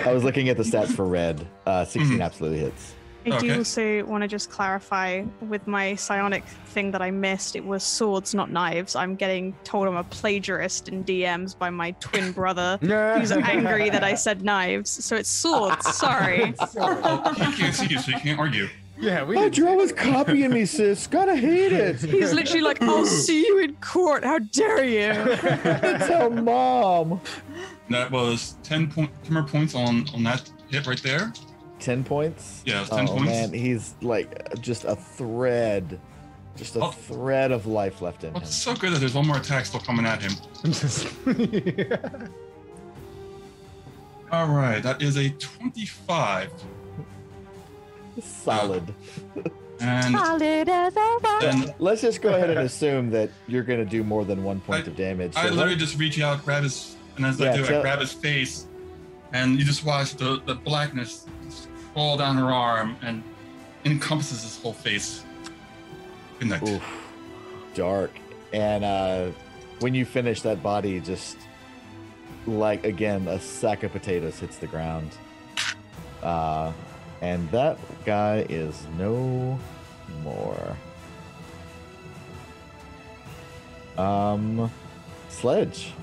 I was looking at the stats for red. Uh, 16 Mhm. absolutely hits. I Okay. do also want to just clarify with my psionic thing that I missed. It was swords, not knives. I'm getting told I'm a plagiarist in DMs by my twin brother, who's angry that I said knives. So it's swords. Sorry. He can't see you, so you can't argue. Yeah, we Oh, did. Joe was copying me, sis. Gotta hate it. He's literally like, "I'll see you in court. How dare you?" Tell mom. That was ten 10 point, 10 more points on on that hit right there. 10 points? Yeah, it's 10 oh, points. man. He's like just a thread. Just a Oh. thread of life left in Well, him. it's so good that there's one more attack still coming at him. All right, that is a 25. Solid. And Solid as a rock. then Let's just go ahead and assume that you're going to do more than one point I- of damage. I So literally just reach out, grab his, and as I Yeah, do, I tell- grab his face, and you just watch the, the blackness just fall down her arm and encompasses his whole face. Good night. Oof, dark. And uh, when you finish, that body just like again a sack of potatoes hits the ground. Uh, and that guy is no more. Um, sledge.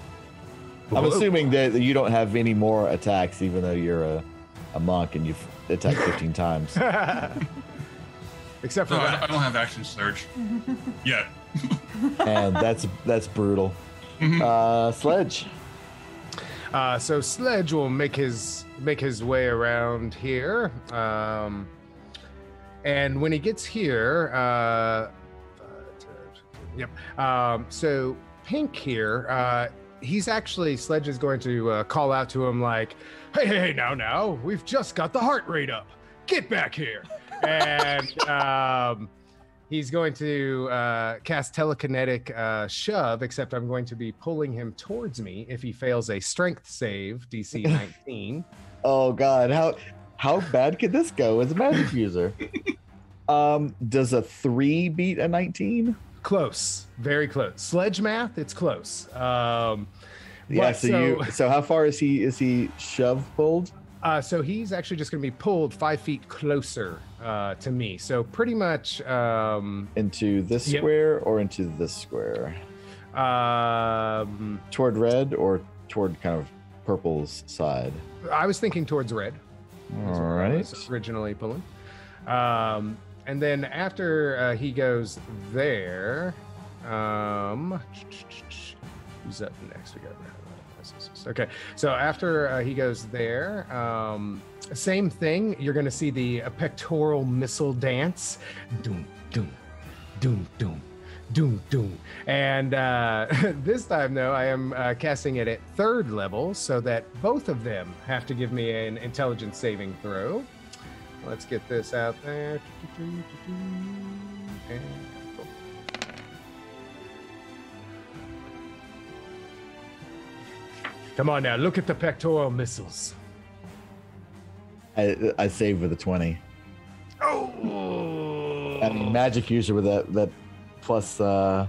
I'm assuming that you don't have any more attacks, even though you're a, a monk and you've attacked 15 times. Except for No, I, that. I don't have action surge yet. and that's that's brutal. Mhm. Uh, sledge. Uh, so Sledge will make his make his way around here, um, and when he gets here, uh, yep. Um, so Pink here, uh, he's actually Sledge is going to uh, call out to him like, "Hey, hey, hey, now, now, we've just got the heart rate up. Get back here!" and um, he's going to uh, cast telekinetic uh, shove, except I'm going to be pulling him towards me if he fails a strength save, DC 19. Oh God, how how bad could this go as a magic user? Um, does a three beat a nineteen? close, very close. Sledge math, it's close. Um, Yeah. but So, you. So how far is he? Is he shove pulled? Uh, so he's actually just going to be pulled five feet closer uh, to me. So pretty much, um, Into this Yep. square or into this square? um, Toward red or toward kind of purple's side? I was thinking towards red. All right. originally pulling. Um, and then after uh, he goes there, um, who's up next? We got okay. So after uh, he goes there, um, same thing. You're going to see the uh, pectoral missile dance. Doom, doom, doom, doom. Doom, doom. And uh, this time, though, I am uh, casting it at third level so that both of them have to give me an intelligence saving throw. Let's get this out there. Come on now, look at the pectoral missiles. I, I saved with a 20. Oh! I mean, magic user with that that plus uh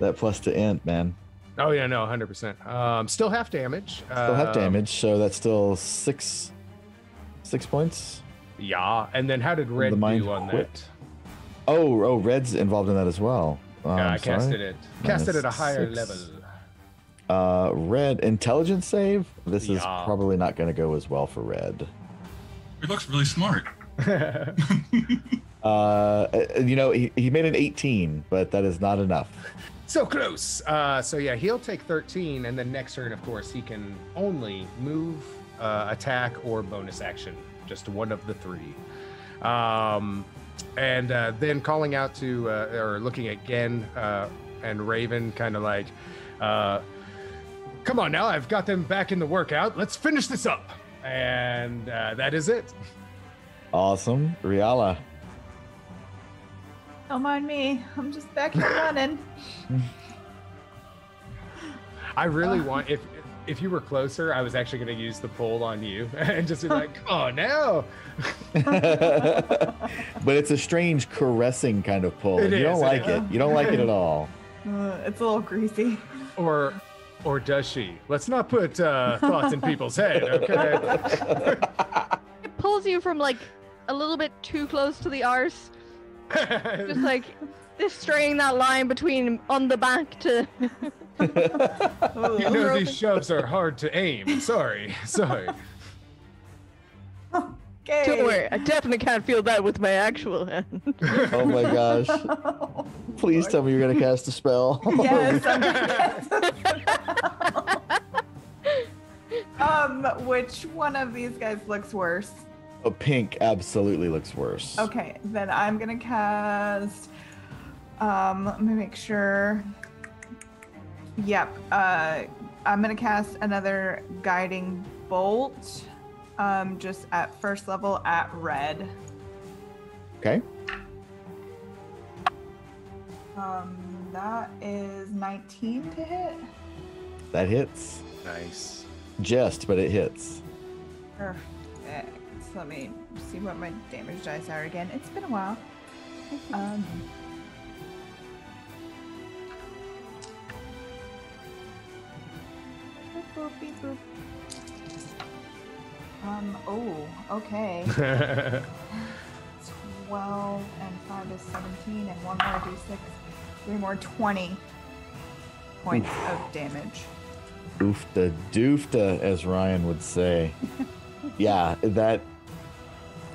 that plus to int, man. Oh yeah, no, hundred percent. Um, still half damage. Still have Um, damage, so that's still six six points. Yeah, and then how did red The mind do on quit. that? Oh, oh, red's involved in that as well. Oh, yeah, I'm casted sorry. it. Casted at a higher six. level. Uh, red intelligence save. This is probably not going to go as well for red. He looks really smart. Uh, you know, he, he made an 18, but that is not enough. so close. Uh, so yeah, he'll take 13, and then next turn, of course, he can only move, uh, attack, or bonus action. Just one of the three. Um, and uh, then calling out to, uh, or looking at Gen uh, and Raven, kind of like, uh, come on now, I've got them back in the workout. Let's finish this up. And uh, that is it. Awesome, Riala. Don't mind me. I'm just back here running. I really want if if you were closer, I was actually going to use the pull on you and just be like, "Come on now." but it's a strange caressing kind of pull. It you don't is, it like is. it. You don't like it at all. Uh, it's a little greasy. Or or does she? Let's not put uh, thoughts in people's head, okay? It pulls you from like a little bit too close to the arse, just like this straying that line between on the back to. you know these shoves are hard to aim. Sorry, sorry. Okay. Don't worry, I definitely can't feel that with my actual hand. Oh my gosh. Please tell me you're going to cast a spell. Yes. I'm gonna guess. um, which one of these guys looks worse? A pink absolutely looks worse. Okay, then I'm gonna cast. Um, let me make sure. Yep. Uh, I'm gonna cast another guiding bolt. Um, just at first level at red. Okay. Um, that is 19 to hit. That hits. Nice. Just, but it hits. Perfect. Let me see what my damage dice are again. It's been a while. Um. boop, boop, beep, boop. Um, oh, okay. 12 and 5 is 17, and 1 more d6. 3 more 20 points of damage. Oofta doofta, as Ryan would say. yeah, that.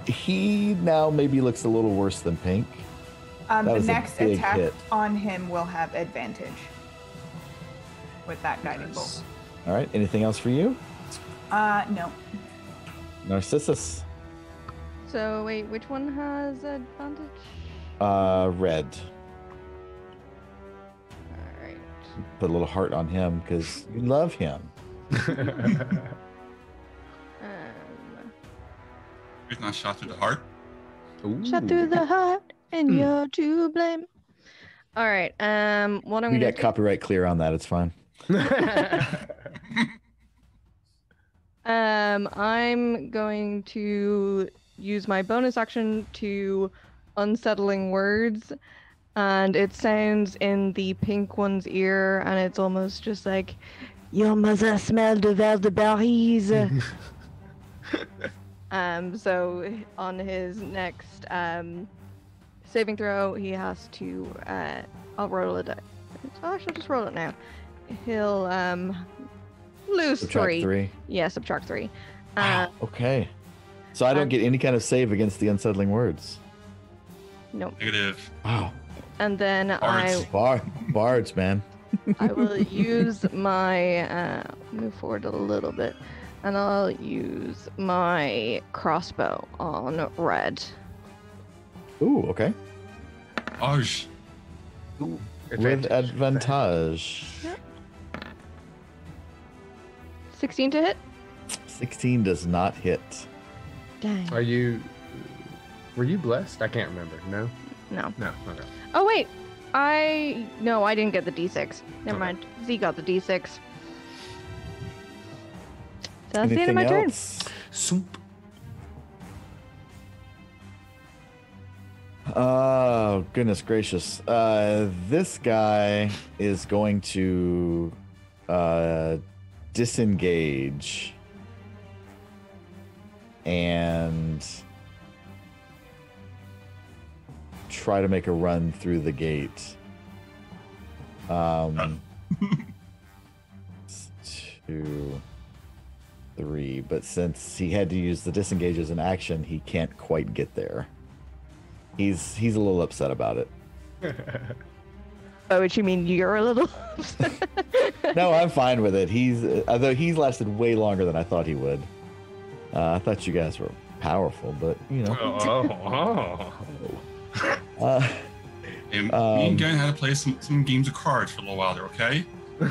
He now maybe looks a little worse than pink. Um, the next attack hit. on him will have advantage with that guiding bolt. All right. Anything else for you? Uh, no. Narcissus. So wait, which one has advantage? Uh, red. Put a little heart on him because you love him. Um, He's not shot through the heart. shot through the heart, and Hmm. you're to blame. All right. Um, what I'm We gonna got do- copyright clear on that. It's fine. Um, I'm going to use my bonus action to unsettling words, and it sounds in the pink one's ear, and it's almost just like, "Your mother smelled the elderberries." Um, so on his next um, saving throw, he has to. Uh, I'll roll it. Oh, I should just roll it now. He'll um, lose Subtract three. three. Yeah, subtract three. Uh, Okay. So I don't um, get any kind of save against the unsettling words. nope. Negative. Wow. And then Bards. I Bar- bards, man. I will use my uh, move forward a little bit, and I'll use my crossbow on red. Ooh, okay. Arj. With advantage. Sixteen to hit. 16 does not hit. Dang. Are you? Were you blessed? I can't remember. No. No. No. Okay. Oh wait, I no, I didn't get the d6. Never Okay. mind. Z got the d6. So that's the end of my turn. else? Soup. Oh, goodness gracious. Uh, this guy is going to uh, disengage and try to make a run through the gate. Um, two, three, but since he had to use the disengage as an action, he can't quite get there. He's he's a little upset about it. Oh, which you mean you're a little? No, I'm fine with it. He's although he's lasted way longer than I thought he would. Uh, I thought you guys were powerful, but you know. Oh. oh. Uh, And me Um, and Gang had to play some, some games of cards for a little while there, okay?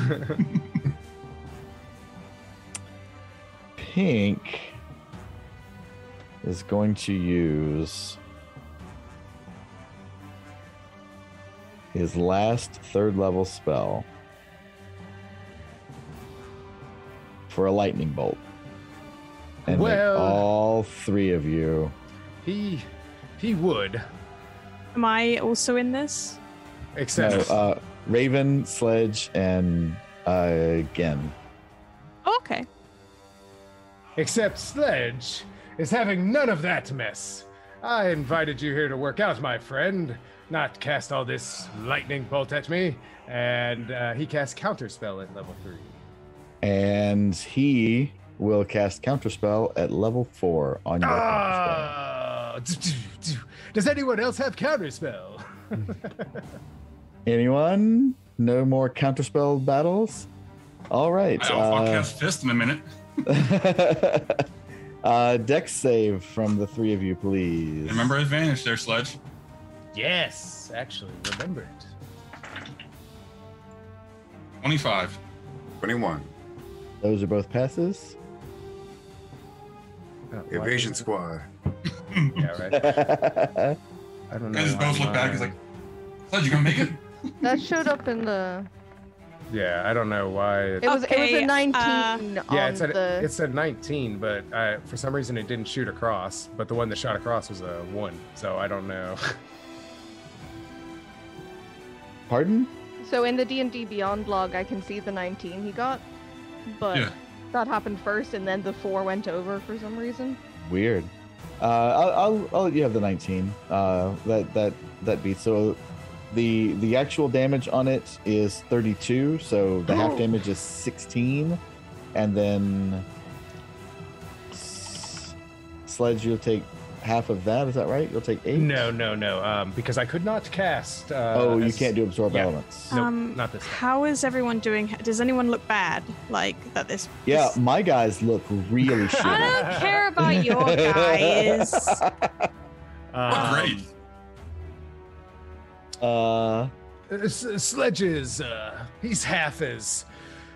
Pink is going to use his last third level spell for a lightning bolt. And make Well- all three of you he he would, Am I also in this? except No, uh, Raven, Sledge, and uh, Gen. Oh, okay. except Sledge is having none of that mess. I invited you here to work out, my friend, not cast all this lightning bolt at me. And uh, he casts counterspell at level three. And he will cast Counterspell at level four on your Counterspell. Does anyone else have counterspell? Anyone? No more Counterspell battles? All right. I'll, I'll uh, cast Fist in a minute. uh, dex save from the three of you, please. Remember advantage there, Sledge. yes, actually, remember it. 25. 21. Those are both passes. Oh, Evasion squad. Yeah, right. I don't You know. guys why both look back. He's like, Sledge, you gonna make it? that showed up in the. yeah, I don't know why. It, It was it was Okay, a uh, 19 on yeah, it's a the. it's a 19, but I, for some reason it didn't shoot across. But the one that shot across was a one, so I don't know. Pardon? So in the D and D Beyond log, I can see the 19 he got, but Yeah. that happened first, and then the four went over for some reason. Weird. Uh, I'll, I'll, I'll let you have the 19. Uh, that that that beats. So the the actual damage on it is 32. So the half Oh. damage is 16, and then Sledge, you'll take half of that. Is that right? You'll take eight. no, no, no. Um, because I could not cast. Uh, Oh, you as- can't do absorb yeah. elements. Nope, Um, not this. Time. How is everyone doing? Does anyone look bad? Like that this. Yeah, this- my guys look really I don't care about your guys. Um, Great. Uh, S- Sledge is uh, he's half as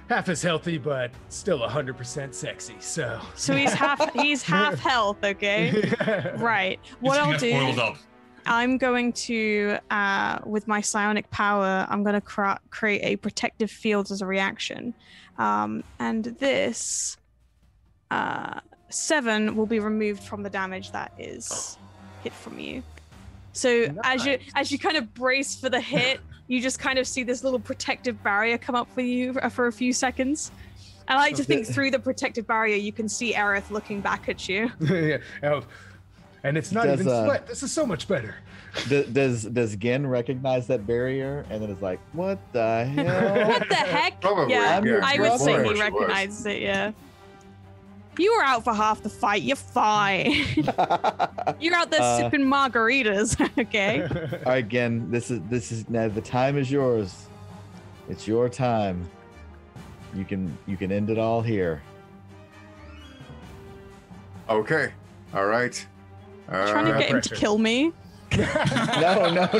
half as healthy, but still 100% sexy. So. So he's half he's half health, okay? Right. What I'll He's gonna get do, up. I'm going to, uh, with my psionic power, I'm going to cra- create a protective field as a reaction, um, and this uh, seven will be removed from the damage that is hit from you. So as you as you kind of brace for the hit, you just kind of see this little protective barrier come up for you for a few seconds. I like to think through the protective barrier, you can see Aerith looking back at you. yeah. oh, And it's not Does, even uh. This is so much better. D- does does Gin recognize that barrier and then is like, what the hell? What the heck? Probably, yeah, yeah. I would say he recognizes it. Yeah. You were out for half the fight. You're fine. You're out there Uh, sipping margaritas. okay. All right, Gin, this is this is now the time is yours. It's your time. You can you can end it all here. Okay. All right. Uh, Trying to get him to kill me. No, no.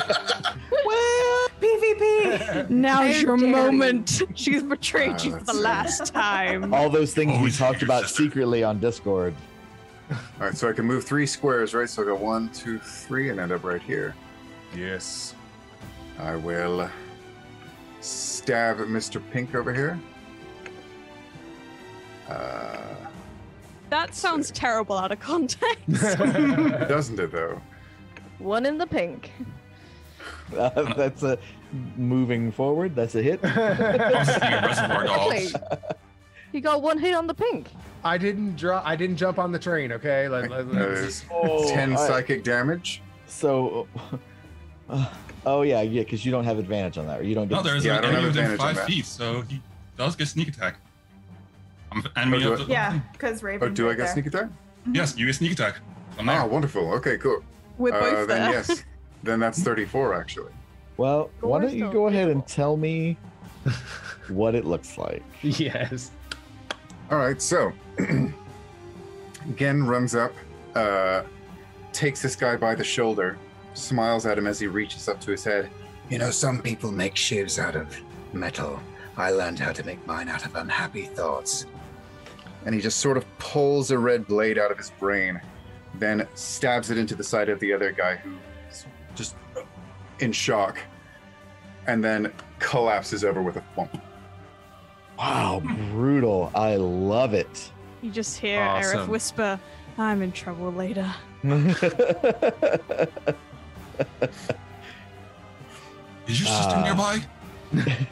Well, PvP. Now's your dare you. moment. She's betrayed you Ah, for the last time. all those things we talked about sister. secretly on Discord. all right. So I can move three squares, right? So I go one, two, three, and end up right here. yes. I will stab at Mr. Pink over here. Uh, That sounds terrible out of context. doesn't it though? One in the pink. Uh, that's a moving forward. That's a hit. I was thinking of Reservoir Dogs. He got one hit on the pink. I didn't draw. I didn't jump on the train. Okay. Let, let, let's- Oh, Ten I- psychic damage. So, uh, oh yeah, yeah, because you don't have advantage on that, or you don't get. No, there's Yeah, an enemy within advantage five that. feet, so he does get sneak attack. I'm enemy Oh, of do the. yeah, because Raven. Oh, do I get sneak attack? Yes, you get sneak attack. I'm Oh, wonderful. Okay, cool. We're both Uh, then there. yes, then that's thirty-four actually. Well, why don't you still go ahead and tell me what it looks like? yes. All right, so Gen runs up, uh, takes this guy by the shoulder, smiles at him as he reaches up to his head. You know, some people make shivs out of metal. I learned how to make mine out of unhappy thoughts. and he just sort of pulls a red blade out of his brain, then stabs it into the side of the other guy who's just in shock, and then collapses over with a thump. Wow, brutal! I love it. You just hear Aerith Awesome. whisper, I'm in trouble later. Is your sister Ah. nearby?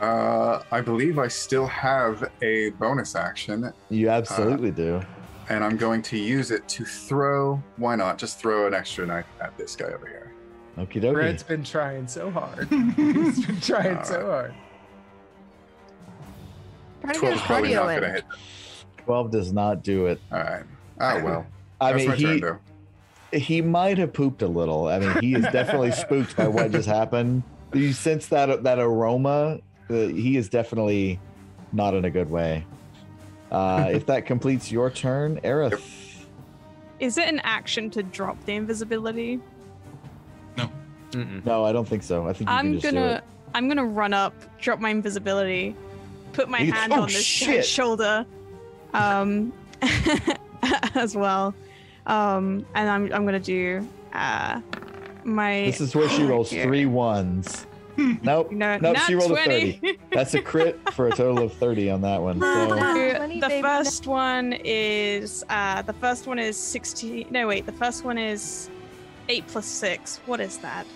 Uh, I believe I still have a bonus action, you absolutely do. And I'm going to use it to throw. Why not? Just throw an extra knife at this guy over here. Okie Brent's dokie. been trying so hard. He's been trying so Alright. hard. Trying to Twelve probably not cardio gonna in. hit. Twelve does not do it. All right. Oh well. I That's mean, my turn he—he might have pooped a little. I mean, he is definitely spooked by what just happened. You sense that that aroma. Uh, he is definitely not in a good way. Uh, if that completes your turn, Aerith. Is it an action to drop the invisibility? Mm-mm. No, I don't think so. I think you I'm just gonna it. I'm gonna run up, drop my invisibility, put my You- hand oh, on this shit. shoulder, um, as well, um, and I'm I'm gonna do uh my. This is where she rolls three ones. Nope. No, Nope, she rolled a 30. That's a crit for a total of 30 on that one. So So the first one is uh the first one is 16 no wait the first one is 8 plus 6 what is that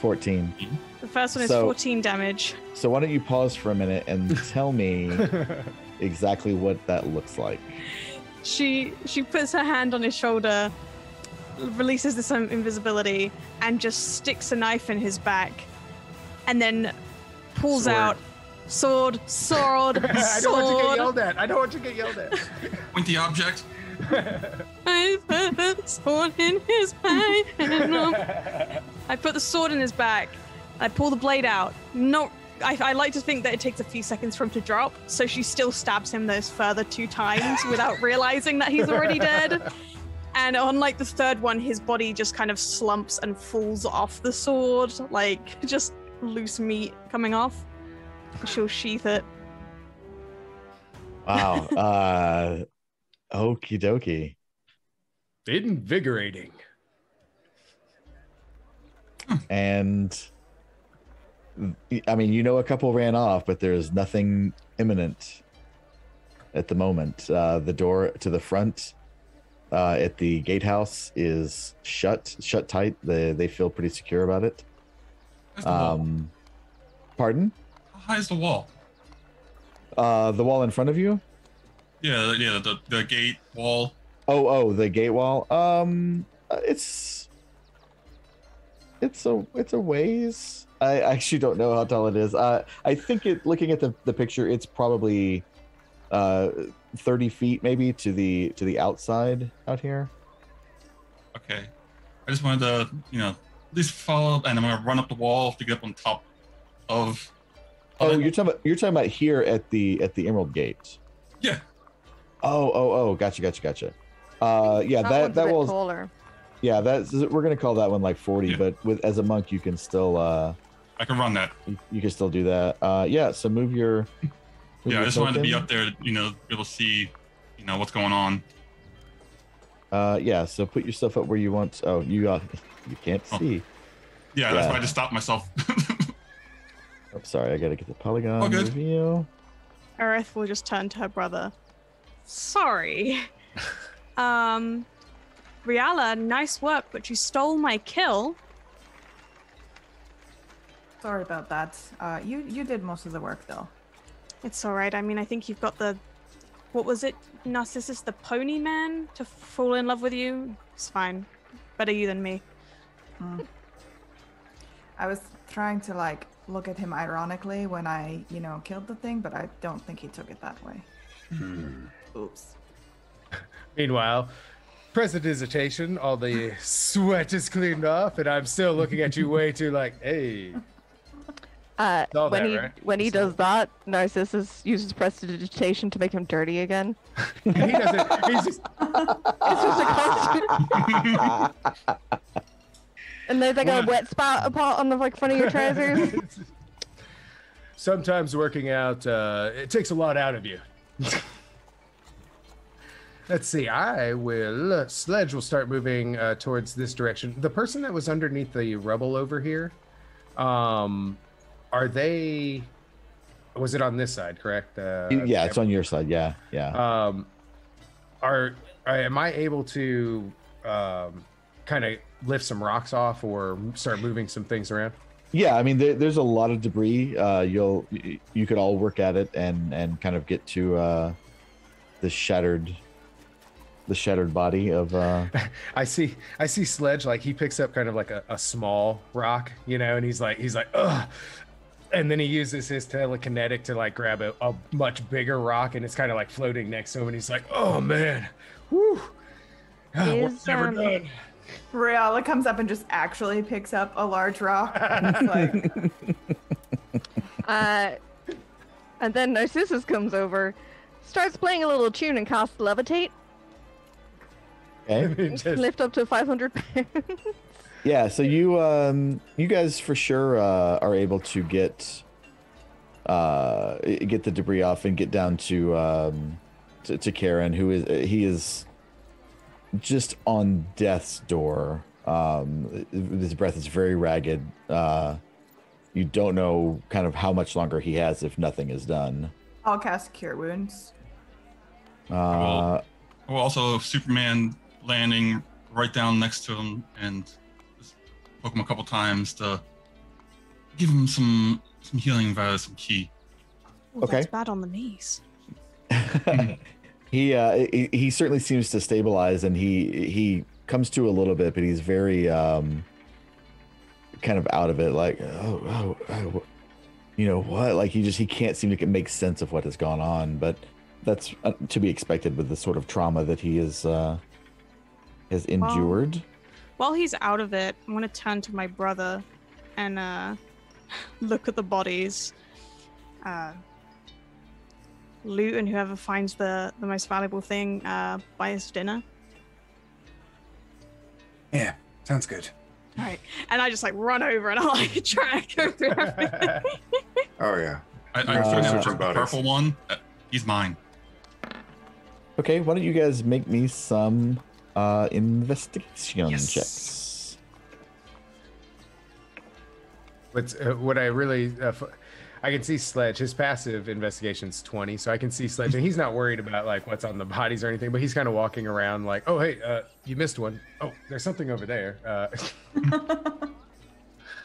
14. the first one is So- 14 damage So why don't you pause for a minute and tell me exactly what that looks like? she she puts her hand on his shoulder releases this um, invisibility and just sticks a knife in his back and then pulls Sword. out sword sword sword. I don't want to get yelled at. I don't want to get yelled at. Pointy object. I put the sword in his back I put the sword in his back. I pull the blade out. No, I, I like to think that it takes a few seconds for him to drop, so she still stabs him those further two times without realizing that he's already dead. And on like the third one, his body just kind of slumps and falls off the sword, like just loose meat coming off. She'll sheath it. Wow. Uh, okie dokie. Invigorating. And I mean, you know, a couple ran off, but there's nothing imminent at the moment. Uh, the door to the front uh, at the gatehouse is shut, shut tight. They they feel pretty secure about it. Um, pardon? How high is the wall? Uh, the wall in front of you. Yeah, yeah, the, the gate wall. Oh, oh, the gate wall. Um, uh, it's it's a it's a ways. I actually don't know how tall it is. Uh, I think it. Looking at the the picture, it's probably uh 30 feet maybe to the to the outside out here. Okay. I just wanted to, you know, at least follow, and I'm gonna run up the wall to get up on top of. Oh, it. you're talking about you're talking about here at the at the Emerald Gate. Yeah. Oh, oh, oh, gotcha, gotcha, gotcha. Uh, yeah, That, that one's that bit was taller. yeah, that's we're gonna call that one like 40, Yeah. but with as a monk you can still uh I can run that. you, you can still do that. Uh, yeah, so move your. move Yeah, I your just wanted to be up there, you know, be able to see, you know, what's going on. Uh, yeah, so put yourself up where you want. Oh, you uh, you can't Oh. see. Yeah, that's why I just stopped myself. I'm sorry, I gotta get the polygon All good. reveal. Aerith will just turn to her brother. Sorry. um, Riala, nice work, but you stole my kill. Sorry about that. Uh, you you did most of the work though. It's all right. I mean, I think you've got the, what was it, Narcissus, the pony man, to fall in love with you. It's fine. Better you than me. I was trying to like look at him ironically when I you know killed the thing, but I don't think he took it that way. Oops. Meanwhile, prestidigitation, all the sweat is cleaned off, and I'm still looking at you way too like, hey. Uh, when that, he right? when he You saw does that, Narcissus uses prestidigitation to make him dirty again. And he doesn't. He's just. It's just a constant. And there's like a wet spot apart on the like front of your trousers. Sometimes working out, uh, it takes a lot out of you. Let's see. I will. Uh, Sledge will start moving uh, towards this direction. The person that was underneath the rubble over here, um, are they? Was it on this side? Correct. Uh, yeah, it's on your side. Yeah, yeah. um, are, are am I able to um, kind of lift some rocks off or start moving some things around? Yeah, I mean, there, there's a lot of debris. Uh, you'll you could all work at it and and kind of get to uh, the shattered, the shattered body of. Uh, I see I see Sledge like he picks up kind of like a, a small rock, you know, and he's like he's like ugh. And then he uses his telekinetic to like grab a, a much bigger rock and it's kind of like floating next to him and he's like, oh man. Whew. Work's Is, never um, done. Riala comes up and just actually picks up a large rock. And like, Uh, and then Narcissus comes over, starts playing a little tune and casts levitate. okay. Just- Lift up to 500 pounds. Yeah, so you um you guys for sure uh, are able to get uh get the debris off and get down to um to, to Karen who is he is just on death's door. Um his breath is very ragged. Uh you don't know kind of how much longer he has if nothing is done. I'll cast Cure Wounds. Uh well, also Superman landing right down next to him and just poke him a couple times to give him some some healing via some ki. Ooh, Okay. That's bad on the knees. he uh he, he certainly seems to stabilize and he he comes to a little bit but he's very um kind of out of it. Like oh, oh, oh you know what? Like he just he can't seem to make sense of what has gone on but that's uh, to be expected with the sort of trauma that he is uh has endured. While he's out of it, I'm gonna turn to my brother and uh, look at the bodies. Uh, loot and whoever finds the the most valuable thing uh, buy us dinner. Yeah, sounds good. All right, and I just like run over and I like try to go through everything. Oh yeah. I, I Uh, Searching the bodies. purple one. uh, He's mine. okay why don't you guys make me some uh investigation Yes. checks What's uh, what I really uh, f- I can see Sledge. His passive investigation's twenty, so I can see Sledge, and he's not worried about like what's on the bodies or anything. But he's kind of walking around like, "Oh, hey, uh, you missed one. Oh, there's something over there." Uh,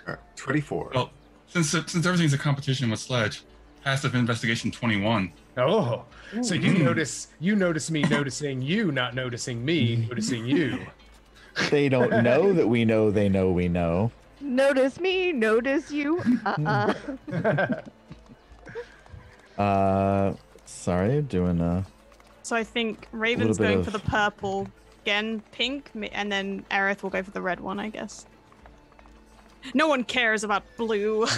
Uh, Twenty-four. Well, since since everything's a competition with Sledge, passive investigation 21. Oh, so you Mm. notice you notice me noticing you, not noticing me noticing you. They don't know that we know they know we know. Notice me, notice you. Uh-uh. Uh, sorry, doing uh. So I think Raven's going of- for the purple, again pink, and then Aerith will go for the red one, I guess. No one cares about blue.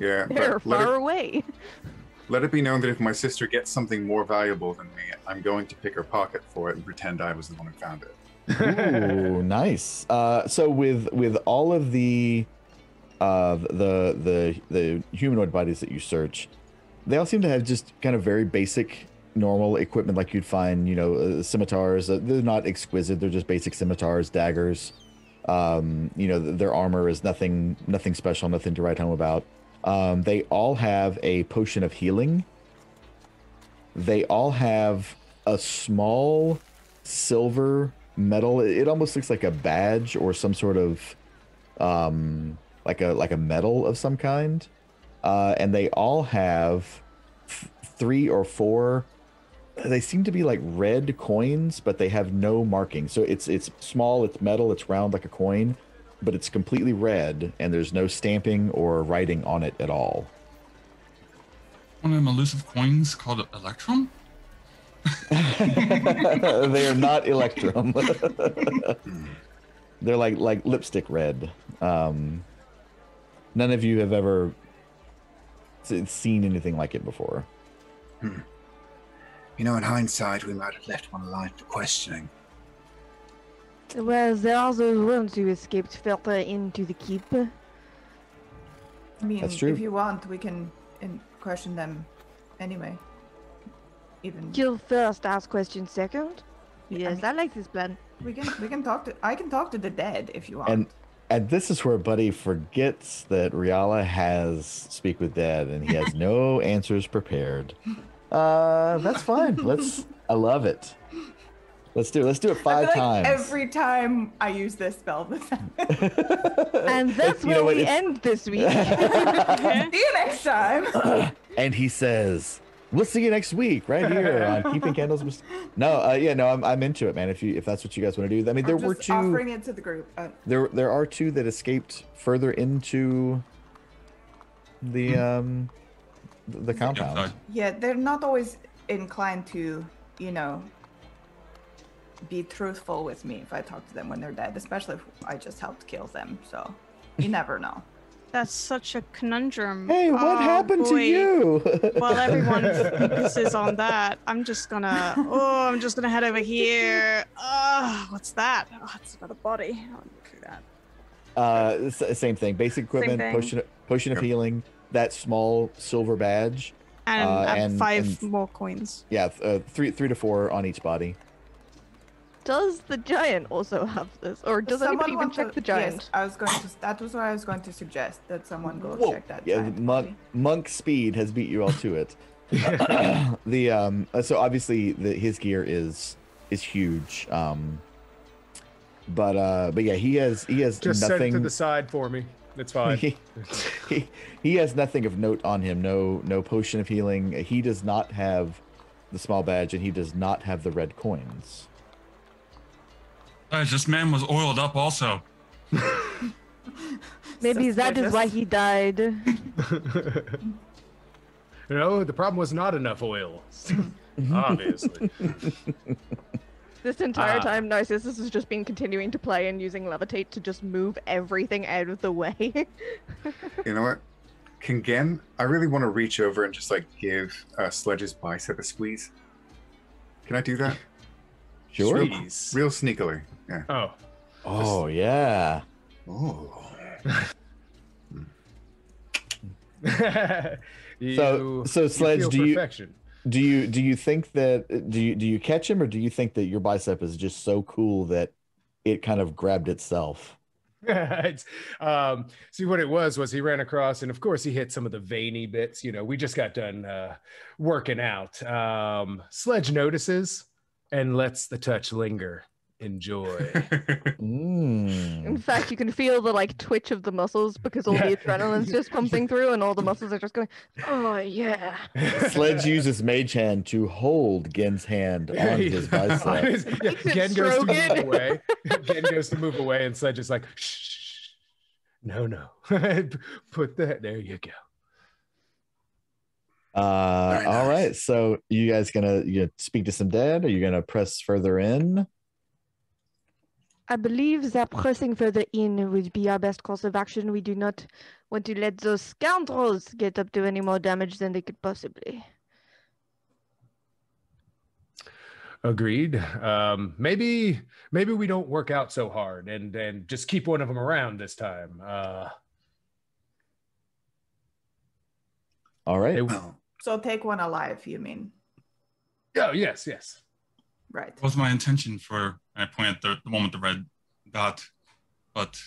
Yeah, They're but let far it, away. let it be known that if my sister gets something more valuable than me, I'm going to pick her pocket for it and pretend I was the one who found it. Ooh, nice. Uh, so with with all of the uh the the the humanoid bodies that you search, they all seem to have just kind of very basic normal equipment like you'd find, you know, uh, scimitars. Uh, they're not exquisite. They're just basic scimitars, daggers. Um, you know, th- their armor is nothing nothing special, nothing to write home about. Um, they all have a potion of healing. They all have a small silver metal. It almost looks like a badge or some sort of um like a like a medal of some kind. Uh, and they all have th- three or four they seem to be like red coins, but they have no marking. So it's it's small, it's metal, it's round like a coin, but it's completely red and there's no stamping or writing on it at all. One of them elusive coins called Electrum. they are not electrum. They're like like lipstick red. Um, none of you have ever seen anything like it before. You know, in hindsight, we might have left one alive for questioning. Well, there are those ones who escaped further into the keep. I mean, That's true. if you want, we can question them anyway. Even Kill first, ask questions second. Yeah, I Yes, mean- I like this plan. we can we can talk to I can talk to the dead if you want. And and this is where Buddy forgets that Riala has speak with dead and he has no answers prepared. Uh, that's fine. Let's. I love it. Let's do it. Let's do it I five feel like times. every time I use this spell, this happens. And that's where we it's- end this week. See you next time. and he says, "We'll see you next week, right here on Keeping Candles." Mis-" No, uh, yeah, no, I'm, I'm into it, man. If you if that's what you guys want to do, I mean, there I'm were just two. offering it to the group. Uh, There there are two that escaped further into the um the, the compound. yeah, they're not always inclined to, you know, be truthful with me if I talk to them when they're dead, especially if I just helped kill them. So you never know. That's such a conundrum. Hey, what Oh, happened to boy. you? While everyone focuses on that, I'm just gonna. Oh, I'm just gonna head over here. Oh, what's that? Oh, it's another body. I want to do that. Uh, same thing. Basic equipment, thing. potion, potion of healing, that small silver badge. And, uh, and- five and- more coins. Yeah, uh, three three to four on each body. Does the giant also have this? Or does anybody even want check to- the giant? Yes, I was going to. That was what I was going to suggest. That someone go Whoa. check that. Yeah, giant monk body. monk speed has beat you all to it. the um, uh, so obviously the his gear is is huge. Um, but uh, but yeah, he has he has Just set it nothing. to the side for me. It's fine. he, he, he has nothing of note on him. No no potion of healing. He does not have the small badge, and he does not have the red coins. Guys, this man was oiled up also. Maybe that is why he died. no, the problem was not enough oil. Obviously. This entire Ah. time, Narcissus has just been continuing to play and using levitate to just move everything out of the way. You know what? Can Gen, I really want to reach over and just like give uh, Sledge's bicep a squeeze. Can I do that? Sure. Real, Squeeze. real sneakily. Yeah. Oh. Oh yeah. Oh. you, So- so you Sledge, feel do you- Do you do you think that do you do you catch him or do you think that your bicep is just so cool that it kind of grabbed itself? it's, um, see what it was was he ran across and of course he hit some of the veiny bits you know we just got done uh, working out um, sledge notices and lets the touch linger enjoy. Mm. In fact, you can feel the like twitch of the muscles because all Yeah. the adrenaline's just pumping through, and all the muscles are just going, "Oh yeah." Sledge uses Mage Hand to hold Gen's hand on his On bicep. his- yeah, Gen goes to move away. Gen goes to move away, and Sledge is like, shh, no, no. Put that, there you go. Uh, Very nice. right. So you guys gonna you speak to some dead? Are you gonna press further in? I believe that pressing further in would be our best course of action. We do not want to let those scoundrels get up to any more damage than they could possibly. Agreed. Um, maybe, maybe we don't work out so hard and and just keep one of them around this time. Uh, All right. they- So take one alive, you mean? oh yes, yes. Right. What was my intention for? I point at the, the one with the red dot, but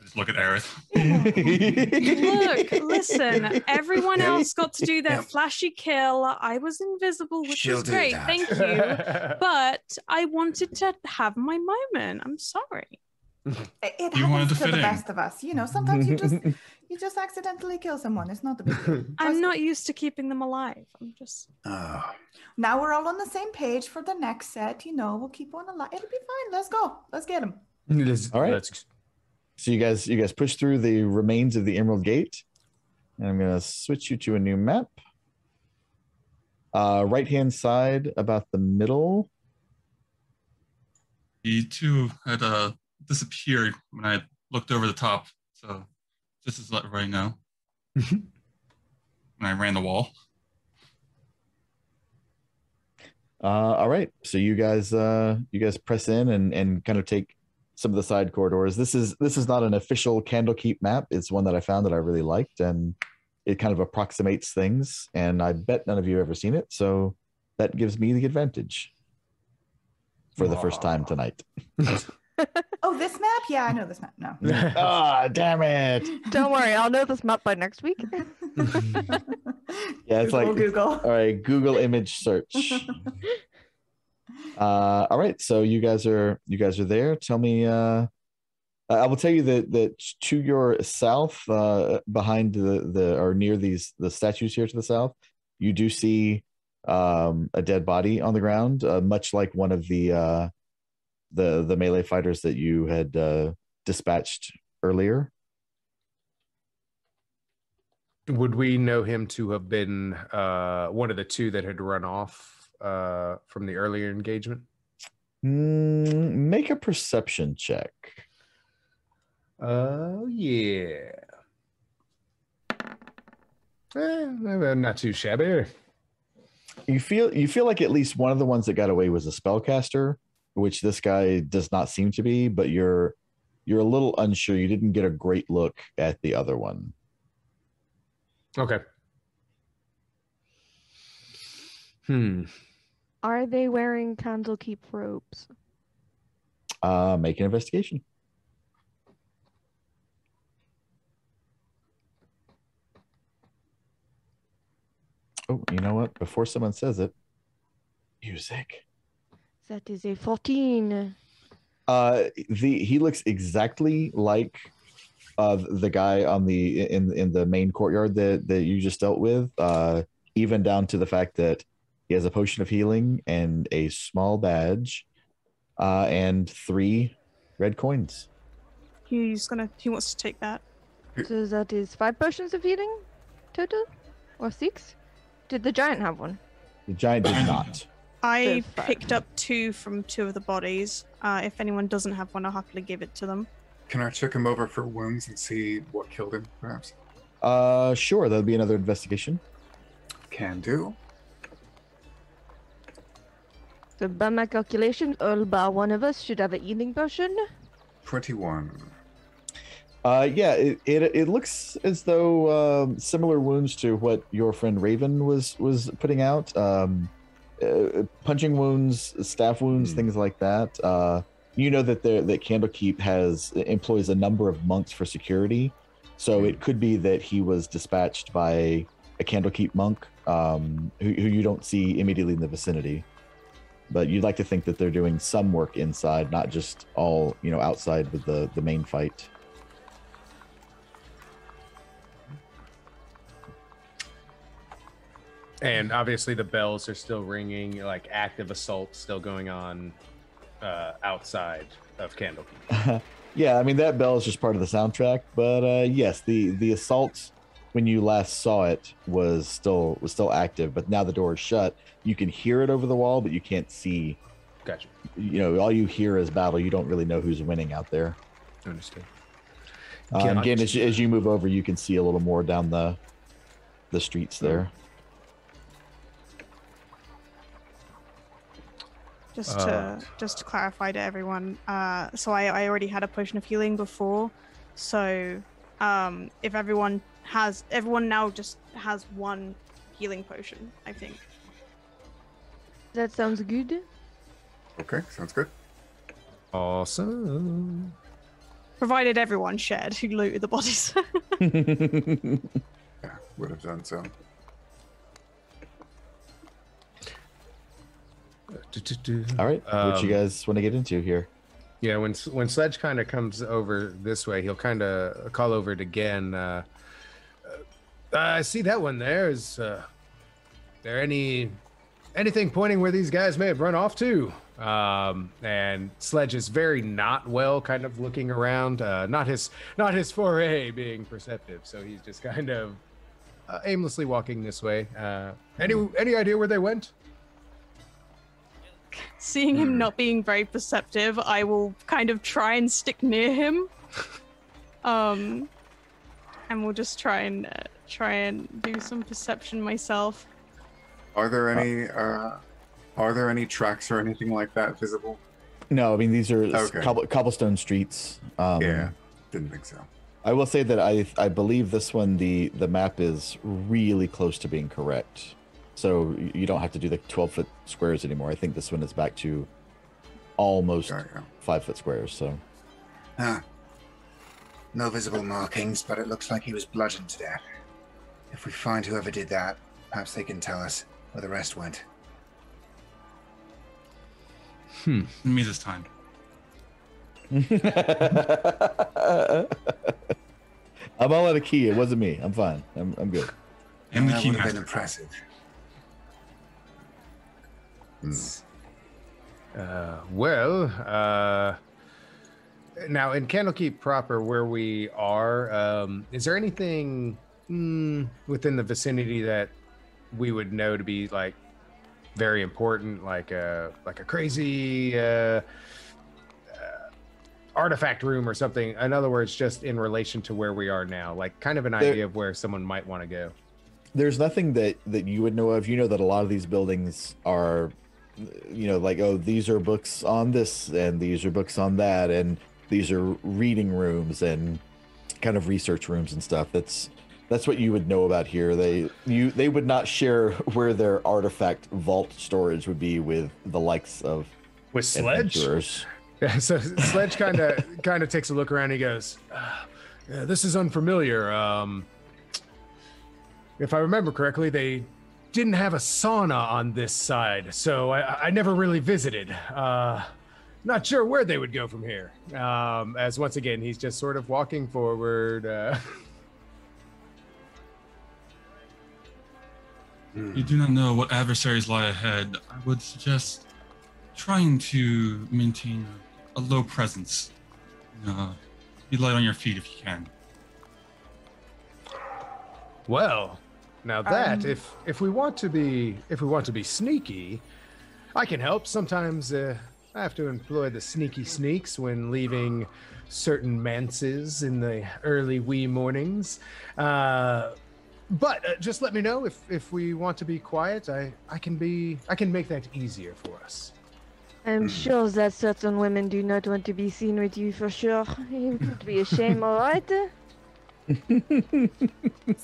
I just look at Aerith. Look, listen, everyone else got to do their Yeah. flashy kill. I was invisible, which She'll was great. that. Thank you. But I wanted to have my moment. I'm sorry. It, it You wanted happens to to, fit the in. best of us. You know, sometimes you just you just accidentally kill someone. It's not a big deal. I'm not used to keeping them alive. I'm just oh, Now we're all on the same page for the next set. You know, we'll keep one alive. It'll be fine. Let's go. Let's get them. Let's- All right. let's- So you guys you guys push through the remains of the Emerald Gate. And I'm gonna switch you to a new map. Uh, right hand side, about the middle. The two had uh, disappeared when I looked over the top. So this is like right now. when I ran the wall. Uh, all right. So you guys uh, you guys press in and and kind of take some of the side corridors. This is this is not an official Candlekeep map. It's one that I found that I really liked, and it kind of approximates things. And I bet none of you have ever seen it, so that gives me the advantage for the first time tonight. Oh, this map? Yeah, I know this map. No. Ah, damn it! Don't worry, I'll know this map by next week. Yeah, it's Google, like- Google. All right, Google image search. Uh, all right, so you guys are you guys are there. Tell me. Uh, I will tell you that that to your south, uh, behind the the or near these the statues here to the south, you do see um, a dead body on the ground, uh, much like one of the uh, the the melee fighters that you had uh, dispatched earlier. Would we know him to have been uh, one of the two that had run off uh, from the earlier engagement? Mm, make a perception check. Oh yeah. Eh, not too shabby. you feel you feel like at least one of the ones that got away was a spellcaster, which this guy does not seem to be, but you're you're a little unsure. You didn't get a great look at the other one. Okay. Hmm. Are they wearing Candlekeep robes? Uh, make an investigation. Oh, you know what? Before someone says it, music. That is a 14. Uh, the he looks exactly like uh the guy on the in in the main courtyard that that you just dealt with. Uh, even down to the fact that he has a potion of healing and a small badge, uh, and three red coins. he's gonna he wants to take that. So that is five potions of healing total? Or six? Did the giant have one? The giant did not. I picked up two from two of the bodies. Uh, if anyone doesn't have one, I'll happily give it to them. Can I check him over for wounds and see what killed him, perhaps? Uh, sure. That'll be another investigation. Can do. So by my calculation, all but one of us should have an healing potion. 21. Uh, yeah, it, it it looks as though um, similar wounds to what your friend Raven was was putting out. Um, uh, punching wounds, staff wounds, Hmm. things like that. Uh, you know that the that Candlekeep has employs a number of monks for security, so it could be that he was dispatched by a Candlekeep monk um, who, who you don't see immediately in the vicinity. but you'd like to think that they're doing some work inside, not just all you know outside with the the main fight. And obviously the bells are still ringing, like active assault still going on uh, outside of Candlekeep. yeah, I mean that bell is just part of the soundtrack, but uh, yes, the the assault when you last saw it was still was still active, but now the door is shut. You can hear it over the wall, but you can't see. Gotcha. You know, all you hear is battle. You don't really know who's winning out there. Understood. Uh, again, as, as you move over, you can see a little more down the the streets there. Just to Uh. just to clarify to everyone, uh, so I, I already had a potion of healing before, so um, if everyone has everyone now just has one healing potion, I think. That sounds good. Okay, sounds good. Awesome. Provided everyone shared who looted the bodies. Yeah, would have done so. All right, what you Um, guys want to get into here? Yeah, when when Sledge kind of comes over this way, he'll kind of call over it again. Uh, uh, I see that one there. Is uh, there any anything pointing where these guys may have run off to? Um, and Sledge is very not well, kind of looking around. Uh, not his not his foray being perceptive, so he's just kind of uh, aimlessly walking this way. Uh, any any idea where they went? Seeing him not being very perceptive, I will kind of try and stick near him. Um, and we'll just try and uh, try and do some perception myself. Are there any uh, are there any tracks or anything like that visible? No, I mean these are Okay. cobble, cobblestone streets. Um, yeah, didn't think so. I will say that I I believe this one the the map is really close to being correct, so you don't have to do the twelve foot squares anymore. I think this one is back to almost There you go. five foot squares. So Ah. No visible markings, but it looks like he was bludgeoned to death. If we find whoever did that, perhaps they can tell us where the rest went. Hmm. Me this time. I'm all out of ki. It wasn't me. I'm fine. I'm I'm good. I'm the that ki would have been master. Impressive. Uh, well, uh, now in Candlekeep proper, where we are, um, is there anything mm, within the vicinity that we would know to be like very important, like a like a crazy uh, uh, artifact room or something? In other words, just in relation to where we are now, like kind of an There- idea of where someone might want to go. There's nothing that that you would know of. You know that a lot of these buildings are, you know, like oh these are books on this and these are books on that and these are reading rooms and kind of research rooms and stuff. That's that's what you would know about here. They you they would not share where their artifact vault storage would be with the likes of With Sledge? Yeah, so Sledge kind of kind of takes a look around. He goes, "Ah, yeah, "This is unfamiliar. Um, if I remember correctly, they didn't have a sauna on this side, so I, I never really visited. Uh, not sure where they would go from here. Um, as once again, he's just sort of walking forward. Uh, You do not know what adversaries lie ahead. I would suggest trying to maintain a, a low presence. Uh, be light on your feet if you can. Well, now that Um, if if we want to be if we want to be sneaky, I can help. Sometimes uh, I have to employ the sneaky sneaks when leaving certain manses in the early wee mornings. Uh, but uh, just let me know if if we want to be quiet. I I can be I can make that easier for us. I'm sure that certain women do not want to be seen with you for sure. It would be a shame, alright?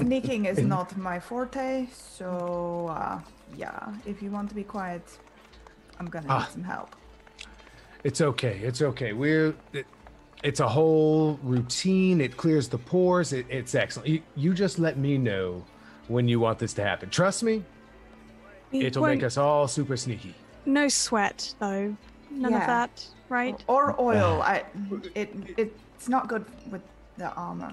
Sneaking is not my forte, so uh, yeah. If you want to be quiet, I'm gonna Ah. need some help. It's okay. It's okay. We're. It, it's a whole routine. It clears the pores. It, it's excellent. You, you just let me know when you want this to happen. Trust me, We it'll make weren't- us all super sneaky. No sweat though. None of that, right? Or oil. I it it's not good with the armor.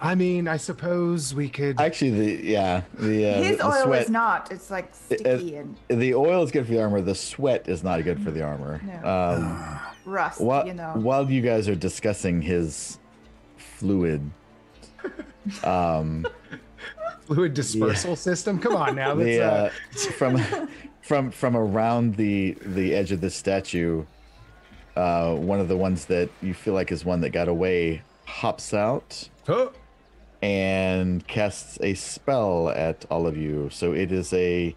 I mean, I suppose we could. Actually, the yeah, the uh, His the oil sweat, is not. It's like It- sticky and the oil is good for the armor. The sweat is not good for the armor. No. Um, rust. while, You know. while you guys are discussing his fluid, um, fluid dispersal system. Come on now. The uh, uh, from from from around the the edge of the statue, uh, one of the ones that you feel like is one that got away hops out oh, and casts a spell at all of you. So it is a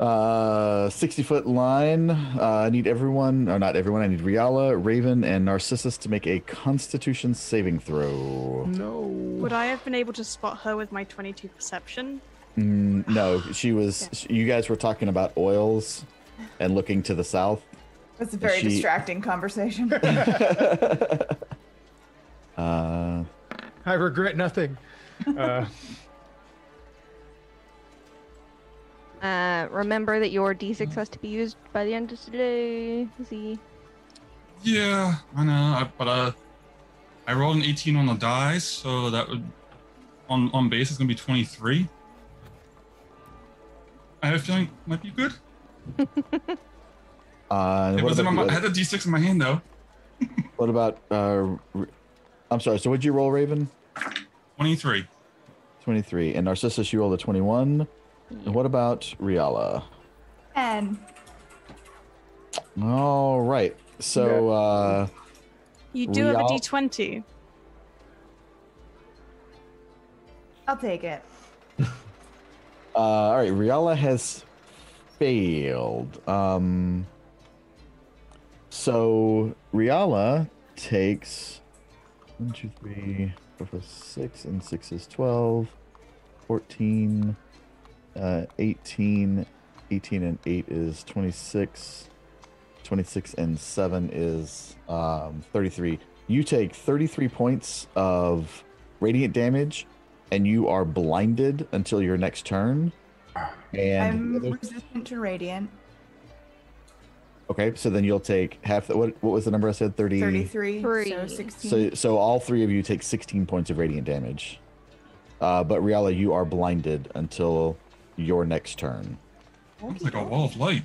uh 60 foot line. Uh, I need everyone, or not everyone, I need Riala, Raven, and Narcissus to make a constitution saving throw. no. Would I have been able to spot her with my 22 perception? Mm, no, she was, you guys were talking about oils and looking to the south. It's a very she- distracting conversation. Uh, I regret nothing. Uh, Uh, remember that your d6 has to be used by the end of today. Z. Yeah, I know, I, but uh, I rolled an 18 on the dice, so that would on on base it's gonna be 23. I have a feeling it might be good. uh, It was in my, I had the d6 in my hand though. What about? Uh, R- I'm sorry. So what'd you roll, Raven? 23. 23. And Narcissus, you rolled a 21. And what about Riala? and All right. So uh, You do have a Real- d20. I'll take it. uh, all right. Riala has failed. Um, so Riala takes one, two, three, four, five, six, and six is 12, 14, uh, 18, 18 and 8 is 26, 26 and 7 is um, 33. You take 33 points of radiant damage, and you are blinded until your next turn. And I'm resistant to radiant. Okay, so then you'll take half. The, what what was the number I said? 30. 33. So 16. So so all three of you take 16 points of radiant damage. Uh, but Riala, you are blinded until your next turn. It's like a wall of light.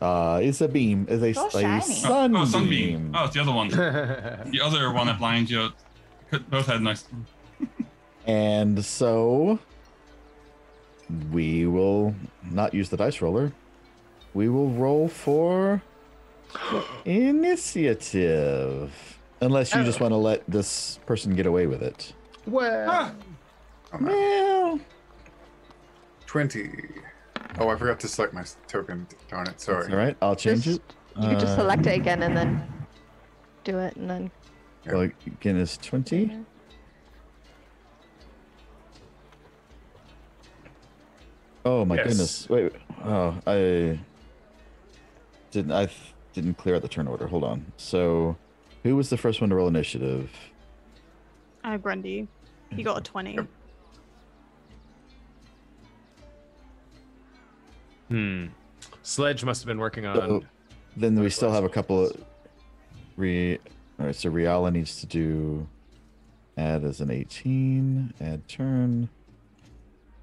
Uh, it's a beam. It's a, So a shiny. sunbeam. Oh, oh, sunbeam. Oh, it's the other one. the other one that blinds you. Both had nice. And so we will not use the dice roller. We will roll for initiative. Unless you just want to let this person get away with it. well, Oh, no. Well, 20. Oh, I forgot to select my token. Darn it. Sorry. all right. I'll change Just- it. You could just Uh, select it again and then do it, and then. Well, again, is 20. Oh my Yes. goodness! Wait, wait. oh I didn't. I didn't clear out the turn order. Hold on. So, who was the first one to roll initiative? Uh, Grundy. He got a 20. hmm. Sledge must have been working on. So, then we still have a couple of re. All right, so Riala needs to do add as an 18. Add turn.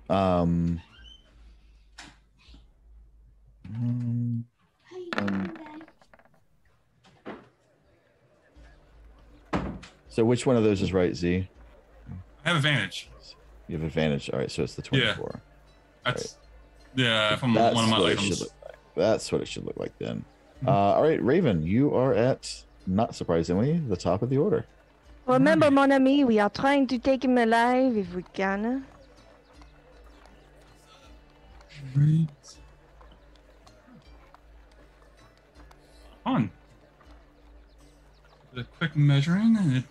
Um. um, um, so which one of those is right, Z? I have advantage. You have advantage. All right, so it's the 24. Yeah. 24. That's yeah, from That's one of my what it should items. look like. That's what it should look like then. Uh, all right, Raven, you are at not surprisingly the top of the order. Remember, mon ami, we are trying to take him alive if we can. Right. On. Did a quick measuring and it.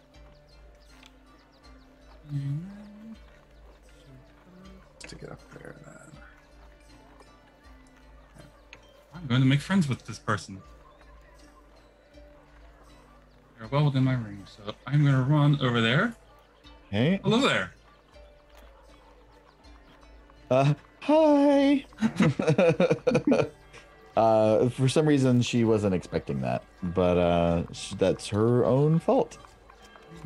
To get up there then. I'm going to make friends with this person. They're well within my range, so I'm going to run over there. Hey. Hello there. Uh, hi. Uh, for some reason, she wasn't expecting that, but uh, that's her own fault.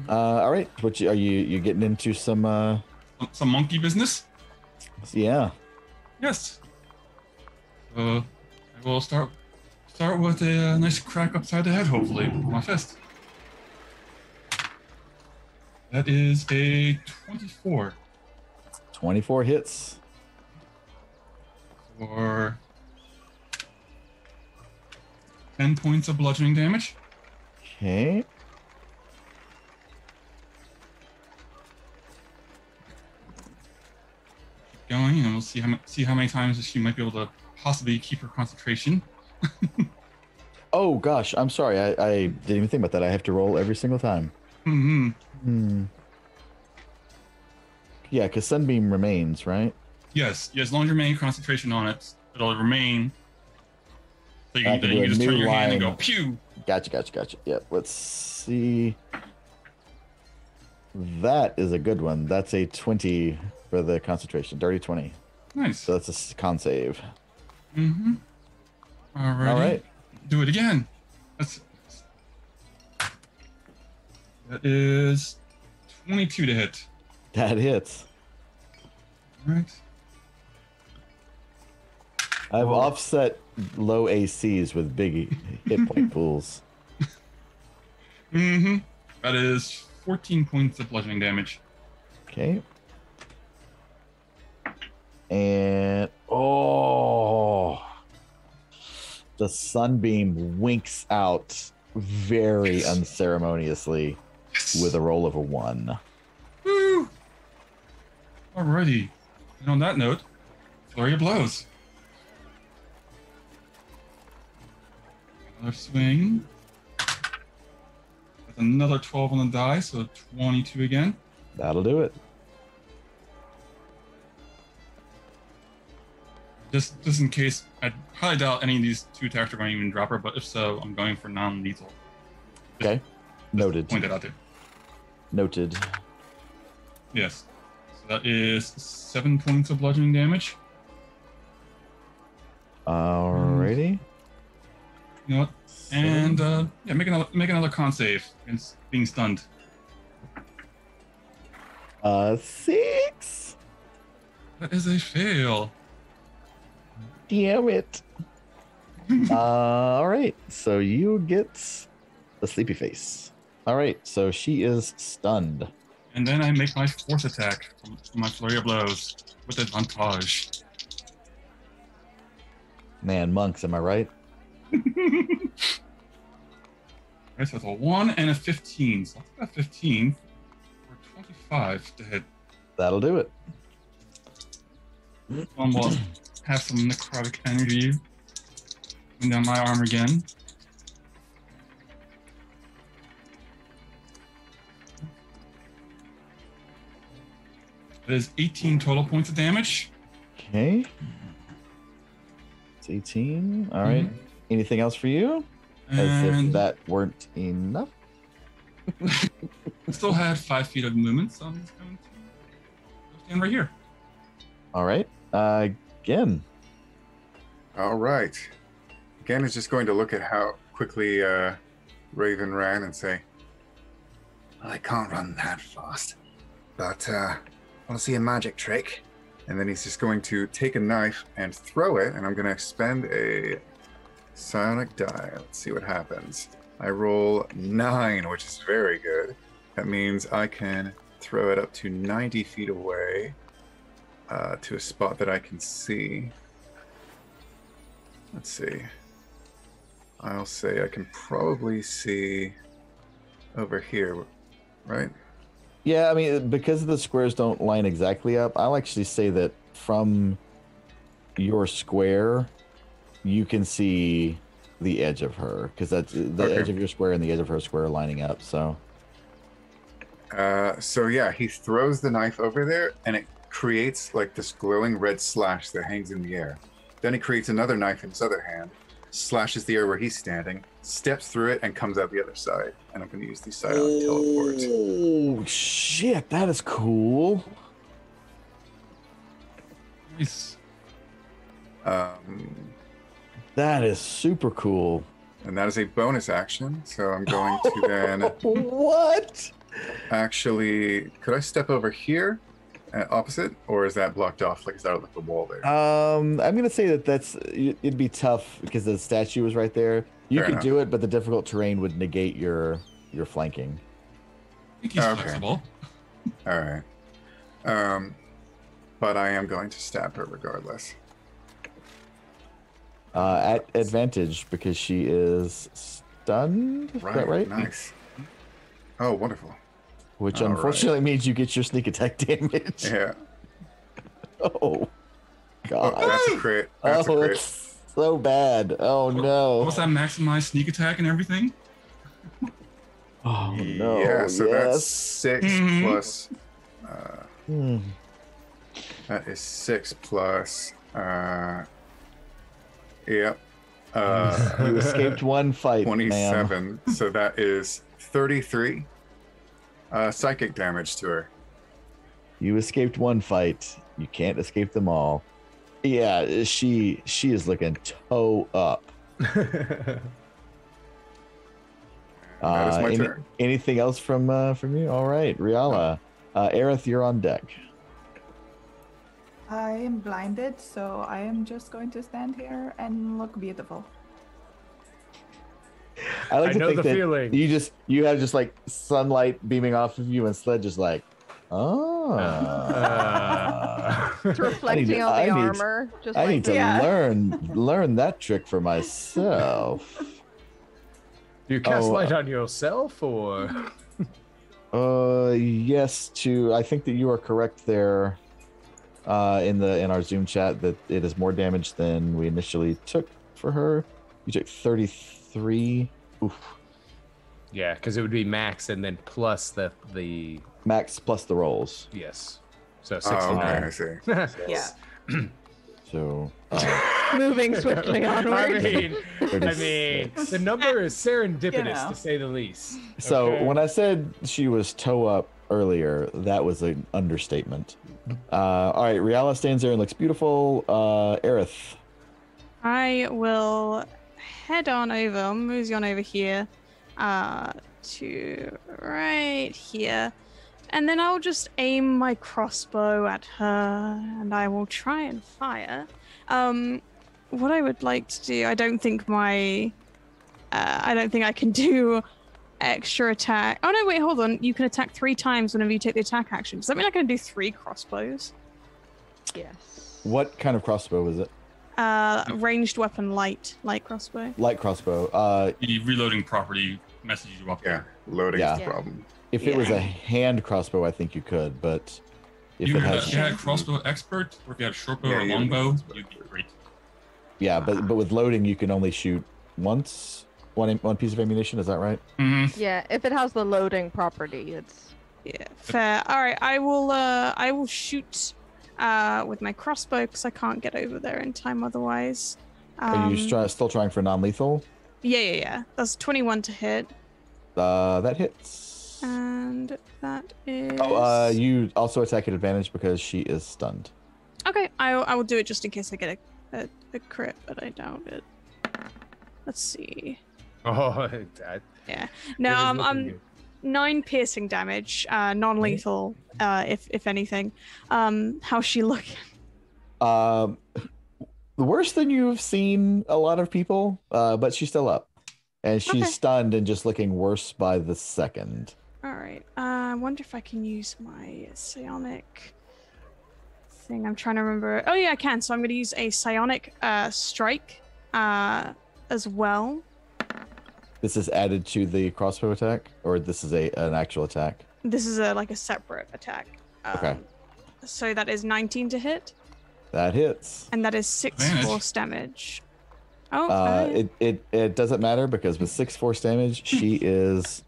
Uh, all right, what you, are you you getting into some? Uh, Some monkey business? yeah, Yes. Uh, I will start start with a uh, nice crack upside the head, hopefully, with my fist. That is a 24 twenty-four hits. for 10 points of bludgeoning damage. Okay. Keep going, and we'll see how see how many times she might be able to possibly keep her concentration. Oh gosh, I'm sorry. I, I didn't even think about that. I have to roll every single time. hmm Hmm. Yeah, because sunbeam remains, right? Yes, yeah, as long as you remain concentration on it, it'll remain. So you, I can- can then you just turn your hand and go pew. Gotcha, gotcha, gotcha. Yep. Let's see. That is a good one. That's a twenty for the concentration. Dirty twenty. Nice. So that's a con save. Mm-hmm. Alrighty. All right. Do it again. That's that is twenty-two to hit. That hits. All right. I've offset low ACs with big hit point pools. Mm-hmm. That is fourteen points of bludgeoning damage. Okay. And oh, the sunbeam winks out very Yes. unceremoniously with a roll of a one. Woo! Alrighty. And on that note, flurry of blows. Another swing. With another 12 on the die, so 22 again. That'll do it. Just just in case, I highly doubt any of these two attacks are going to even drop her, but if so, I'm going for non-lethal. Okay. Noted. Point that out there. Noted. Yes. So that is seven points of bludgeoning damage. Alrighty. You know what? And uh, yeah, make another make another con save against being stunned. uh, six. That is a fail. Damn it. uh, all right. So you get the sleepy face. All right. So she is stunned. And then I make my fourth attack from from my flurry of blows with advantage. Man, monks, am I right? Right, so it's a one and a fifteen. So I'll take that fifteen for twenty-five to hit. That'll do it. Um, will have some necrotic energy going down my arm again. That is 18 total points of damage. Okay. It's 18. All right. Mhm. Anything else for you? As if And that weren't enough. I still had five feet of movement, so I'm just going to stand right here. All right. Uh, again. All right. Again, is just going to look at how quickly uh, Raven ran and say, I can't run that fast. But, uh, want to see a magic trick? and then he's just going to take a knife and throw it, and I'm going to spend a psionic die. Let's see what happens. I roll nine, which is very good. That means I can throw it up to 90 feet away uh, to a spot that I can see. Let's see. I'll say I can probably see over here, right? Yeah, I mean, because the squares don't line exactly up, I'll actually say that from your square, you can see the edge of her because that's the Okay. edge of your square and the edge of her square lining up. So, Uh, so yeah, he throws the knife over there, and it creates like this glowing red slash that hangs in the air. Then he creates another knife in his other hand, slashes the air where he's standing, steps through it, and comes out the other side. And I'm going to use the psionic teleport. oh shit, that is cool. Nice. Um, That is super cool. And that is a bonus action. So I'm going to then what? actually. Could I step over here, uh, opposite, or is that blocked off? Like is that like the wall there? Um, I'm gonna say that that's it'd be tough because the statue was right there. You Fair could enough. do it, but the difficult terrain would negate your your flanking. I think he's Okay. flexible. All right. Um, but I am going to stab her regardless. Uh, at advantage because she is stunned. Is that right? Nice. Oh, wonderful. Which All right. unfortunately means you get your sneak attack damage. Yeah. Oh, Oh, God. that's a crit. That's oh, a crit. it's so bad. Oh What no. was that maximized sneak attack and everything? Oh no. Yeah, so that's yes. 6 Mhm. plus. Uh, Hmm. that is six plus. Uh, yep. Uh, You escaped one fight, ma'am. 27. so that is 33 uh, psychic damage to her. You escaped one fight. You can't escape them all. Yeah, she she is looking toe up. That is Uh, my any- turn. Anything else from uh, from you? All right, Riala. Uh, Aerith, you're on deck. I am blinded, so I am just going to stand here and look beautiful. I like I to know think the that feeling. you just you have just like sunlight beaming off of you, and Sledge is like, oh. Uh, It's reflecting on I the need- armor. Just I like need to Yeah. learn learn that trick for myself. Do you cast Oh, light on yourself or? Uh, yes. To I think that you are correct there. Uh, in the in our Zoom chat that it is more damage than we initially took for her. You took thirty three. Oof. Yeah, because it would be max and then plus the the Max plus the rolls. yes. So Oh, okay, I see. Yeah. So uh, moving swiftly onward. I mean, I mean, the number is serendipitous know. to say the least. so Okay. when I said she was toe up earlier, that was an understatement. Uh, all right, Riala stands there and looks beautiful. Uh, Aerith. I will head on over, I'll mosey on over here, uh, to right here. And then I'll just aim my crossbow at her and I will try and fire. Um, what I would like to do, I don't think my. Uh, I don't think I can do extra attack. Oh no, wait, hold on. You can attack three times whenever you take the attack action. Does that mean I can do three crossbows? yes. What kind of crossbow is it? Uh, ranged weapon light, light crossbow. Light crossbow. Uh, The reloading property messages you up Yeah, loading Yeah. the Yeah. problem. if it was a hand crossbow, I think you could, but if you, it had, has, you had a crossbow expert, or if you had a short bow Yeah, or a long bow you'd be great. yeah, but but with loading, you can only shoot once. One one piece of ammunition. Is that right? hmm Yeah, if it has the loading property, it's Yeah, fair. All right, I will. Uh, I will shoot uh, with my crossbow because I can't get over there in time otherwise. Are you Um, try, still trying for non-lethal? Yeah, yeah, yeah. That's twenty-one to hit, Uh, that hits. and that is. Oh, uh, you also attack at advantage because she is stunned. Okay, I, will- I will do it just in case I get a, a, a crit, but I doubt it. Let's see. Oh, that, Yeah. No, is um, I'm good. nine piercing damage, uh, non-lethal, uh, if if anything. Um, how's she looking? Um, worse than you've seen a lot of people, uh, but she's still up, and she's Okay. stunned and just looking worse by the second. All right. Uh, I wonder if I can use my psionic thing. I'm trying to remember. Oh yeah, I can. So I'm going to use a psionic uh, strike uh, as well. This is added to the crossbow attack, or this is a an actual attack. This is a like a separate attack. Um, Okay. So that is 19 to hit, That hits. and that is six Advantage. force damage. Oh, Uh, uh, it, it it doesn't matter because with six force damage, she is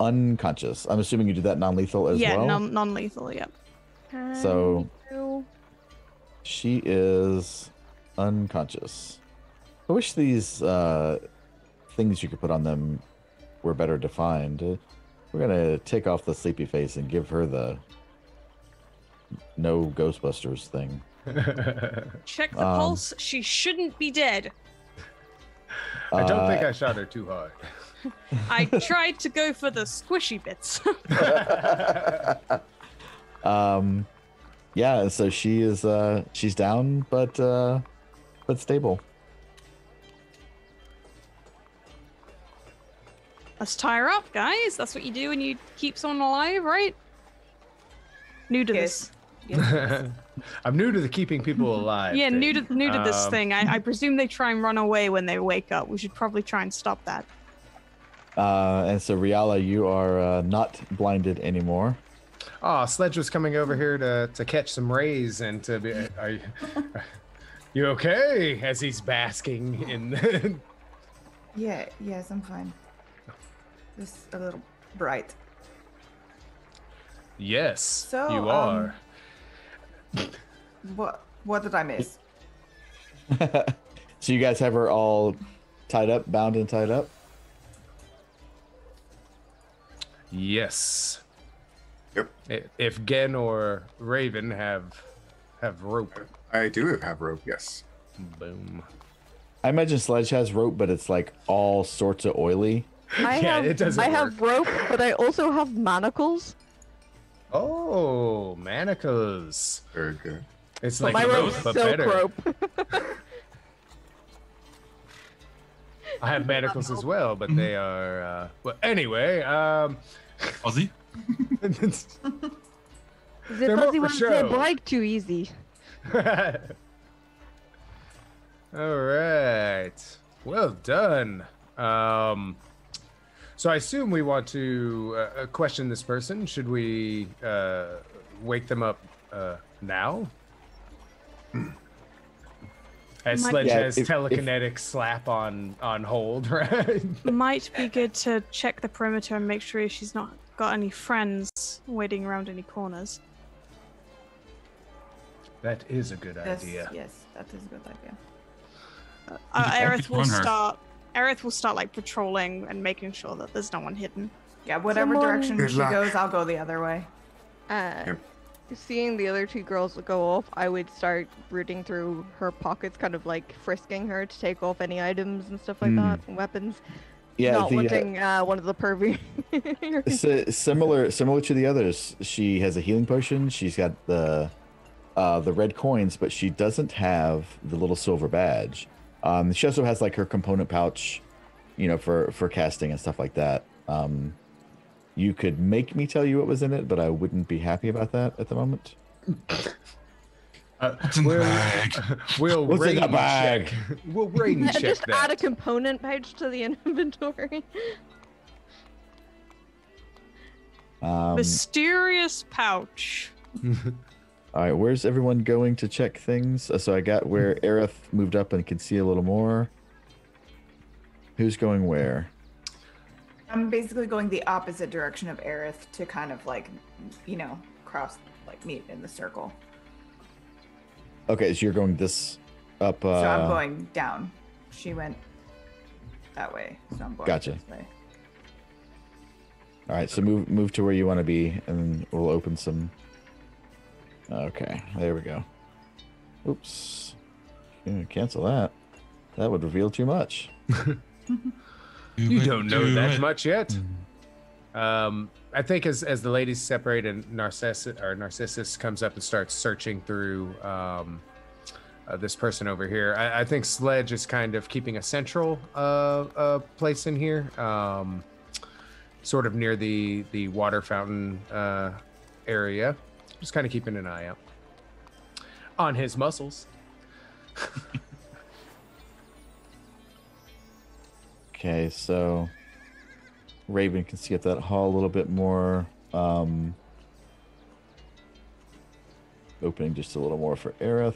unconscious. I'm assuming you do that non-lethal as yeah, well. non non-lethal. Yep. So- She is unconscious. I wish these uh, things you could put on them were better defined. Uh, we're gonna take off the sleepy face and give her the no Ghostbusters thing. Check the Um, pulse. She shouldn't be dead. I don't think Uh, I shot her too hard. I tried to go for the squishy bits. um, yeah. and So she is. Uh, she's down, but uh, but stable. Let's tie her up, guys. That's what you do when you keep someone alive, right? New to Yes. this. Yes. I'm new to the keeping people alive. Yeah, new to new to this Um, thing. I, I presume they try and run away when they wake up. We should probably try and stop that. Uh, and so Riala, you are uh, not blinded anymore. Oh, Sledge was coming over here to, to catch some rays and to be. Are you, you okay? As he's basking in. yeah, yes, I'm fine. Just a little bright. yes, So, you um, are. What what did I miss? so you guys have her all tied up, bound and tied up. Yes. Yep. If Gen or Raven have have rope, I do have rope, yes. boom. I imagine Sledge has rope, but it's like all sorts of oily. I Yeah, have, it doesn't I have rope, but I also have manacles. Oh, manacles. Very good. It's But like my rope, rope's but silk better. rope. I have manacles as well, but they are. Uh, well, anyway, um, Ozzy? The They're more fuzzy for ones they break too easy. All right. Well done. Um, so I assume we want to uh, uh, question this person. Should we uh, wake them up uh, now? As Might- Sledge Yeah, has if- if- telekinetic slap on on hold, right? Might be good to check the perimeter and make sure she's not got any friends waiting around any corners. that is a good Yes, idea. yes, that is a good idea. Uh, could Aerith will on start. Aerith will start like patrolling and making sure that there's no one hidden. Yeah, whatever Someone- direction Good she luck. goes, I'll go the other way. Uh, Yep. Seeing the other two girls go off, I would start rooting through her pockets, kind of like frisking her to take off any items and stuff like Hmm. that, and weapons. Yeah, Not the, uh, wanting uh, one of the pervy. Si- similar similar to the others she has a healing potion she's got the uh the red coins but she doesn't have the little silver badge um she also has like her component pouch you know for for casting and stuff like that um you could make me tell you what was in it but i wouldn't be happy about that at the moment Uh, What's in the we'll, bag? we'll What's in the bag? check. We'll rain check Just that. add a component page to the inventory. um Mysterious pouch. All right where's everyone going to check things Uh, so i got where Aerith moved up and can see a little more who's going where I'm basically going the opposite direction of Aerith to kind of like, you know, cross, like meet in the circle. Okay, so you're going this up. Uh, So I'm going down. She went that way, so I'm going Gotcha. this way. All right, so move move to where you want to be, and we'll open some. Okay, there we go. Oops, cancel that. That would reveal too much. You don't know do that it. much yet. Um, I think as as the ladies separate and Narcissus or Narcissus comes up and starts searching through um, uh, this person over here, I, I think Sledge is kind of keeping a central uh, uh, place in here, um, sort of near the the water fountain uh, area, just kind of keeping an eye out on his muscles. Okay, so Raven can see up that hall a little bit more. Um, opening just a little more for Aerith.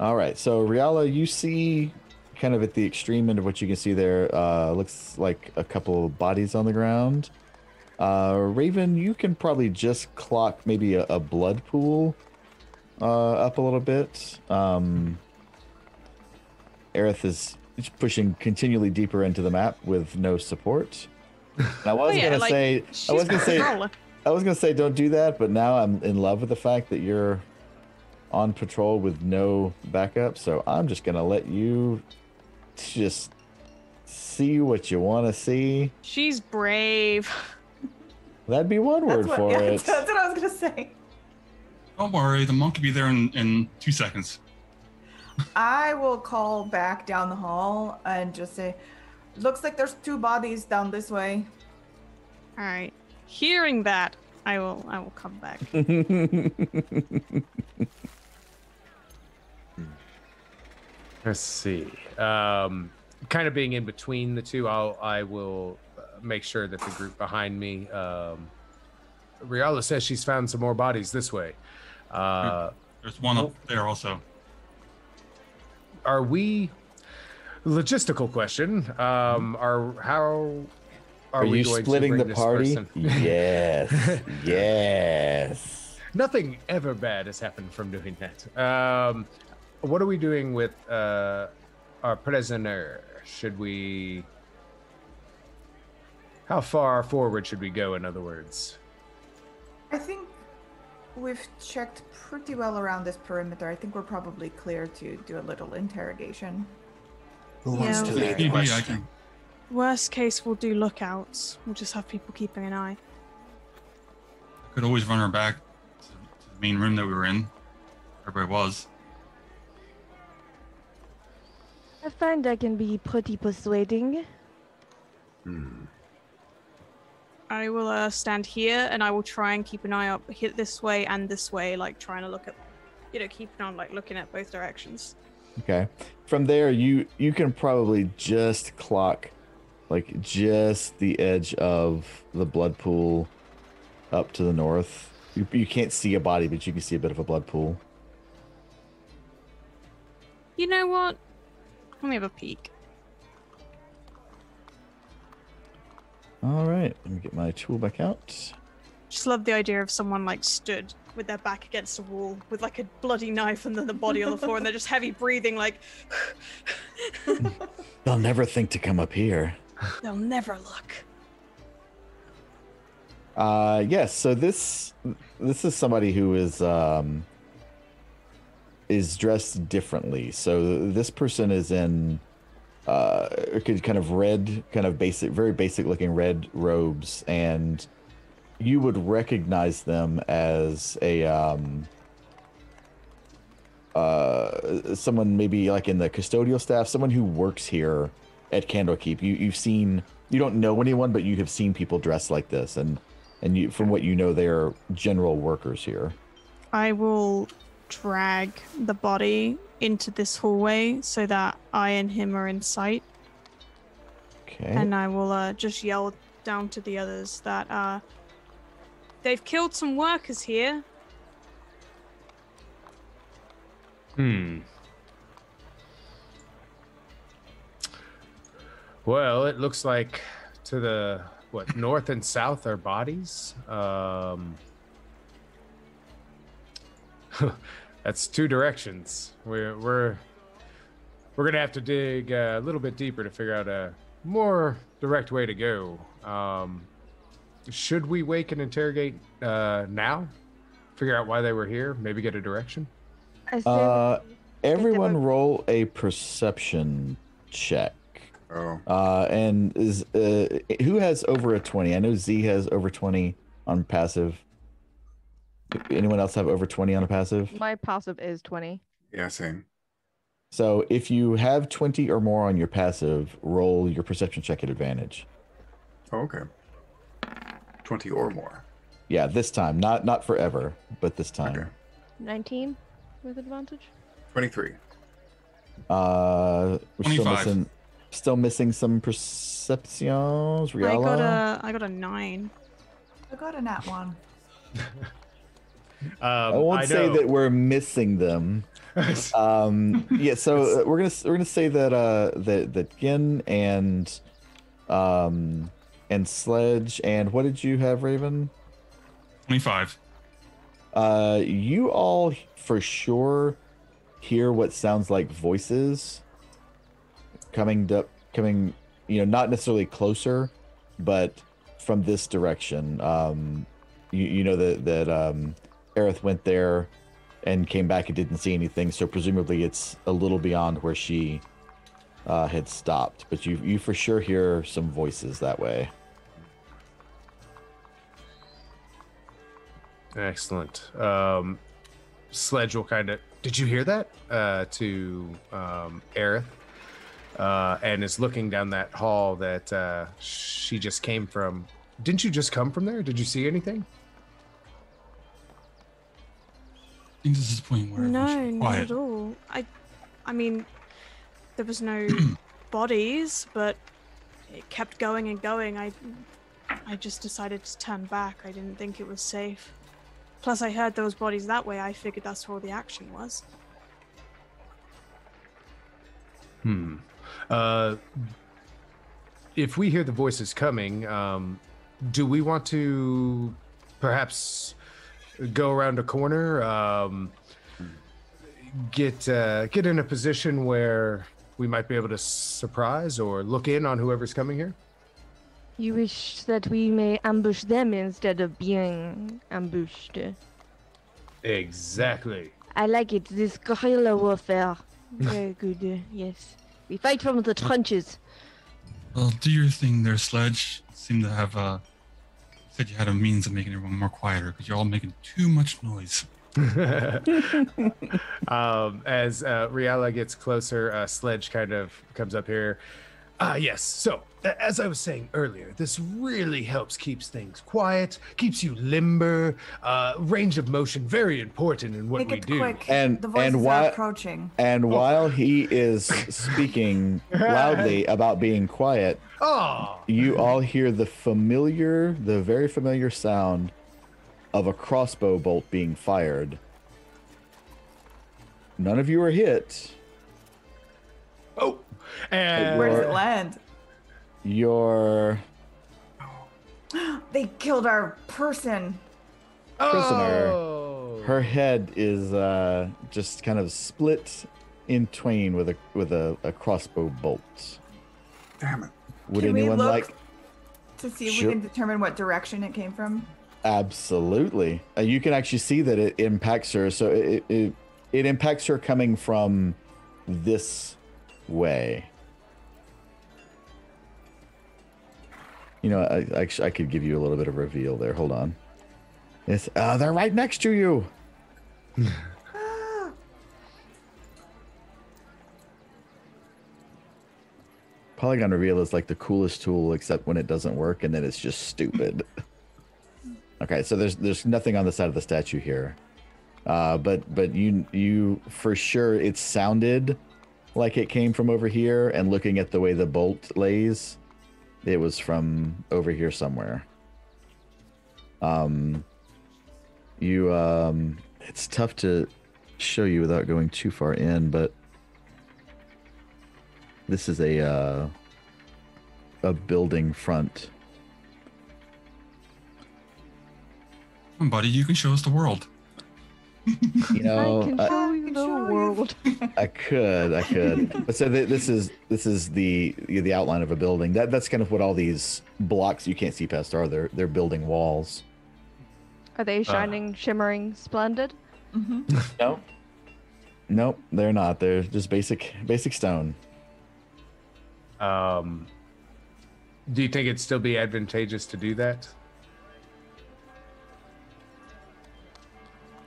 All right, so Riala, you see kind of at the extreme end of what you can see there, uh, looks like a couple bodies on the ground. Uh, Raven, you can probably just clock maybe a, a blood pool uh, up a little bit. Um, Aerith is pushing continually deeper into the map with no support. And I was Oh, yeah, gonna like, say, I was gonna say. I was gonna say, don't do that. But now I'm in love with the fact that you're on patrol with no backup, so I'm just gonna let you just see what you want to see. She's brave. That'd be one That's word what, for yeah, it. that's what I was gonna say. Don't worry, the monk will be there in, in two seconds. I will call back down the hall and just say, "Looks like there's two bodies down this way." All right. Hearing that, I will I will come back. Let's see. Um, kind of being in between the two, I'll I will uh, make sure that the group behind me. Um, Riala says she's found some more bodies this way. Uh, There's one up there also. are we? Logistical question. Um, are how are, Are, we you going splitting to the party? Yes. yes. Nothing ever bad has happened from doing that. Um, what are we doing with uh, our prisoner? Should we? How far forward should we go? In other words, I think we've checked pretty well around this perimeter. I think we're probably clear to do a little interrogation. Who wants Yeah, to okay. lead the question? Worst case, we'll do lookouts. We'll just have people keeping an eye. I Could always run her back to, to the main room that we were in. Everybody was. I find I can be pretty persuading. Hmm. I will uh, stand here and I will try and keep an eye up hit this way and this way, like trying to look at, you know, keeping on like looking at both directions. Okay. From there, you you can probably just clock, like just the edge of the blood pool, up to the north. You, you can't see a body, but you can see a bit of a blood pool. You know what? Let me have a peek. All right. Let me get my tool back out. Just love the idea of someone like stood with their back against a wall with like a bloody knife and then the body on the floor and they're just heavy breathing like They'll never think to come up here. they'll never look. Uh, yes. So this this is somebody who is um is dressed differently. So this person is in uh kind of red, kind of basic, very basic looking red robes, and you would recognize them as a um uh someone maybe like in the custodial staff, someone who works here at Candlekeep. You you've seen you don't know anyone, but you have seen people dressed like this, and and you from what you know, they are general workers here. I will drag the body into this hallway so that I and him are in sight, Okay. and I will uh, just yell down to the others that uh, they've killed some workers here. hmm. Well, it looks like to the what north and south are bodies. Um, that's two directions. We're we're we're gonna have to dig uh, a little bit deeper to figure out a more direct way to go. Um, should we wake and interrogate uh, now? Figure out why they were here. Maybe get a direction. Uh, everyone about- roll a perception check. Oh, Uh, and is uh, who has over a twenty? I know Z has over twenty on passive. Anyone else have over twenty on a passive? my passive is 20. yeah, same. So if you have twenty or more on your passive, roll your perception check at advantage. Oh, okay. 20 or more. Yeah, this time, not not forever, but this time. Okay. 19 with advantage. 23. Uh, we're still missing, still missing some perceptions. I got a I got a nine. I got a nat one. Um, I won't say that we're missing them. Um, yeah, so uh, we're gonna we're gonna say that uh that that Gin and um and Sledge and what did you have, Raven? 25. Uh, you all for sure hear what sounds like voices coming up, coming, you know, not necessarily closer, but from this direction. Um, you, you know that that um, Aerith went there and came back and didn't see anything. So presumably it's a little beyond where she uh, had stopped. But you you for sure hear some voices that way. Excellent. Um, Sledge will kind of. Did you hear that? Uh, to um, Aerith, uh, and is looking down that hall that uh, she just came from. Didn't you just come from there? Did you see anything? Think this is the point where No, not at all. I, I mean, there was no bodies, but it kept going and going. I, I just decided to turn back. I didn't think it was safe. Plus, I heard those bodies that way. I figured that's where the action was. Hmm. Uh, if we hear the voices coming, um, do we want to perhaps go around a corner, um, get uh, get in a position where we might be able to surprise or look in on whoever's coming here? You wish that we may ambush them instead of being ambushed. Exactly. I like it. This guerrilla warfare. Very good. uh, yes. We fight from the trenches. Well, do your thing there, Sledge. Seem to have uh, you had a means of making everyone more quieter because you're all making too much noise. um, as uh, Riala gets closer, uh, Sledge kind of comes up here. Ah, yes. So, as I was saying earlier, this really helps keeps things quiet, keeps you limber. Uh, range of motion very important in what Make we it do. quick. And- the voices and why- are approaching. And while he is speaking loudly about being quiet, Oh, you all hear the familiar, the very familiar sound of a crossbow bolt being fired. None of you are hit. oh, and Where does it land? Your They killed our person. prisoner. Oh. her head is uh, just kind of split in twain with a with a, a crossbow bolt. Damn it. Would Can we anyone look like? To see if Sure. we can determine what direction it came from. Absolutely. Uh, you can actually see that it impacts her. So it, it it impacts her coming from this way. You know, I actually I could give you a little bit of reveal there. Hold on. It's uh, they're right next to you. Polygon reveal is like the coolest tool, except when it doesn't work, and then it's just stupid. okay, so there's there's nothing on the side of the statue here, uh, but but you you for sure it sounded like it came from over here, and looking at the way the bolt lays, it was from over here somewhere. Um, you um, it's tough to show you without going too far in, but this is a uh, a building front. Buddy, you can show us the world. You know, I can show I you the show world. I could, I could. But so th- this is this is the the outline of a building. That that's kind of what all these blocks you can't see past are. They're they're building walls. Are they shining, shimmering, splendid? hmm No, nope, they're not. They're just basic basic stone. Um, do you think it'd still be advantageous to do that?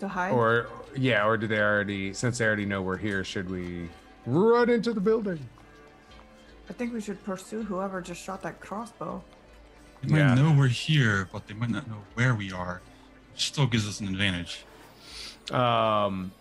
To hide. Or yeah, or do they already since they already know we're here, should we run into the building? I think we should pursue whoever just shot that crossbow. They might Yeah. know we're here, but they might not know where we are. Which still gives us an advantage. Um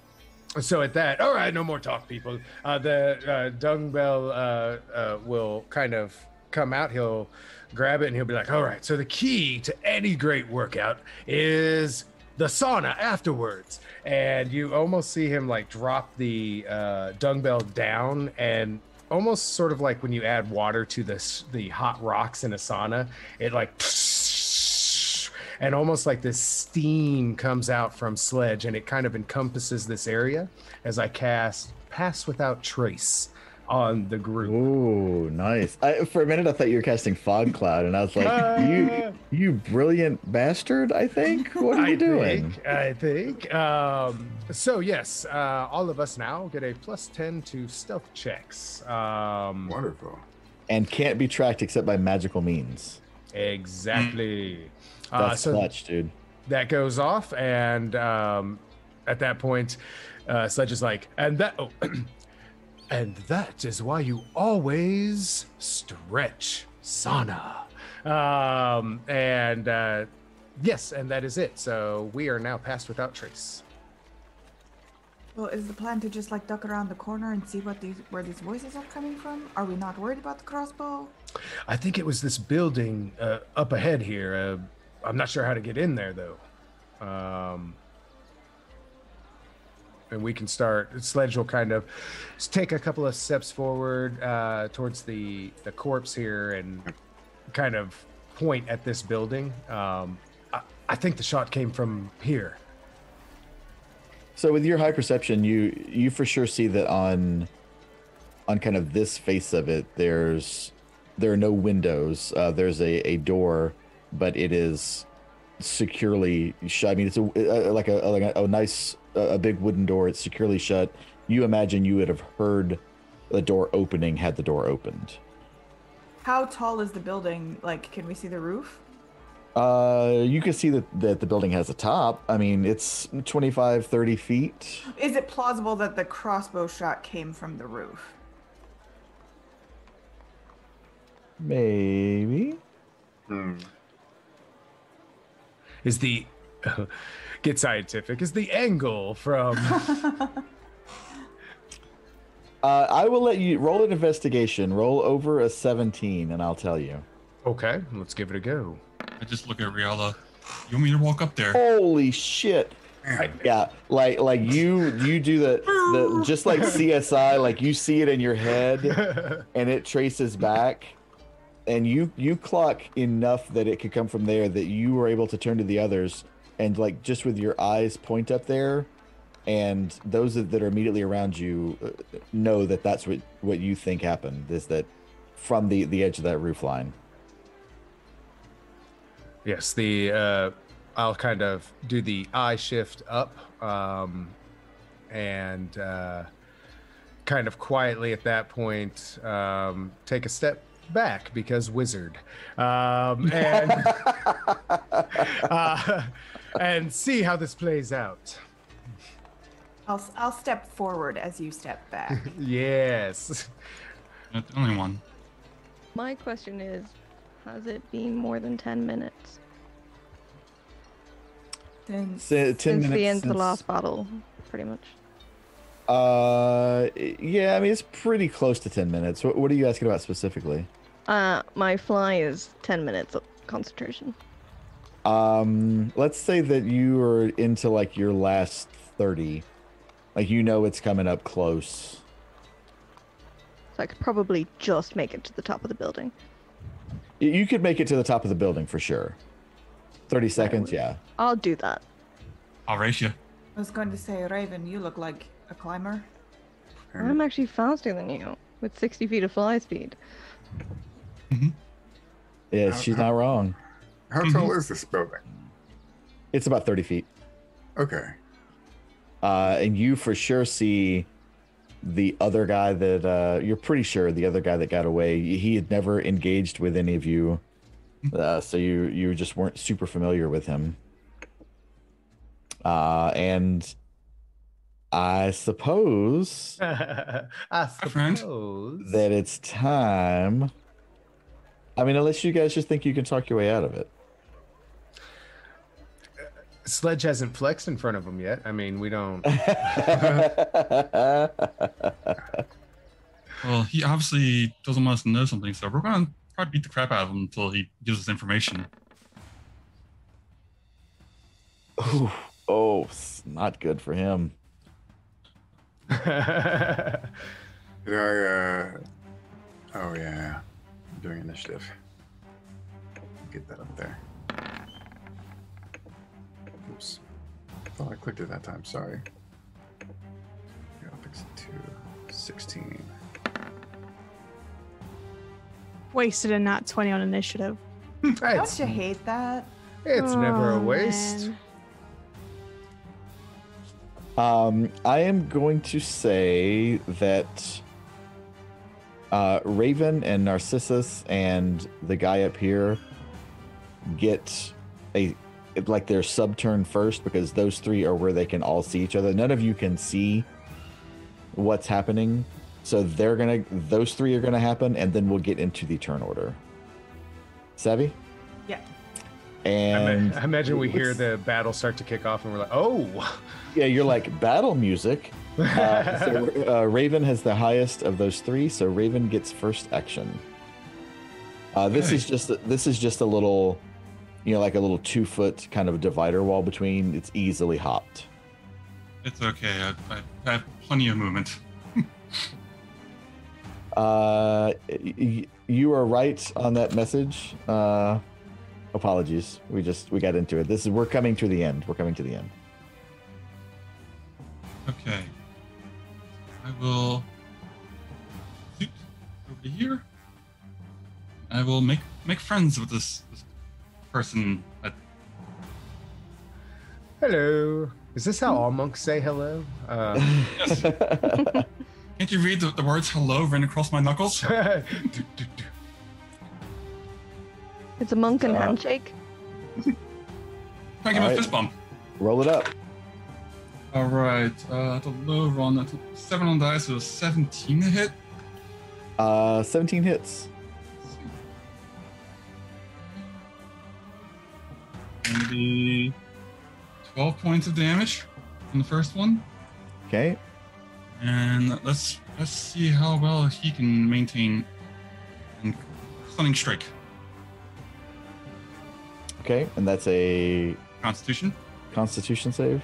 so at that, all right, no more talk, people. Uh, the uh, dung bell uh, uh, will kind of come out. He'll grab it and he'll be like, all right. So the key to any great workout is the sauna afterwards. And you almost see him like drop the uh, dung bell down and almost sort of like when you add water to this the hot rocks in a sauna, it like and almost like this steam comes out from Sledge and it kind of encompasses this area as I cast Pass Without Trace on the group. Ooh, nice. I, for a minute, I thought you were casting Fog Cloud, and I was like, "You, you brilliant bastard!" I think. What are you I doing? Think, I think. Um, so yes, uh, all of us now get a plus ten to stealth checks. Um, Wonderful. And can't be tracked except by magical means. exactly. Uh, That's so clutch, dude. that goes off, and um, at that point, uh, Sledge is like, and that, oh, and that is why you always stretch, Sana. Um, and uh, yes, and that is it. So we are now passed without trace. Well, is the plan to just like duck around the corner and see what these where these voices are coming from? Are we not worried about the crossbow? I think it was this building uh, up ahead here. Uh, I'm not sure how to get in there though. Um, and we can start. Sledge will kind of take a couple of steps forward uh, towards the the corpse here and kind of point at this building. Um, I, I think the shot came from here. So with your high perception, you you for sure see that on on kind of this face of it, there's there are no windows. Uh, there's a, a door, but it is securely shut. I mean, it's a, a like a like a, a nice a big wooden door. It's securely shut. You imagine you would have heard the door opening had the door opened. How tall is the building? Like, can we see the roof? Uh, you can see that, that the building has a top. I mean, it's 25, 30 feet. Is it plausible that the crossbow shot came from the roof? Maybe. Hmm. Is the get scientific? Is the angle from? Uh, I will let you roll an investigation. Roll over a 17, and I'll tell you. okay, let's give it a go. I just look at Riala. You want me to walk up there? Holy shit! Yeah, like like you you do the the just like CSI, like you see it in your head, and it traces back, and you you clock enough that it could come from there that you were able to turn to the others and like just with your eyes point up there, and those that are immediately around you uh, know that that's what what you think happened is that from the the edge of that roof line. Yes, the uh, I'll kind of do the eye shift up, um, and uh, kind of quietly at that point um, take a step back because wizard, um, and uh, and see how this plays out. I'll s- I'll step forward as you step back. Yes. Not the only one. My question is, has it been more than 10 minutes then Se- 10 since minutes the end of the last battle, pretty much? Uh, yeah, I mean it's pretty close to ten minutes. What, what are you asking about specifically? Uh, my fly is 10 minutes of concentration. Um, let's say that you are into like your last thirty, like you know it's coming up close. So I could probably just make it to the top of the building. You could make it to the top of the building for sure. Thirty seconds, yeah. I'll do that. I'll race you. I was going to say, Raven, you look like a climber. I'm actually faster than you with 60 feet of fly speed. Yeah, she's not wrong. How tall is this building? It's about thirty feet. Okay. Uh, and you for sure see the other guy that uh, you're pretty sure the other guy that got away. He had never engaged with any of you, uh, so you you just weren't super familiar with him. Uh, and I suppose I suppose. that it's time. I mean, unless you guys just think you can talk your way out of it. Sledge hasn't flexed in front of him yet. I mean, we don't. Well, he obviously doesn't want us to know something, so we're gonna probably beat the crap out of him until he gives us information. Ooh, oh, it's not good for him. Did I, uh. Oh, yeah. I'm doing initiative. Get that up there. Thought I clicked it that time. Sorry. Yeah, I'll fix it to 16. wasted a nat 20 on initiative. Don't It's, you hate that? it's never a Oh, waste. man. Um, I am going to say that uh, Raven and Narcissus and the guy up here get a like their sub turn first because those three are where they can all see each other. None of you can see what's happening, so they're gonna those three are gonna happen, and then we'll get into the turn order. Savvy? Yeah. I, And I imagine we hear the battle start to kick off, and we're like, "Oh, yeah, you're like battle music. Uh, so, uh, Raven has the highest of those three, so Raven gets first action. Uh, this Okay. is just this is just a little, you know, like a little two foot kind of divider wall between. It's easily hopped. It's okay. I, I have plenty of movement. Uh, y- you are right on that message. Uh, apologies, we just we got into it. This is we're coming to the end. We're coming to the end. Okay. I will over here. I will make make friends with this, this person. That, hello." Is this how all monks say hello? Uh, yes. Can't you read the, the words "hello" written across my knuckles? It's a monk and Uh, handshake. Try to give him a fist bump. Roll it up. All right. Uh, the low run. That's a seven on dice. So 17 to hit. Uh, 17 hits. Gonna be 12 points of damage on the first one. Okay. And let's let's see how well he can maintain and stunning strike. Okay, and that's a Constitution. Constitution save.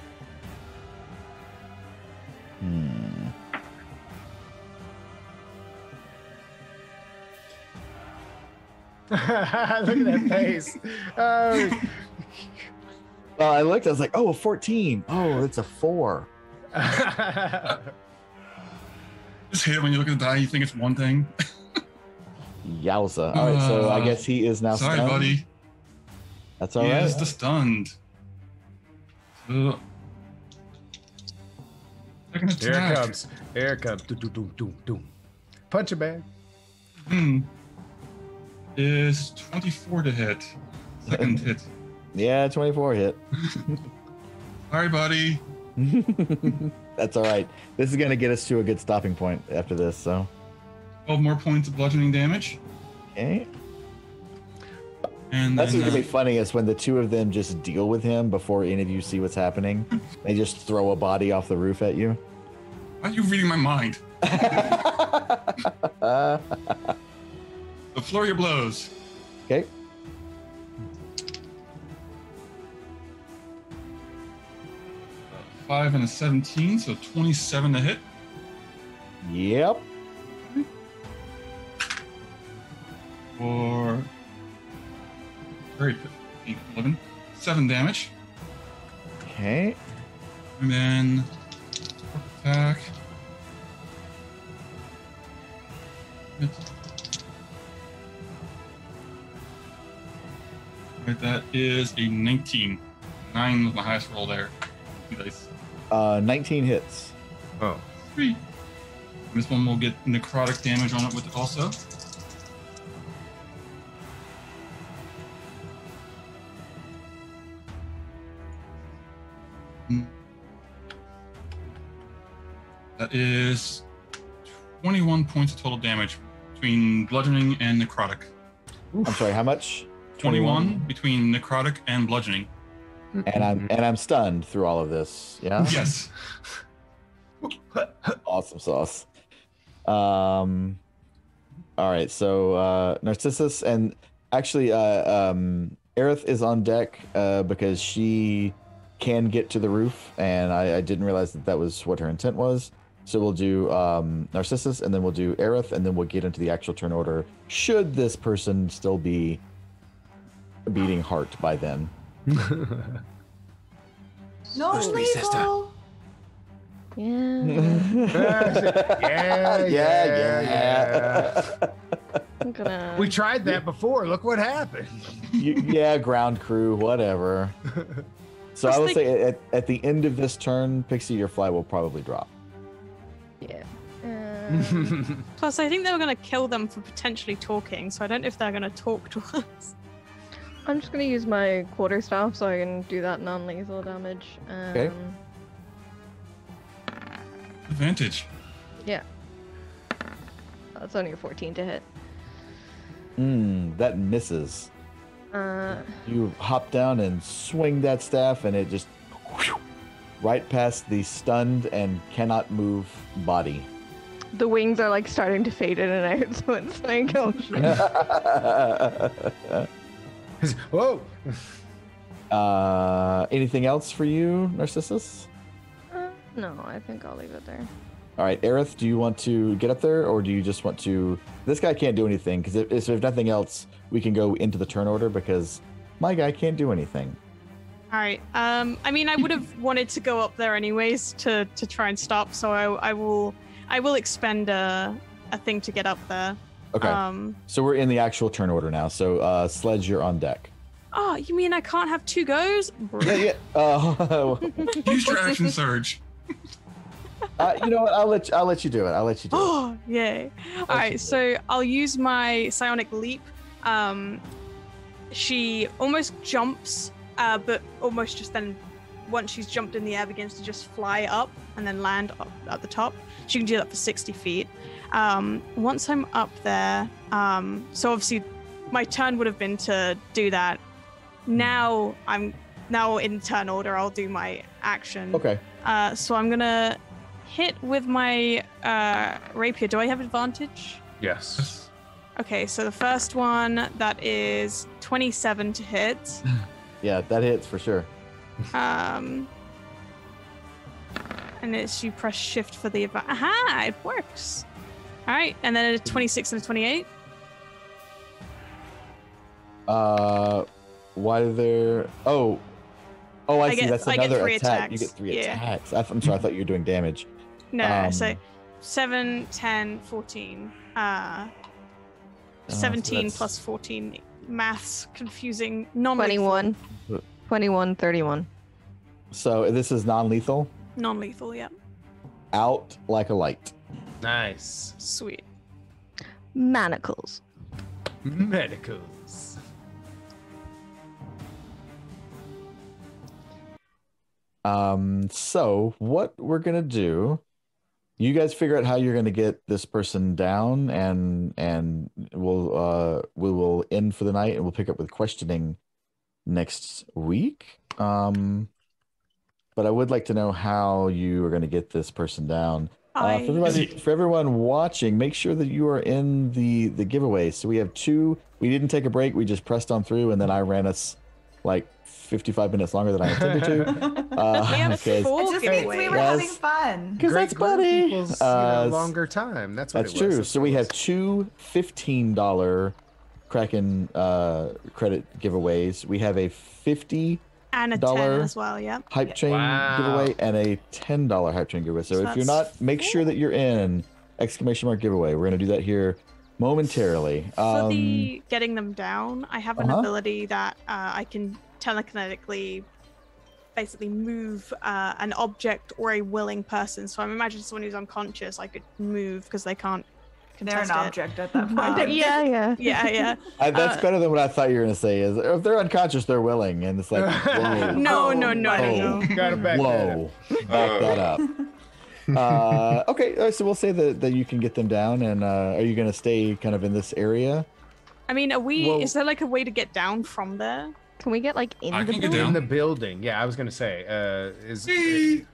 Hmm. Look at that face. Oh. Well, I looked. I was like, "Oh, a 14. Oh, it's a four. Just hate it when you look at the die, you think it's one thing. Yowza! All right, so I Uh, guess he is now Sorry, stunned. buddy. That's all he right. is the stunned. So, second Here it comes. Here it comes. Doom, doom, doom, doom, doom. Punch it bag. Hmm. Is 24 to hit. Second hit. Yeah, 24 hit. Sorry, buddy. That's all right. This is gonna get us to a good stopping point after this. So, 12 more points of bludgeoning damage. okay. And That's then, what's gonna be uh, funny is when the two of them just deal with him before any of you see what's happening. They just throw a body off the roof at you. why are you reading my mind? Uh, The flurry of blows. okay. Five and a 17, so 27 to hit. Yep. For very eight, 11, seven damage. Okay. And then attack. Right, that is a 19. Nine was my highest roll there. Two dice. Uh, 19 hits. Oh. Three. This one will get necrotic damage on it with it also. That is 21 points of total damage between bludgeoning and necrotic. I'm sorry. How much? 21 between necrotic and bludgeoning. And I'm and I'm stunned through all of this. Yeah. Yes. awesome sauce. Um, all right, so uh, Narcissus and actually, uh, um, Aerith is on deck uh, because she can get to the roof, and I, I didn't realize that that was what her intent was. So we'll do um, Narcissus, and then we'll do Aerith, and then we'll get into the actual turn order. Should this person still be beating heart by then? No Must be sister. lethal. Yeah. yeah, yeah, yeah, yeah. I'm gonna. We tried that before. Look what happened. You, yeah, ground crew, whatever. So I would will say at, at the end of this turn, Pixie, your fly will probably drop. Yeah. Um, Plus, I think they were going to kill them for potentially talking, so I don't know if they're going to talk to us. I'm just gonna use my quarterstaff so I can do that non-lethal damage. Um, Okay. Advantage. Yeah. That's only a 14 to hit. Hmm, that misses. Uh, You hop down and swing that staff, and it just whew, right past the stunned and cannot move body. the wings are like starting to fade in and out, so it's like, oh shit. Whoa. uh, anything else for you, Narcissus? Uh, no, I think I'll leave it there. All right, Aerith, do you want to get up there, or do you just want to? This guy can't do anything because if, if nothing else, we can go into the turn order because my guy can't do anything. All right. Um, I mean, I would have wanted to go up there anyways to to try and stop. So I, I will I will expend a a thing to get up there. Okay, Um. so we're in the actual turn order now. So, uh, Sledge, you're on deck. Oh, you mean I can't have two goes? Yeah, yeah. Uh, Use your action surge. uh, you know what? I'll let you, I'll let you do it. I'll let you do it. Oh, yay. All right, so I'll use my psionic leap. Um, she almost jumps, uh, but almost just then, once she's jumped in the air, begins to just fly up and then land up at the top. She can do that for 60 feet. Um, once I'm up there, um, so obviously my turn would have been to do that. Now I'm now in turn order. I'll do my action. Okay. Uh, so I'm gonna hit with my uh, rapier. Do I have advantage? Yes. Okay, so the first one that is 27 to hit. Yeah, that hits for sure. Um, and it's you press shift for the advantage. Aha! It works. All right, and then a 26 and a 28. Uh, why are there? Oh, oh, I, I see. get- That's I get another three attack. You get three Yeah. attacks. I, am sorry. I thought you were doing damage. No, no, so Um, 7, 10, 14. Uh, so 17 that's- plus 14. Maths confusing. Non 21. 21, 31. So this is non-lethal. Non lethal, yeah. Out like a light. Nice. Sweet. Manacles. Medicals. Um, so what we're gonna do? You guys figure out how you're gonna get this person down, and and we'll uh we will end for the night, and we'll pick up with questioning next week. Um, but I would like to know how you are gonna get this person down. Uh, for everybody, for everyone watching, make sure that you are in the the giveaway. So we have two. We didn't take a break. We just pressed on through, and then I ran us like 55 minutes longer than I intended to. Uh, we have because- four It just means we giveaways. were Yes. having fun. Because that's funny. People's, you know, Uh, longer time. That's what That's it was. true. That's So we have was. two $15 Kraken uh, credit giveaways. We have a 50 and a dollar 10 as well, yeah. hype train Wow. giveaway and a $10 hype train giveaway. So, So if you're not, make sure that you're in exclamation mark giveaway. We're going to do that here momentarily. For Um, the getting them down, I have an uh-huh. ability that uh, I can telekinetically basically move uh, an object or a willing person. So I'm imagining someone who's unconscious, I could move because they can't They're an contest it. object at that point. Um, yeah, yeah. Yeah, yeah. I, that's uh, better than what I thought you were going to say. Is if they're unconscious, they're willing, and it's like, whoa, No, no, no, no, Whoa. no. Gotta back that whoa, back that up. uh, okay, uh, so we'll say that, that you can get them down, and uh, are you going to stay kind of in this area? I mean, are we? Well- is there like a way to get down from there? Can we get like in I the can get building? in the building. Yeah, I was gonna say. Uh, is Yay!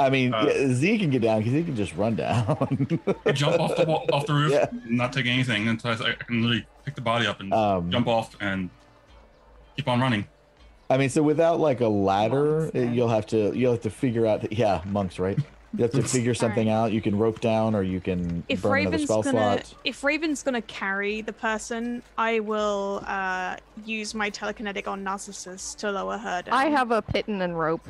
I mean, Uh, yeah, Z can get down because he can just run down. jump off the wall, off the roof, Yeah. not take anything until I, I can literally pick the body up and Um, jump off and keep on running. I mean, so without like a ladder, Monks, you'll have to you'll have to figure out. yeah, monks, right? You have to figure something out. You can rope down, or you can If burn another Raven's spell gonna, slot. if Raven's gonna carry the person, I will uh, use my telekinetic on Narcissus to lower her down. I have a piton and rope.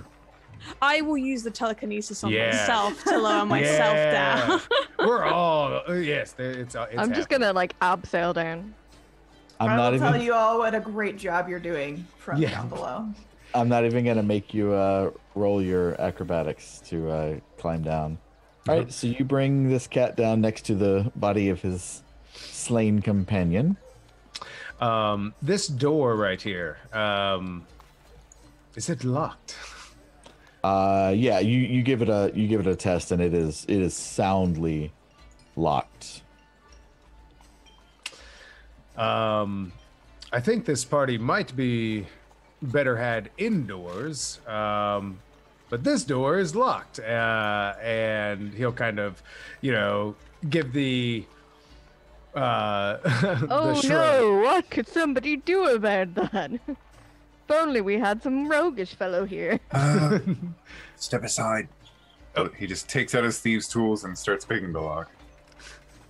I will use the telekinesis on Yeah. myself to lower myself Yeah. down. we're all yes, it's. uh, it's I'm just gonna like abseil down. I'm I not will tell you all what a great job you're doing from Yeah. down below. I'm not even gonna make you uh, roll your acrobatics to uh, climb down. All right, so you bring this cat down next to the body of his slain companion. Um, this door right here. Um, is it locked? Uh, yeah, you, you give it a you give it a test, and it is it is soundly locked. Um, I think this party might be better had indoors. Um, but this door is locked, uh, and he'll kind of, you know, give the. Uh, the Oh shrug. no! What could somebody do about that? if only we had some roguish fellow here. Uh, step aside. Oh, he just takes out his thieves' tools and starts picking the lock.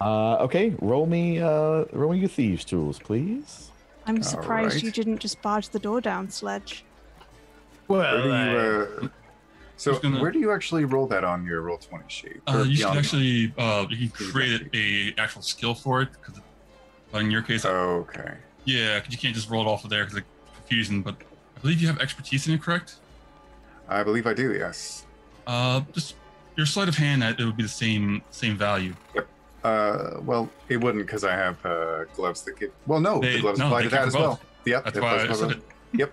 Uh, okay, roll me uh, roll me your thieves' tools, please. I'm surprised right. you didn't just barge the door down, Sledge. Well, Where do you, uh, so gonna- where do you actually roll that on your Roll20 sheet? Uh, you should beyond? actually uh, you can create a actual skill for it because in your case, Okay. yeah, 'cause you can't just roll it off of there because it's confusing. But I believe you have expertise in it, correct? I believe I do. Yes. Uh, just your sleight of hand, it would be the same same value. Yep. Uh, well, it wouldn't because I have uh, gloves that give. Well, no, They- the gloves no, apply to that as both. well. Yep. That's why I said it. Yep.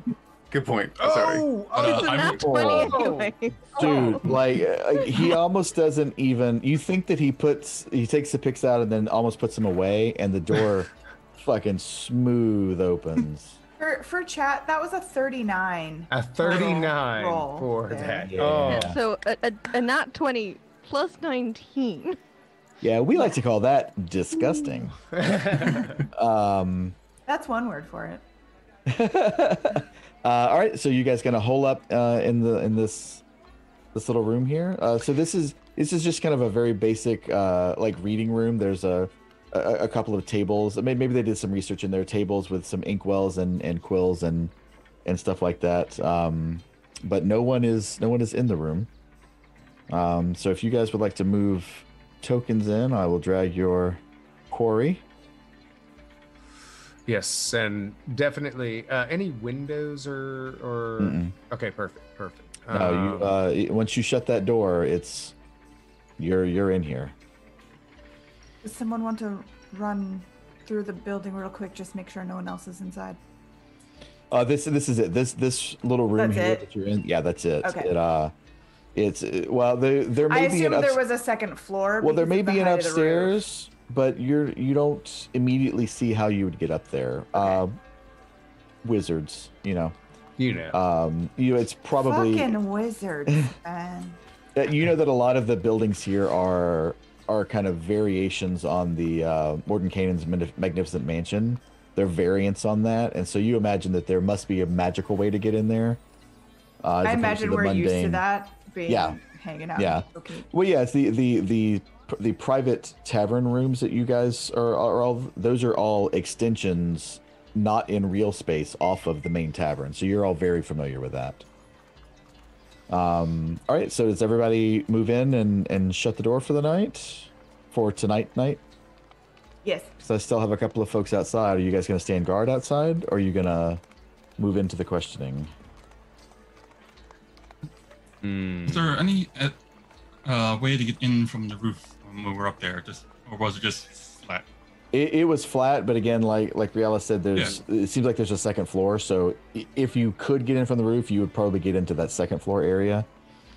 Good point. I'm sorry. Oh, But, oh, uh, It's a I nat roll- 20 Oh. anyway. Dude, like uh, he almost doesn't even. You think that he puts he takes the picks out and then almost puts them away, and the door fucking smooth opens. For for chat, that was a 39. a 39 roll for there. that. Yeah. Oh. So a, a, a nat 20 plus 19. Yeah, we like to call that disgusting. Um, That's one word for it. uh, all right, so you guys gonna hole up uh, in the in this this little room here. Uh, so this is this is just kind of a very basic uh, like reading room. There's a, a a couple of tables. Maybe maybe they did some research in their tables with some inkwells and and quills and and stuff like that. Um, but no one is no one is in the room. Um, so if you guys would like to move tokens in, I will drag your quarry. yes, and definitely uh, any windows or or Mm-mm. okay, perfect, perfect. No, you Um, uh, once you shut that door, it's you're you're in here. Does someone want to run through the building real quick? Just make sure no one else is inside. Uh, this this is it. This this little room That's here it? that you're in. Yeah, that's it. Okay. It uh, it's uh, well there there I may be an assumed ups- there was a second floor. well there may of the be an height of the roof. upstairs, but you're you don't immediately see how you would get up there. Uh, wizards, you know. you know. Um, you know it's probably Fucking wizards, man. that you know that a lot of the buildings here are are kind of variations on the uh, Mordenkainen's Magnificent Mansion. They're variants on that, and so you imagine that there must be a magical way to get in there. Uh, I imagine we're used to that being Yeah. hanging out. Yeah. Okay. Well, yeah, it's the the the the private tavern rooms that you guys are are all those are all extensions, not in real space, off of the main tavern. So you're all very familiar with that. Um. All right. So does everybody move in and and shut the door for the night, for tonight night? Yes. Because I still have a couple of folks outside. Are you guys gonna stand guard outside, or are you gonna move into the questioning? Hmm. Is there any uh, uh, way to get in from the roof when we were up there? Just or was it just flat? It, it was flat, but again, like like Riala said, there's it seems like there's a second floor. So if you could get in from the roof, you would probably get into that second floor area.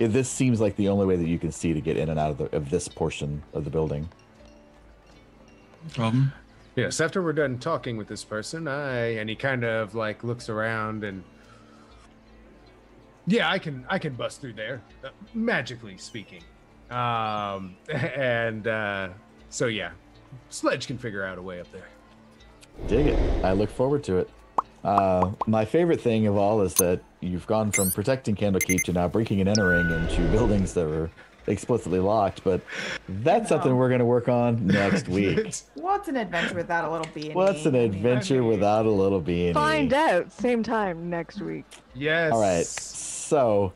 It, this seems like the only way that you can see to get in and out of the of this portion of the building. No problem. Yes, after we're done talking with this person, I and he kind of like looks around and yeah, I can I can bust through there, uh, magically speaking. Um, and uh, so yeah, Sledge can figure out a way up there. Dig it. I look forward to it. Uh, my favorite thing of all is that you've gone from protecting Candlekeep to now breaking and entering into buildings that were explicitly locked. But that's something we're going to work on next week. What's an adventure without a little B? What's an adventure without a little beanie? Find out same time next week. yes. All right. So